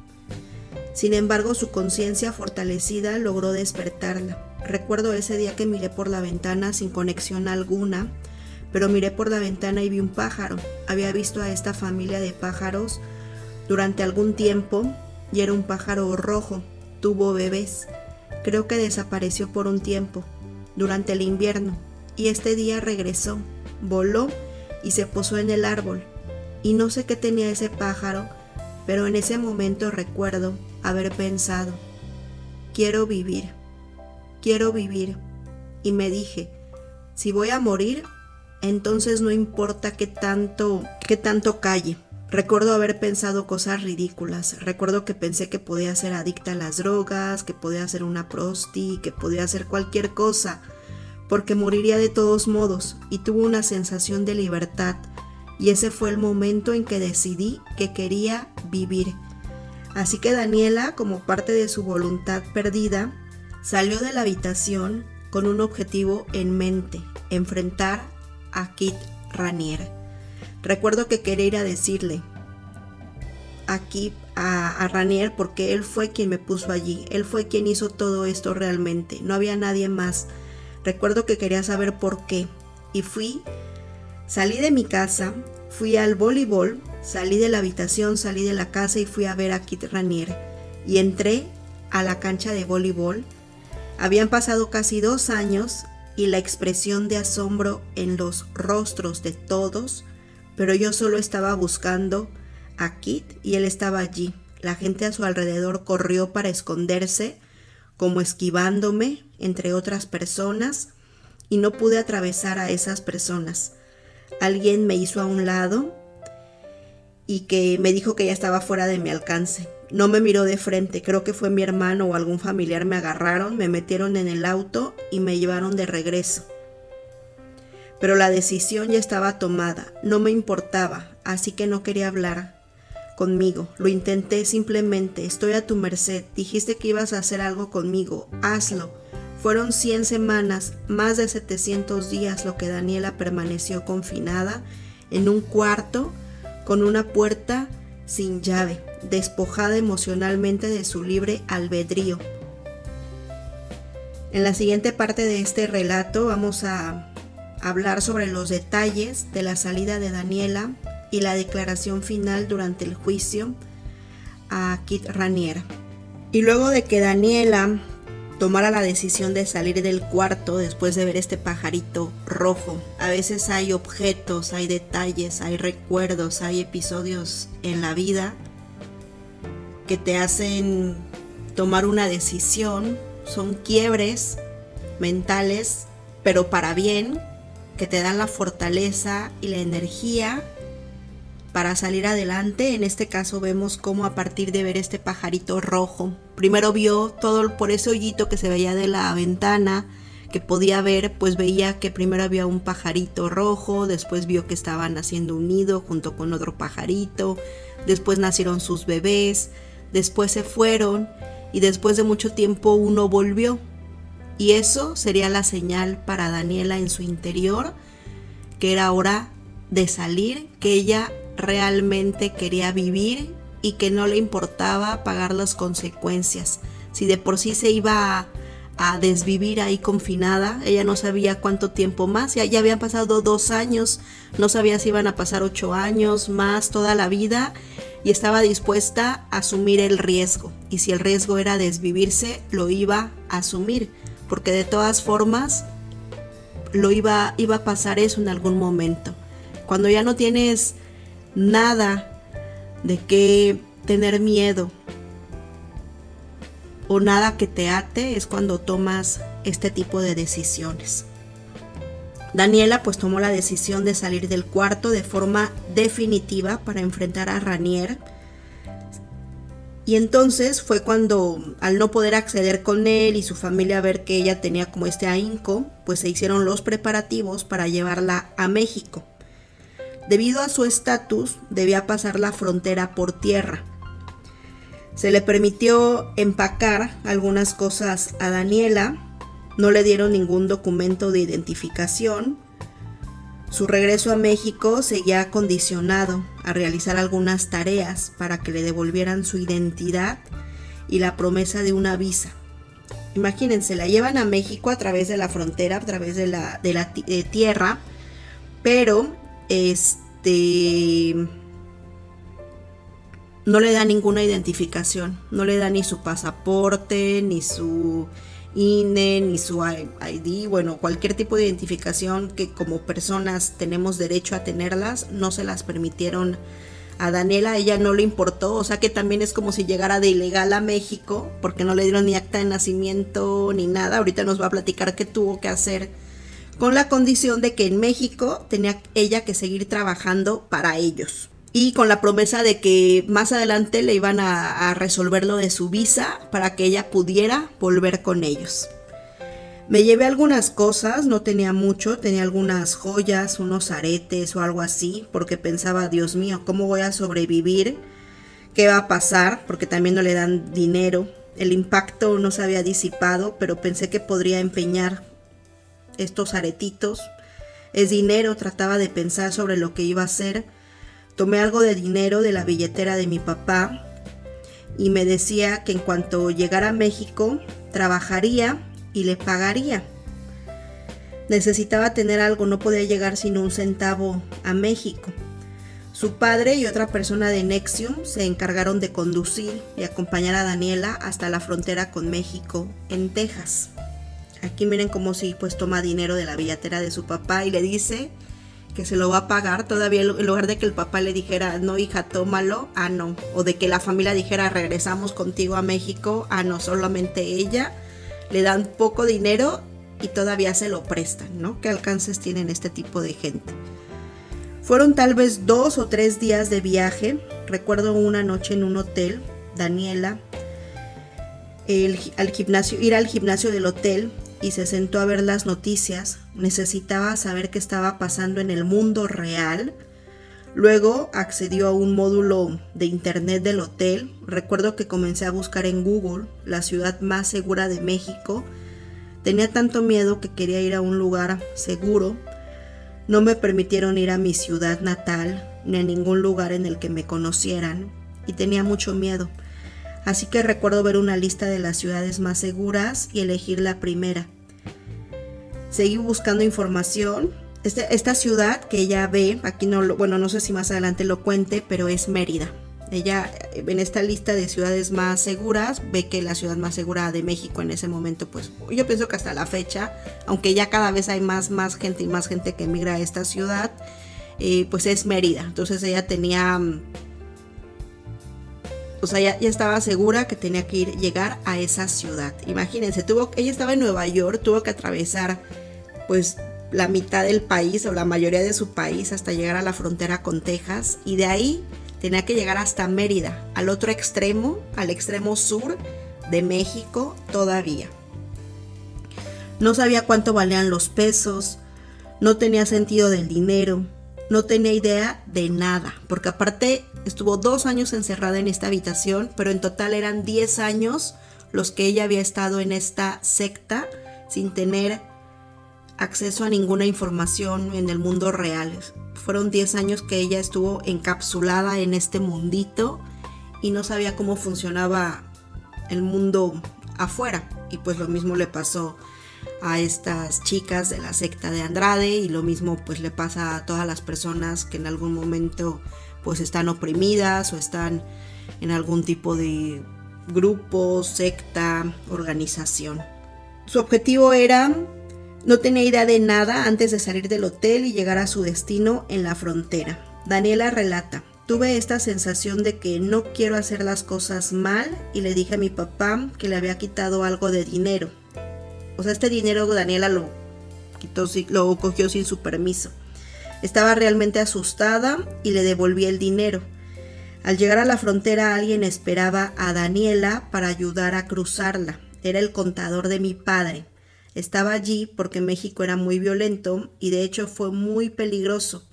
Sin embargo, su conciencia fortalecida logró despertarla. Recuerdo ese día que miré por la ventana sin conexión alguna, pero miré por la ventana y vi un pájaro. Había visto a esta familia de pájaros durante algún tiempo y era un pájaro rojo. Tuvo bebés. Creo que desapareció por un tiempo, durante el invierno, y este día regresó, voló y se posó en el árbol. Y no sé qué tenía ese pájaro, pero en ese momento recuerdo haber pensado, quiero vivir quiero vivir. Y me dije, si voy a morir, entonces no importa qué tanto, qué tanto calle. Recuerdo haber pensado cosas ridículas. Recuerdo que pensé que podía ser adicta a las drogas, que podía ser una prosti, que podía hacer cualquier cosa, porque moriría de todos modos y tuve una sensación de libertad. Y ese fue el momento en que decidí que quería vivir. Así que Daniela, como parte de su voluntad perdida, Salió de la habitación con un objetivo en mente, enfrentar a Kit Ranier. Recuerdo que quería ir a decirle a, a Ranier porque él fue quien me puso allí, él fue quien hizo todo esto realmente, no había nadie más. Recuerdo que quería saber por qué y fui, salí de mi casa, fui al voleibol, salí de la habitación, salí de la casa y fui a ver a Kit Ranier y entré a la cancha de voleibol habían pasado casi dos años y la expresión de asombro en los rostros de todos, pero yo solo estaba buscando a Kit y él estaba allí. La gente a su alrededor corrió para esconderse, como esquivándome entre otras personas, y no pude atravesar a esas personas. Alguien me hizo a un lado y que me dijo que ya estaba fuera de mi alcance. No me miró de frente, creo que fue mi hermano o algún familiar. Me agarraron, me metieron en el auto y me llevaron de regreso. Pero la decisión ya estaba tomada, no me importaba, así que no quería hablar conmigo. Lo intenté simplemente, estoy a tu merced, dijiste que ibas a hacer algo conmigo, hazlo. Fueron 100 semanas, más de 700 días lo que Daniela permaneció confinada en un cuarto con una puerta sin llave despojada emocionalmente de su libre albedrío. En la siguiente parte de este relato vamos a hablar sobre los detalles de la salida de Daniela y la declaración final durante el juicio a Kit Ranier. Y luego de que Daniela tomara la decisión de salir del cuarto después de ver este pajarito rojo, a veces hay objetos, hay detalles, hay recuerdos, hay episodios en la vida que te hacen tomar una decisión, son quiebres mentales, pero para bien, que te dan la fortaleza y la energía para salir adelante. En este caso vemos cómo a partir de ver este pajarito rojo, primero vio todo por ese hoyito que se veía de la ventana, que podía ver, pues veía que primero había un pajarito rojo, después vio que estaban haciendo un nido junto con otro pajarito, después nacieron sus bebés, después se fueron y después de mucho tiempo uno volvió. Y eso sería la señal para Daniela en su interior, que era hora de salir, que ella realmente quería vivir y que no le importaba pagar las consecuencias. Si de por sí se iba a, desvivir ahí confinada, ella no sabía cuánto tiempo más, ya, ya habían pasado dos años, no sabía si iban a pasar ocho años más, toda la vida, y estaba dispuesta a asumir el riesgo. Y si el riesgo era desvivirse, lo iba a asumir, porque de todas formas lo iba, iba a pasar eso en algún momento. Cuando ya no tienes nada de qué tener miedo o nada que te ate es cuando tomas este tipo de decisiones. Daniela pues tomó la decisión de salir del cuarto de forma definitiva para enfrentar a Ranier. Y entonces fue cuando, al no poder acceder con él y su familia ver que ella tenía como este ahínco, pues se hicieron los preparativos para llevarla a México. Debido a su estatus, debía pasar la frontera por tierra. Se le permitió empacar algunas cosas a Daniela, no le dieron ningún documento de identificación. Su regreso a México seguía condicionado a realizar algunas tareas para que le devolvieran su identidad y la promesa de una visa. Imagínense, la llevan a México a través de la frontera, a través de la, de la tierra, pero este no le da ninguna identificación, no le da ni su pasaporte, ni su INE, ni su ID, bueno, cualquier tipo de identificación que como personas tenemos derecho a tenerlas, no se las permitieron a Daniela, ella no le importó, o sea que también es como si llegara de ilegal a México, porque no le dieron ni acta de nacimiento ni nada, ahorita nos va a platicar qué tuvo que hacer con la condición de que en México tenía ella que seguir trabajando para ellos. Y con la promesa de que más adelante le iban a, resolver lo de su visa para que ella pudiera volver con ellos. Me llevé algunas cosas, no tenía mucho, tenía algunas joyas, unos aretes o algo así, porque pensaba, Dios mío, ¿cómo voy a sobrevivir? ¿Qué va a pasar? Porque también no le dan dinero. El impacto no se había disipado, pero pensé que podría empeñar estos aretitos. Es dinero, trataba de pensar sobre lo que iba a hacer. Tomé algo de dinero de la billetera de mi papá y me decía que en cuanto llegara a México trabajaría y le pagaría. Necesitaba tener algo, no podía llegar sin un centavo a México. Su padre y otra persona de Nexium se encargaron de conducir y acompañar a Daniela hasta la frontera con México, en Texas. Aquí miren cómo si pues toma dinero de la billetera de su papá y le dice que se lo va a pagar todavía en lugar de que el papá le dijera no hija tómalo ah no. O de que la familia dijera regresamos contigo a México ah no solamente ella. Le dan poco dinero y todavía se lo prestan no qué alcances tienen este tipo de gente fueron tal vez dos o tres días de viaje. Recuerdo una noche en un hotel Daniela el, al gimnasio ir al gimnasio del hotel y se sentó a ver las noticias. Necesitaba saber qué estaba pasando en el mundo real. Luego accedió a un módulo de internet del hotel. Recuerdo que comencé a buscar en Google la ciudad más segura de México. Tenía tanto miedo que quería ir a un lugar seguro. No me permitieron ir a mi ciudad natal ni a ningún lugar en el que me conocieran y tenía mucho miedo. Así que recuerdo ver una lista de las ciudades más seguras y elegir la primera. Seguí buscando información. Este, esta ciudad que ella ve, aquí no lo, bueno, no sé si más adelante lo cuente, pero es Mérida. Ella en esta lista de ciudades más seguras ve que la ciudad más segura de México en ese momento, pues yo pienso que hasta la fecha, aunque ya cada vez hay más, más gente y más gente que emigra a esta ciudad, eh, pues es Mérida. Entonces ella tenía o sea, ya, estaba segura que tenía que ir, llegar a esa ciudad. Imagínense, tuvo, ella estaba en Nueva York, tuvo que atravesar pues la mitad del país o la mayoría de su país hasta llegar a la frontera con Texas y de ahí tenía que llegar hasta Mérida, al otro extremo, al extremo sur de México todavía. No sabía cuánto valían los pesos, no tenía sentido del dinero, no tenía idea de nada, porque aparte estuvo dos años encerrada en esta habitación, pero en total eran 10 años los que ella había estado en esta secta sin tener acceso a ninguna información en el mundo real. Fueron 10 años que ella estuvo encapsulada en este mundito y no sabía cómo funcionaba el mundo afuera. Y pues lo mismo le pasó a estas chicas de la secta de Andrade y lo mismo pues le pasa a todas las personas que en algún momento pues están oprimidas o están en algún tipo de grupo, secta, organización. Su objetivo era no tenía idea de nada antes de salir del hotel y llegar a su destino en la frontera. Daniela relata, tuve esta sensación de que no quiero hacer las cosas mal y le dije a mi papá que le había quitado algo de dinero. O sea, este dinero Daniela lo quitó, lo cogió sin su permiso. Estaba realmente asustada y le devolví el dinero. Al llegar a la frontera alguien esperaba a Daniela para ayudar a cruzarla. Era el contador de mi padre. Estaba allí porque México era muy violento y de hecho fue muy peligroso,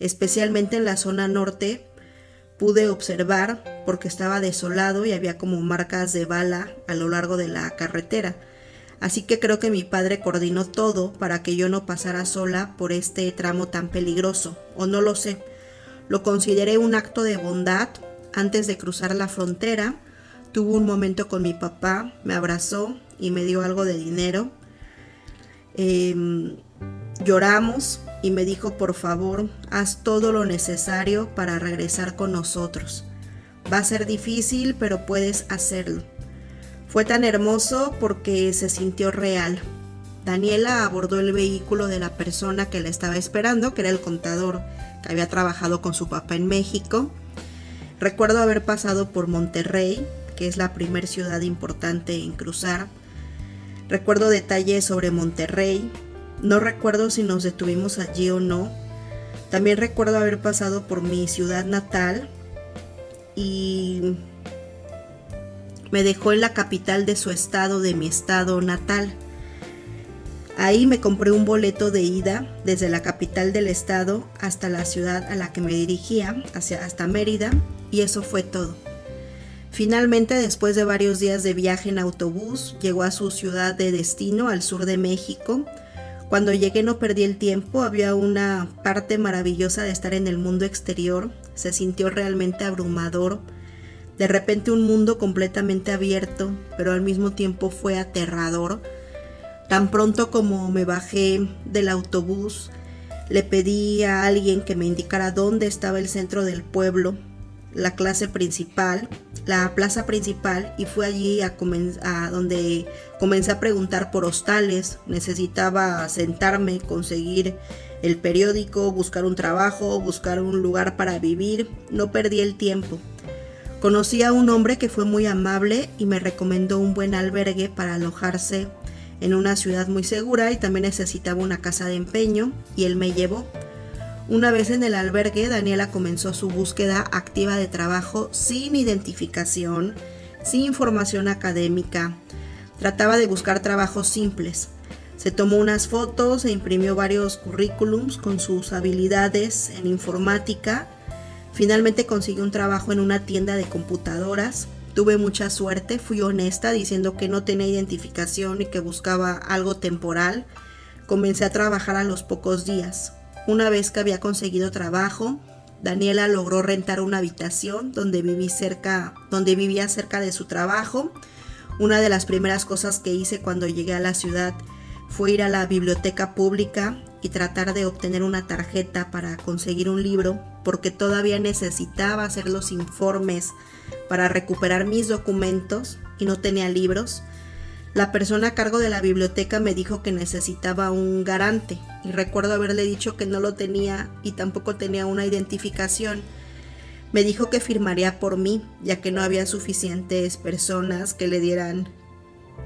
especialmente en la zona norte. Pude observar porque estaba desolado y había como marcas de bala a lo largo de la carretera. Así que creo que mi padre coordinó todo para que yo no pasara sola por este tramo tan peligroso, o no lo sé. Lo consideré un acto de bondad. Antes de cruzar la frontera, tuvo un momento con mi papá, me abrazó y me dio algo de dinero. Em, lloramos y me dijo, por favor, haz todo lo necesario para regresar con nosotros. Va a ser difícil, pero puedes hacerlo. Fue tan hermoso porque se sintió real. Daniela abordó el vehículo de la persona que la estaba esperando, que era el contador que había trabajado con su papá en México. Recuerdo haber pasado por Monterrey, que es la primera ciudad importante en cruzar. Recuerdo detalles sobre Monterrey. No recuerdo si nos detuvimos allí o no. También recuerdo haber pasado por mi ciudad natal y me dejó en la capital de su estado, de mi estado natal. Ahí me compré un boleto de ida desde la capital del estado hasta la ciudad a la que me dirigía, hacia, hasta Mérida, y eso fue todo. Finalmente, después de varios días de viaje en autobús, llegó a su ciudad de destino, al sur de México. Cuando llegué no perdí el tiempo, había una parte maravillosa de estar en el mundo exterior, se sintió realmente abrumador, de repente un mundo completamente abierto, pero al mismo tiempo fue aterrador. Tan pronto como me bajé del autobús, le pedí a alguien que me indicara dónde estaba el centro del pueblo, la clase principal, la plaza principal, y fue allí a, donde comencé a preguntar por hostales. Necesitaba sentarme, conseguir el periódico, buscar un trabajo, buscar un lugar para vivir. No perdí el tiempo. Conocí a un hombre que fue muy amable y me recomendó un buen albergue para alojarse en una ciudad muy segura y también necesitaba una casa de empeño y él me llevó. Una vez en el albergue, Daniela comenzó su búsqueda activa de trabajo sin identificación, sin información académica. Trataba de buscar trabajos simples. Se tomó unas fotos e imprimió varios currículums con sus habilidades en informática Finalmente conseguí un trabajo en una tienda de computadoras. Tuve mucha suerte, fui honesta diciendo que no tenía identificación y que buscaba algo temporal. Comencé a trabajar a los pocos días. Una vez que había conseguido trabajo, Daniela logró rentar una habitación donde viví cerca, vivía cerca de su trabajo. Una de las primeras cosas que hice cuando llegué a la ciudad fue ir a la biblioteca pública y tratar de obtener una tarjeta para conseguir un libro porque todavía necesitaba hacer los informes para recuperar mis documentos y no tenía libros. La persona a cargo de la biblioteca me dijo que necesitaba un garante y recuerdo haberle dicho que no lo tenía y tampoco tenía una identificación. Me dijo que firmaría por mí, ya que no había suficientes personas que le dieran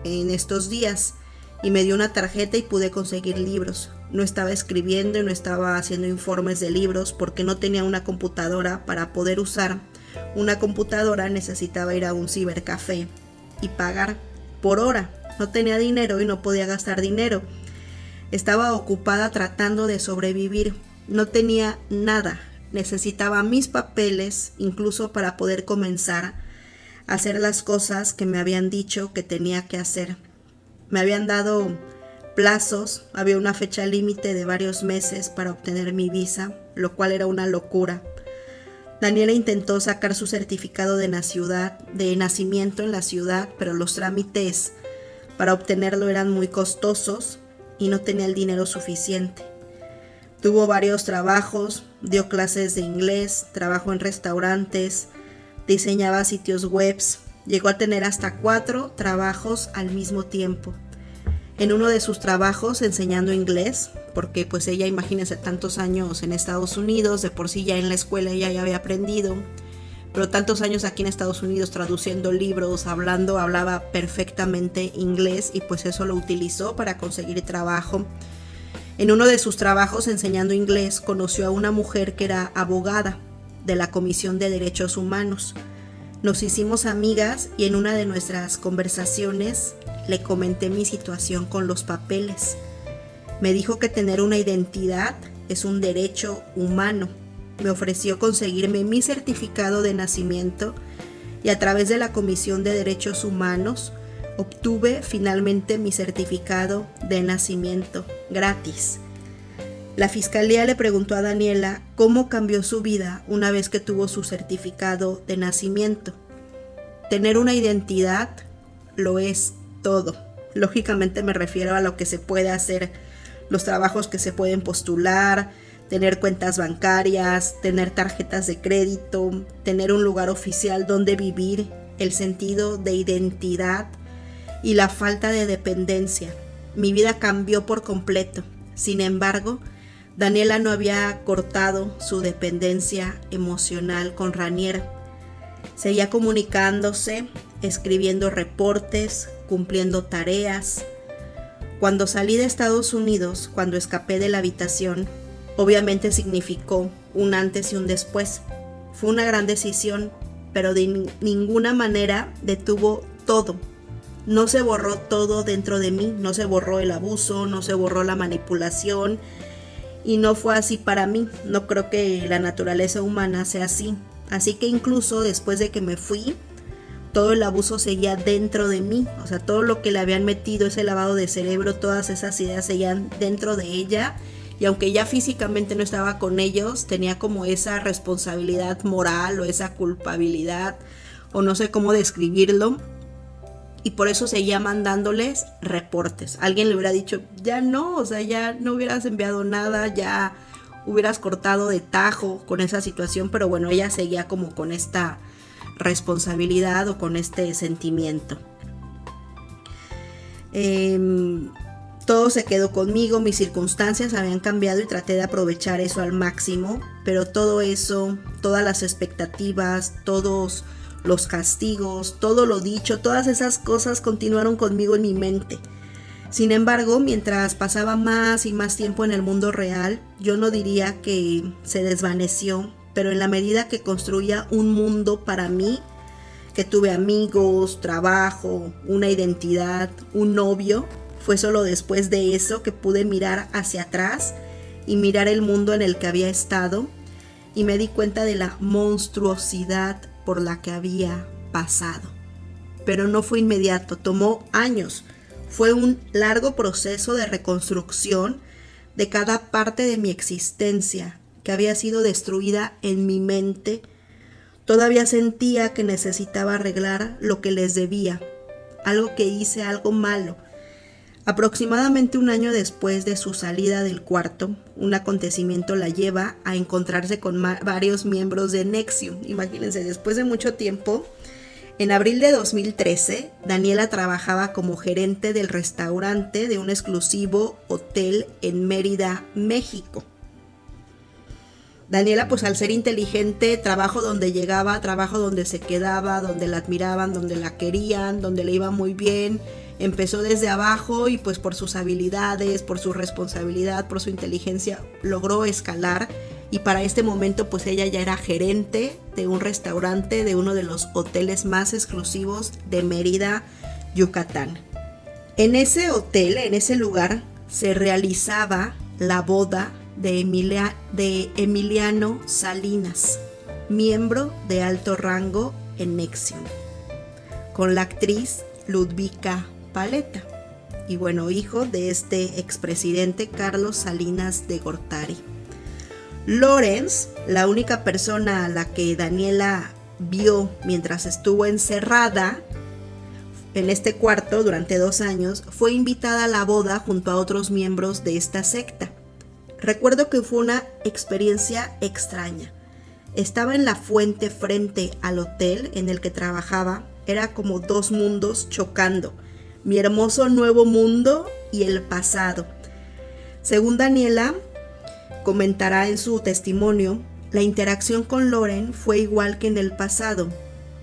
en estos días y me dio una tarjeta y pude conseguir libros. no estaba escribiendo y no estaba haciendo informes de libros porque no tenía una computadora para poder usar una computadora necesitaba ir a un cibercafé y pagar por hora. No tenía dinero y no podía gastar dinero. Estaba ocupada tratando de sobrevivir. No tenía nada. Necesitaba mis papeles incluso para poder comenzar a hacer las cosas que me habían dicho que tenía que hacer. Me habían dado plazos, había una fecha límite de varios meses para obtener mi visa, lo cual era una locura. Daniela intentó sacar su certificado de, de nacimiento en la ciudad, pero los trámites para obtenerlo eran muy costosos y no tenía el dinero suficiente. Tuvo varios trabajos, dio clases de inglés, trabajó en restaurantes, diseñaba sitios webs, llegó a tener hasta cuatro trabajos al mismo tiempo en uno de sus trabajos enseñando inglés, porque pues ella imagínense tantos años en Estados Unidos, de por sí ya en la escuela ella ya había aprendido, pero tantos años aquí en Estados Unidos traduciendo libros, hablando, hablaba perfectamente inglés y pues eso lo utilizó para conseguir trabajo. En uno de sus trabajos enseñando inglés conoció a una mujer que era abogada de la Comisión de Derechos Humanos. Nos hicimos amigas y en una de nuestras conversaciones le comenté mi situación con los papeles. Me dijo que tener una identidad es un derecho humano. Me ofreció conseguirme mi certificado de nacimiento y a través de la Comisión de Derechos Humanos obtuve finalmente mi certificado de nacimiento gratis. La fiscalía le preguntó a Daniela cómo cambió su vida una vez que tuvo su certificado de nacimiento. Tener una identidad lo es todo. Lógicamente me refiero a lo que se puede hacer, los trabajos que se pueden postular, tener cuentas bancarias, tener tarjetas de crédito, tener un lugar oficial donde vivir, el sentido de identidad y la falta de dependencia. Mi vida cambió por completo. Sin embargo, Daniela no había cortado su dependencia emocional con Ranier. Seguía comunicándose, escribiendo reportes, cumpliendo tareas. Cuando salí de Estados Unidos, cuando escapé de la habitación, obviamente significó un antes y un después. Fue una gran decisión, pero de ninguna manera detuvo todo. No se borró todo dentro de mí, no se borró el abuso, no se borró la manipulación y no fue así para mí. No creo que la naturaleza humana sea así. Así que incluso después de que me fui, todo el abuso seguía dentro de mí, o sea, todo lo que le habían metido, ese lavado de cerebro, todas esas ideas seguían dentro de ella. Y aunque ya físicamente no estaba con ellos, tenía como esa responsabilidad moral o esa culpabilidad, o no sé cómo describirlo. Y por eso seguía mandándoles reportes. Alguien le hubiera dicho, ya no, o sea, ya no hubieras enviado nada, ya hubieras cortado de tajo con esa situación, pero bueno, ella seguía como con esta responsabilidad o con este sentimiento. Em, todo se quedó conmigo, mis circunstancias habían cambiado y traté de aprovechar eso al máximo, pero todo eso, todas las expectativas, todos los castigos, todo lo dicho, todas esas cosas continuaron conmigo en mi mente. Sin embargo, mientras pasaba más y más tiempo en el mundo real, yo no diría que se desvaneció, pero en la medida que construía un mundo para mí, que tuve amigos, trabajo, una identidad, un novio, fue solo después de eso que pude mirar hacia atrás y mirar el mundo en el que había estado y me di cuenta de la monstruosidad por la que había pasado. Pero no fue inmediato, tomó años. Fue un largo proceso de reconstrucción de cada parte de mi existencia, que había sido destruida en mi mente, todavía sentía que necesitaba arreglar lo que les debía, algo que hice, algo malo. Aproximadamente un año después de su salida del cuarto, un acontecimiento la lleva a encontrarse con varios miembros de Nexium. Imagínense, después de mucho tiempo, en abril de 2013, Daniela trabajaba como gerente del restaurante de un exclusivo hotel en Mérida, México. Daniela, pues al ser inteligente, trabajo donde llegaba, trabajo donde se quedaba, donde la admiraban, donde la querían, donde le iba muy bien. Empezó desde abajo y pues por sus habilidades, por su responsabilidad, por su inteligencia, logró escalar. Y para este momento pues ella ya era gerente de un restaurante de uno de los hoteles más exclusivos de Mérida, Yucatán. En ese hotel, en ese lugar, se realizaba la boda de, Emilia, de Emiliano Salinas, miembro de alto rango en Nexium, con la actriz Ludvika Paleta, y bueno, hijo de este expresidente Carlos Salinas de Gortari. Lorenz, la única persona a la que Daniela vio mientras estuvo encerrada en este cuarto durante dos años, fue invitada a la boda junto a otros miembros de esta secta. Recuerdo que fue una experiencia extraña. Estaba en la fuente frente al hotel en el que trabajaba. Era como dos mundos chocando. Mi hermoso nuevo mundo y el pasado. Según Daniela, comentará en su testimonio, la interacción con Loren fue igual que en el pasado,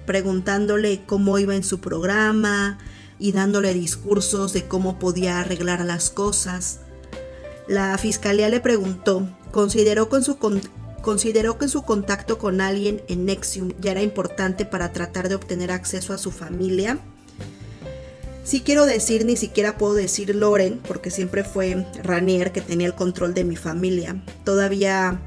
preguntándole cómo iba en su programa y dándole discursos de cómo podía arreglar las cosas. La fiscalía le preguntó, ¿consideró, con su que su contacto con alguien en Nexium ya era importante para tratar de obtener acceso a su familia. Sí quiero decir, ni siquiera puedo decir Loren, porque siempre fue Ranier que tenía el control de mi familia. Todavía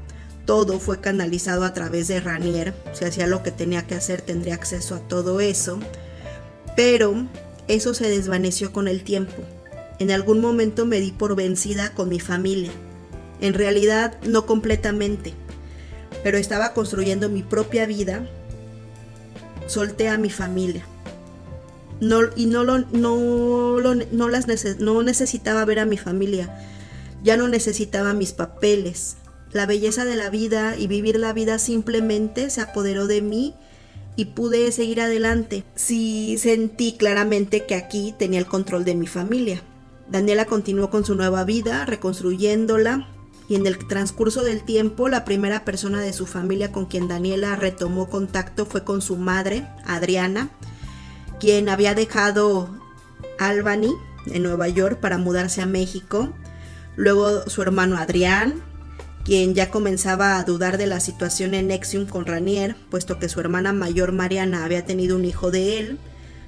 todo fue canalizado a través de Ranier. Si hacía lo que tenía que hacer, tendría acceso a todo eso. Pero eso se desvaneció con el tiempo. En algún momento me di por vencida con mi familia. En realidad no completamente, pero estaba construyendo mi propia vida. Solté a mi familia. No, y no, lo, no, las no necesitaba ver a mi familia. Ya no necesitaba mis papeles. La belleza de la vida y vivir la vida simplemente se apoderó de mí y pude seguir adelante. Sí sentí claramente que aquí tenía el control de mi familia. Daniela continuó con su nueva vida, reconstruyéndola, y en el transcurso del tiempo la primera persona de su familia con quien Daniela retomó contacto fue con su madre, Adriana, quien había dejado Albany en Nueva York para mudarse a México, luego su hermano Adrián, quien ya comenzaba a dudar de la situación en Nexium con Ranier, puesto que su hermana mayor Mariana había tenido un hijo de él,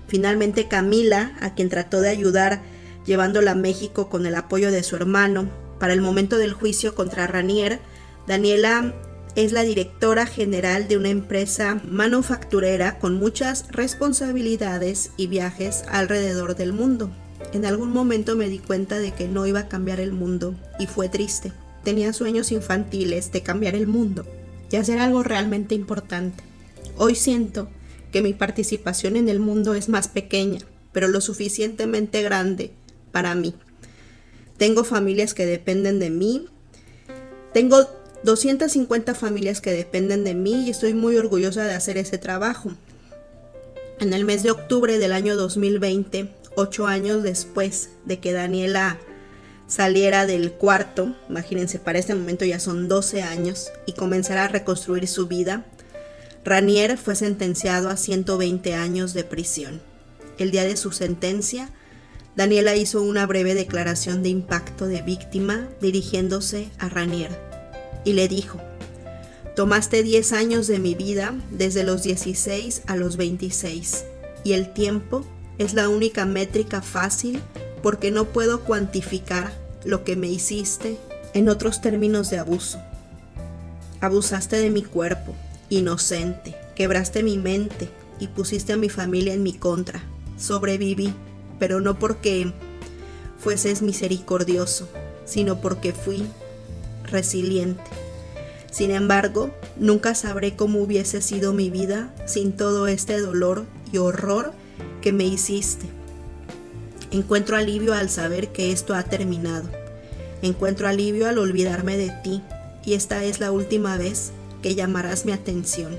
finalmente Camila, a quien trató de ayudar llevándola a México con el apoyo de su hermano. Para el momento del juicio contra Ranier, Daniela es la directora general de una empresa manufacturera con muchas responsabilidades y viajes alrededor del mundo. En algún momento me di cuenta de que no iba a cambiar el mundo y fue triste. Tenía sueños infantiles de cambiar el mundo y hacer algo realmente importante. Hoy siento que mi participación en el mundo es más pequeña, pero lo suficientemente grande para mí. Tengo familias que dependen de mí. Tengo 250 familias que dependen de mí y estoy muy orgullosa de hacer ese trabajo. En el mes de octubre del año 2020, ocho años después de que Daniela saliera del cuarto, imagínense, para este momento ya son 12 años, y comenzara a reconstruir su vida, Ranier fue sentenciado a 120 años de prisión. El día de su sentencia, Daniela hizo una breve declaración de impacto de víctima dirigiéndose a Ranier y le dijo, tomaste 10 años de mi vida desde los 16 a los 26 y el tiempo es la única métrica fácil porque no puedo cuantificar lo que me hiciste en otros términos de abuso. Abusaste de mi cuerpo, inocente, quebraste mi mente y pusiste a mi familia en mi contra. Sobreviví pero no porque fueses misericordioso, sino porque fui resiliente. Sin embargo, nunca sabré cómo hubiese sido mi vida sin todo este dolor y horror que me hiciste. Encuentro alivio al saber que esto ha terminado. Encuentro alivio al olvidarme de ti y esta es la última vez que llamarás mi atención.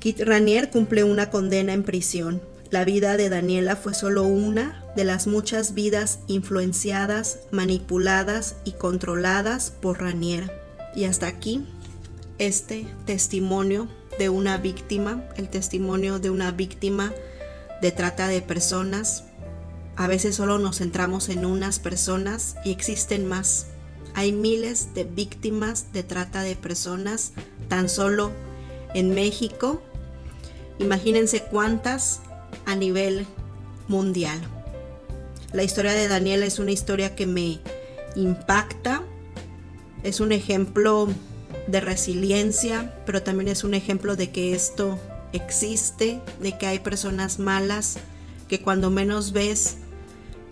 Kit Ranier cumple una condena en prisión, la vida de Daniela fue solo una de las muchas vidas influenciadas, manipuladas y controladas por Ranier. Y hasta aquí este testimonio de una víctima, el testimonio de una víctima de trata de personas. A veces solo nos centramos en unas personas y existen más. Hay miles de víctimas de trata de personas tan solo en México. Imagínense cuántas a nivel mundial. La historia de Daniela es una historia que me impacta. Es un ejemplo de resiliencia, pero también es un ejemplo de que esto existe, de que hay personas malas que cuando menos ves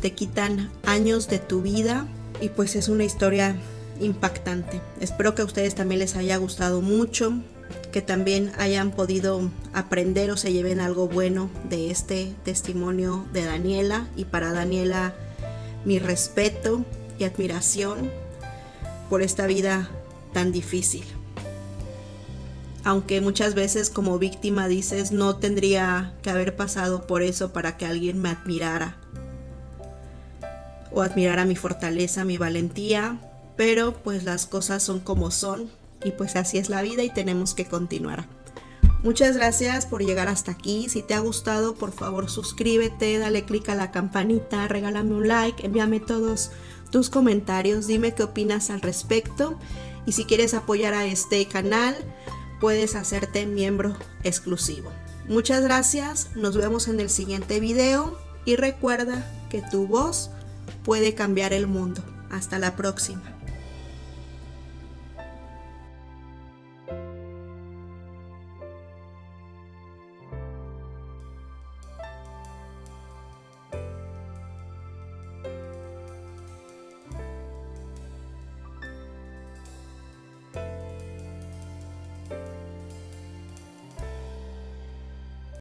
te quitan años de tu vida y pues es una historia impactante. Espero que a ustedes también les haya gustado mucho, que también hayan podido aprender o se lleven algo bueno de este testimonio de Daniela. Y para Daniela mi respeto y admiración por esta vida tan difícil. Aunque muchas veces como víctima dices no tendría que haber pasado por eso para que alguien me admirara. O admirara mi fortaleza, mi valentía, pero pues las cosas son como son y pues así es la vida y tenemos que continuar. Muchas gracias por llegar hasta aquí. Si te ha gustado, por favor suscríbete, dale click a la campanita, regálame un like, envíame todos tus comentarios, dime qué opinas al respecto y si quieres apoyar a este canal, puedes hacerte miembro exclusivo. Muchas gracias, nos vemos en el siguiente video y recuerda que tu voz puede cambiar el mundo. Hasta la próxima.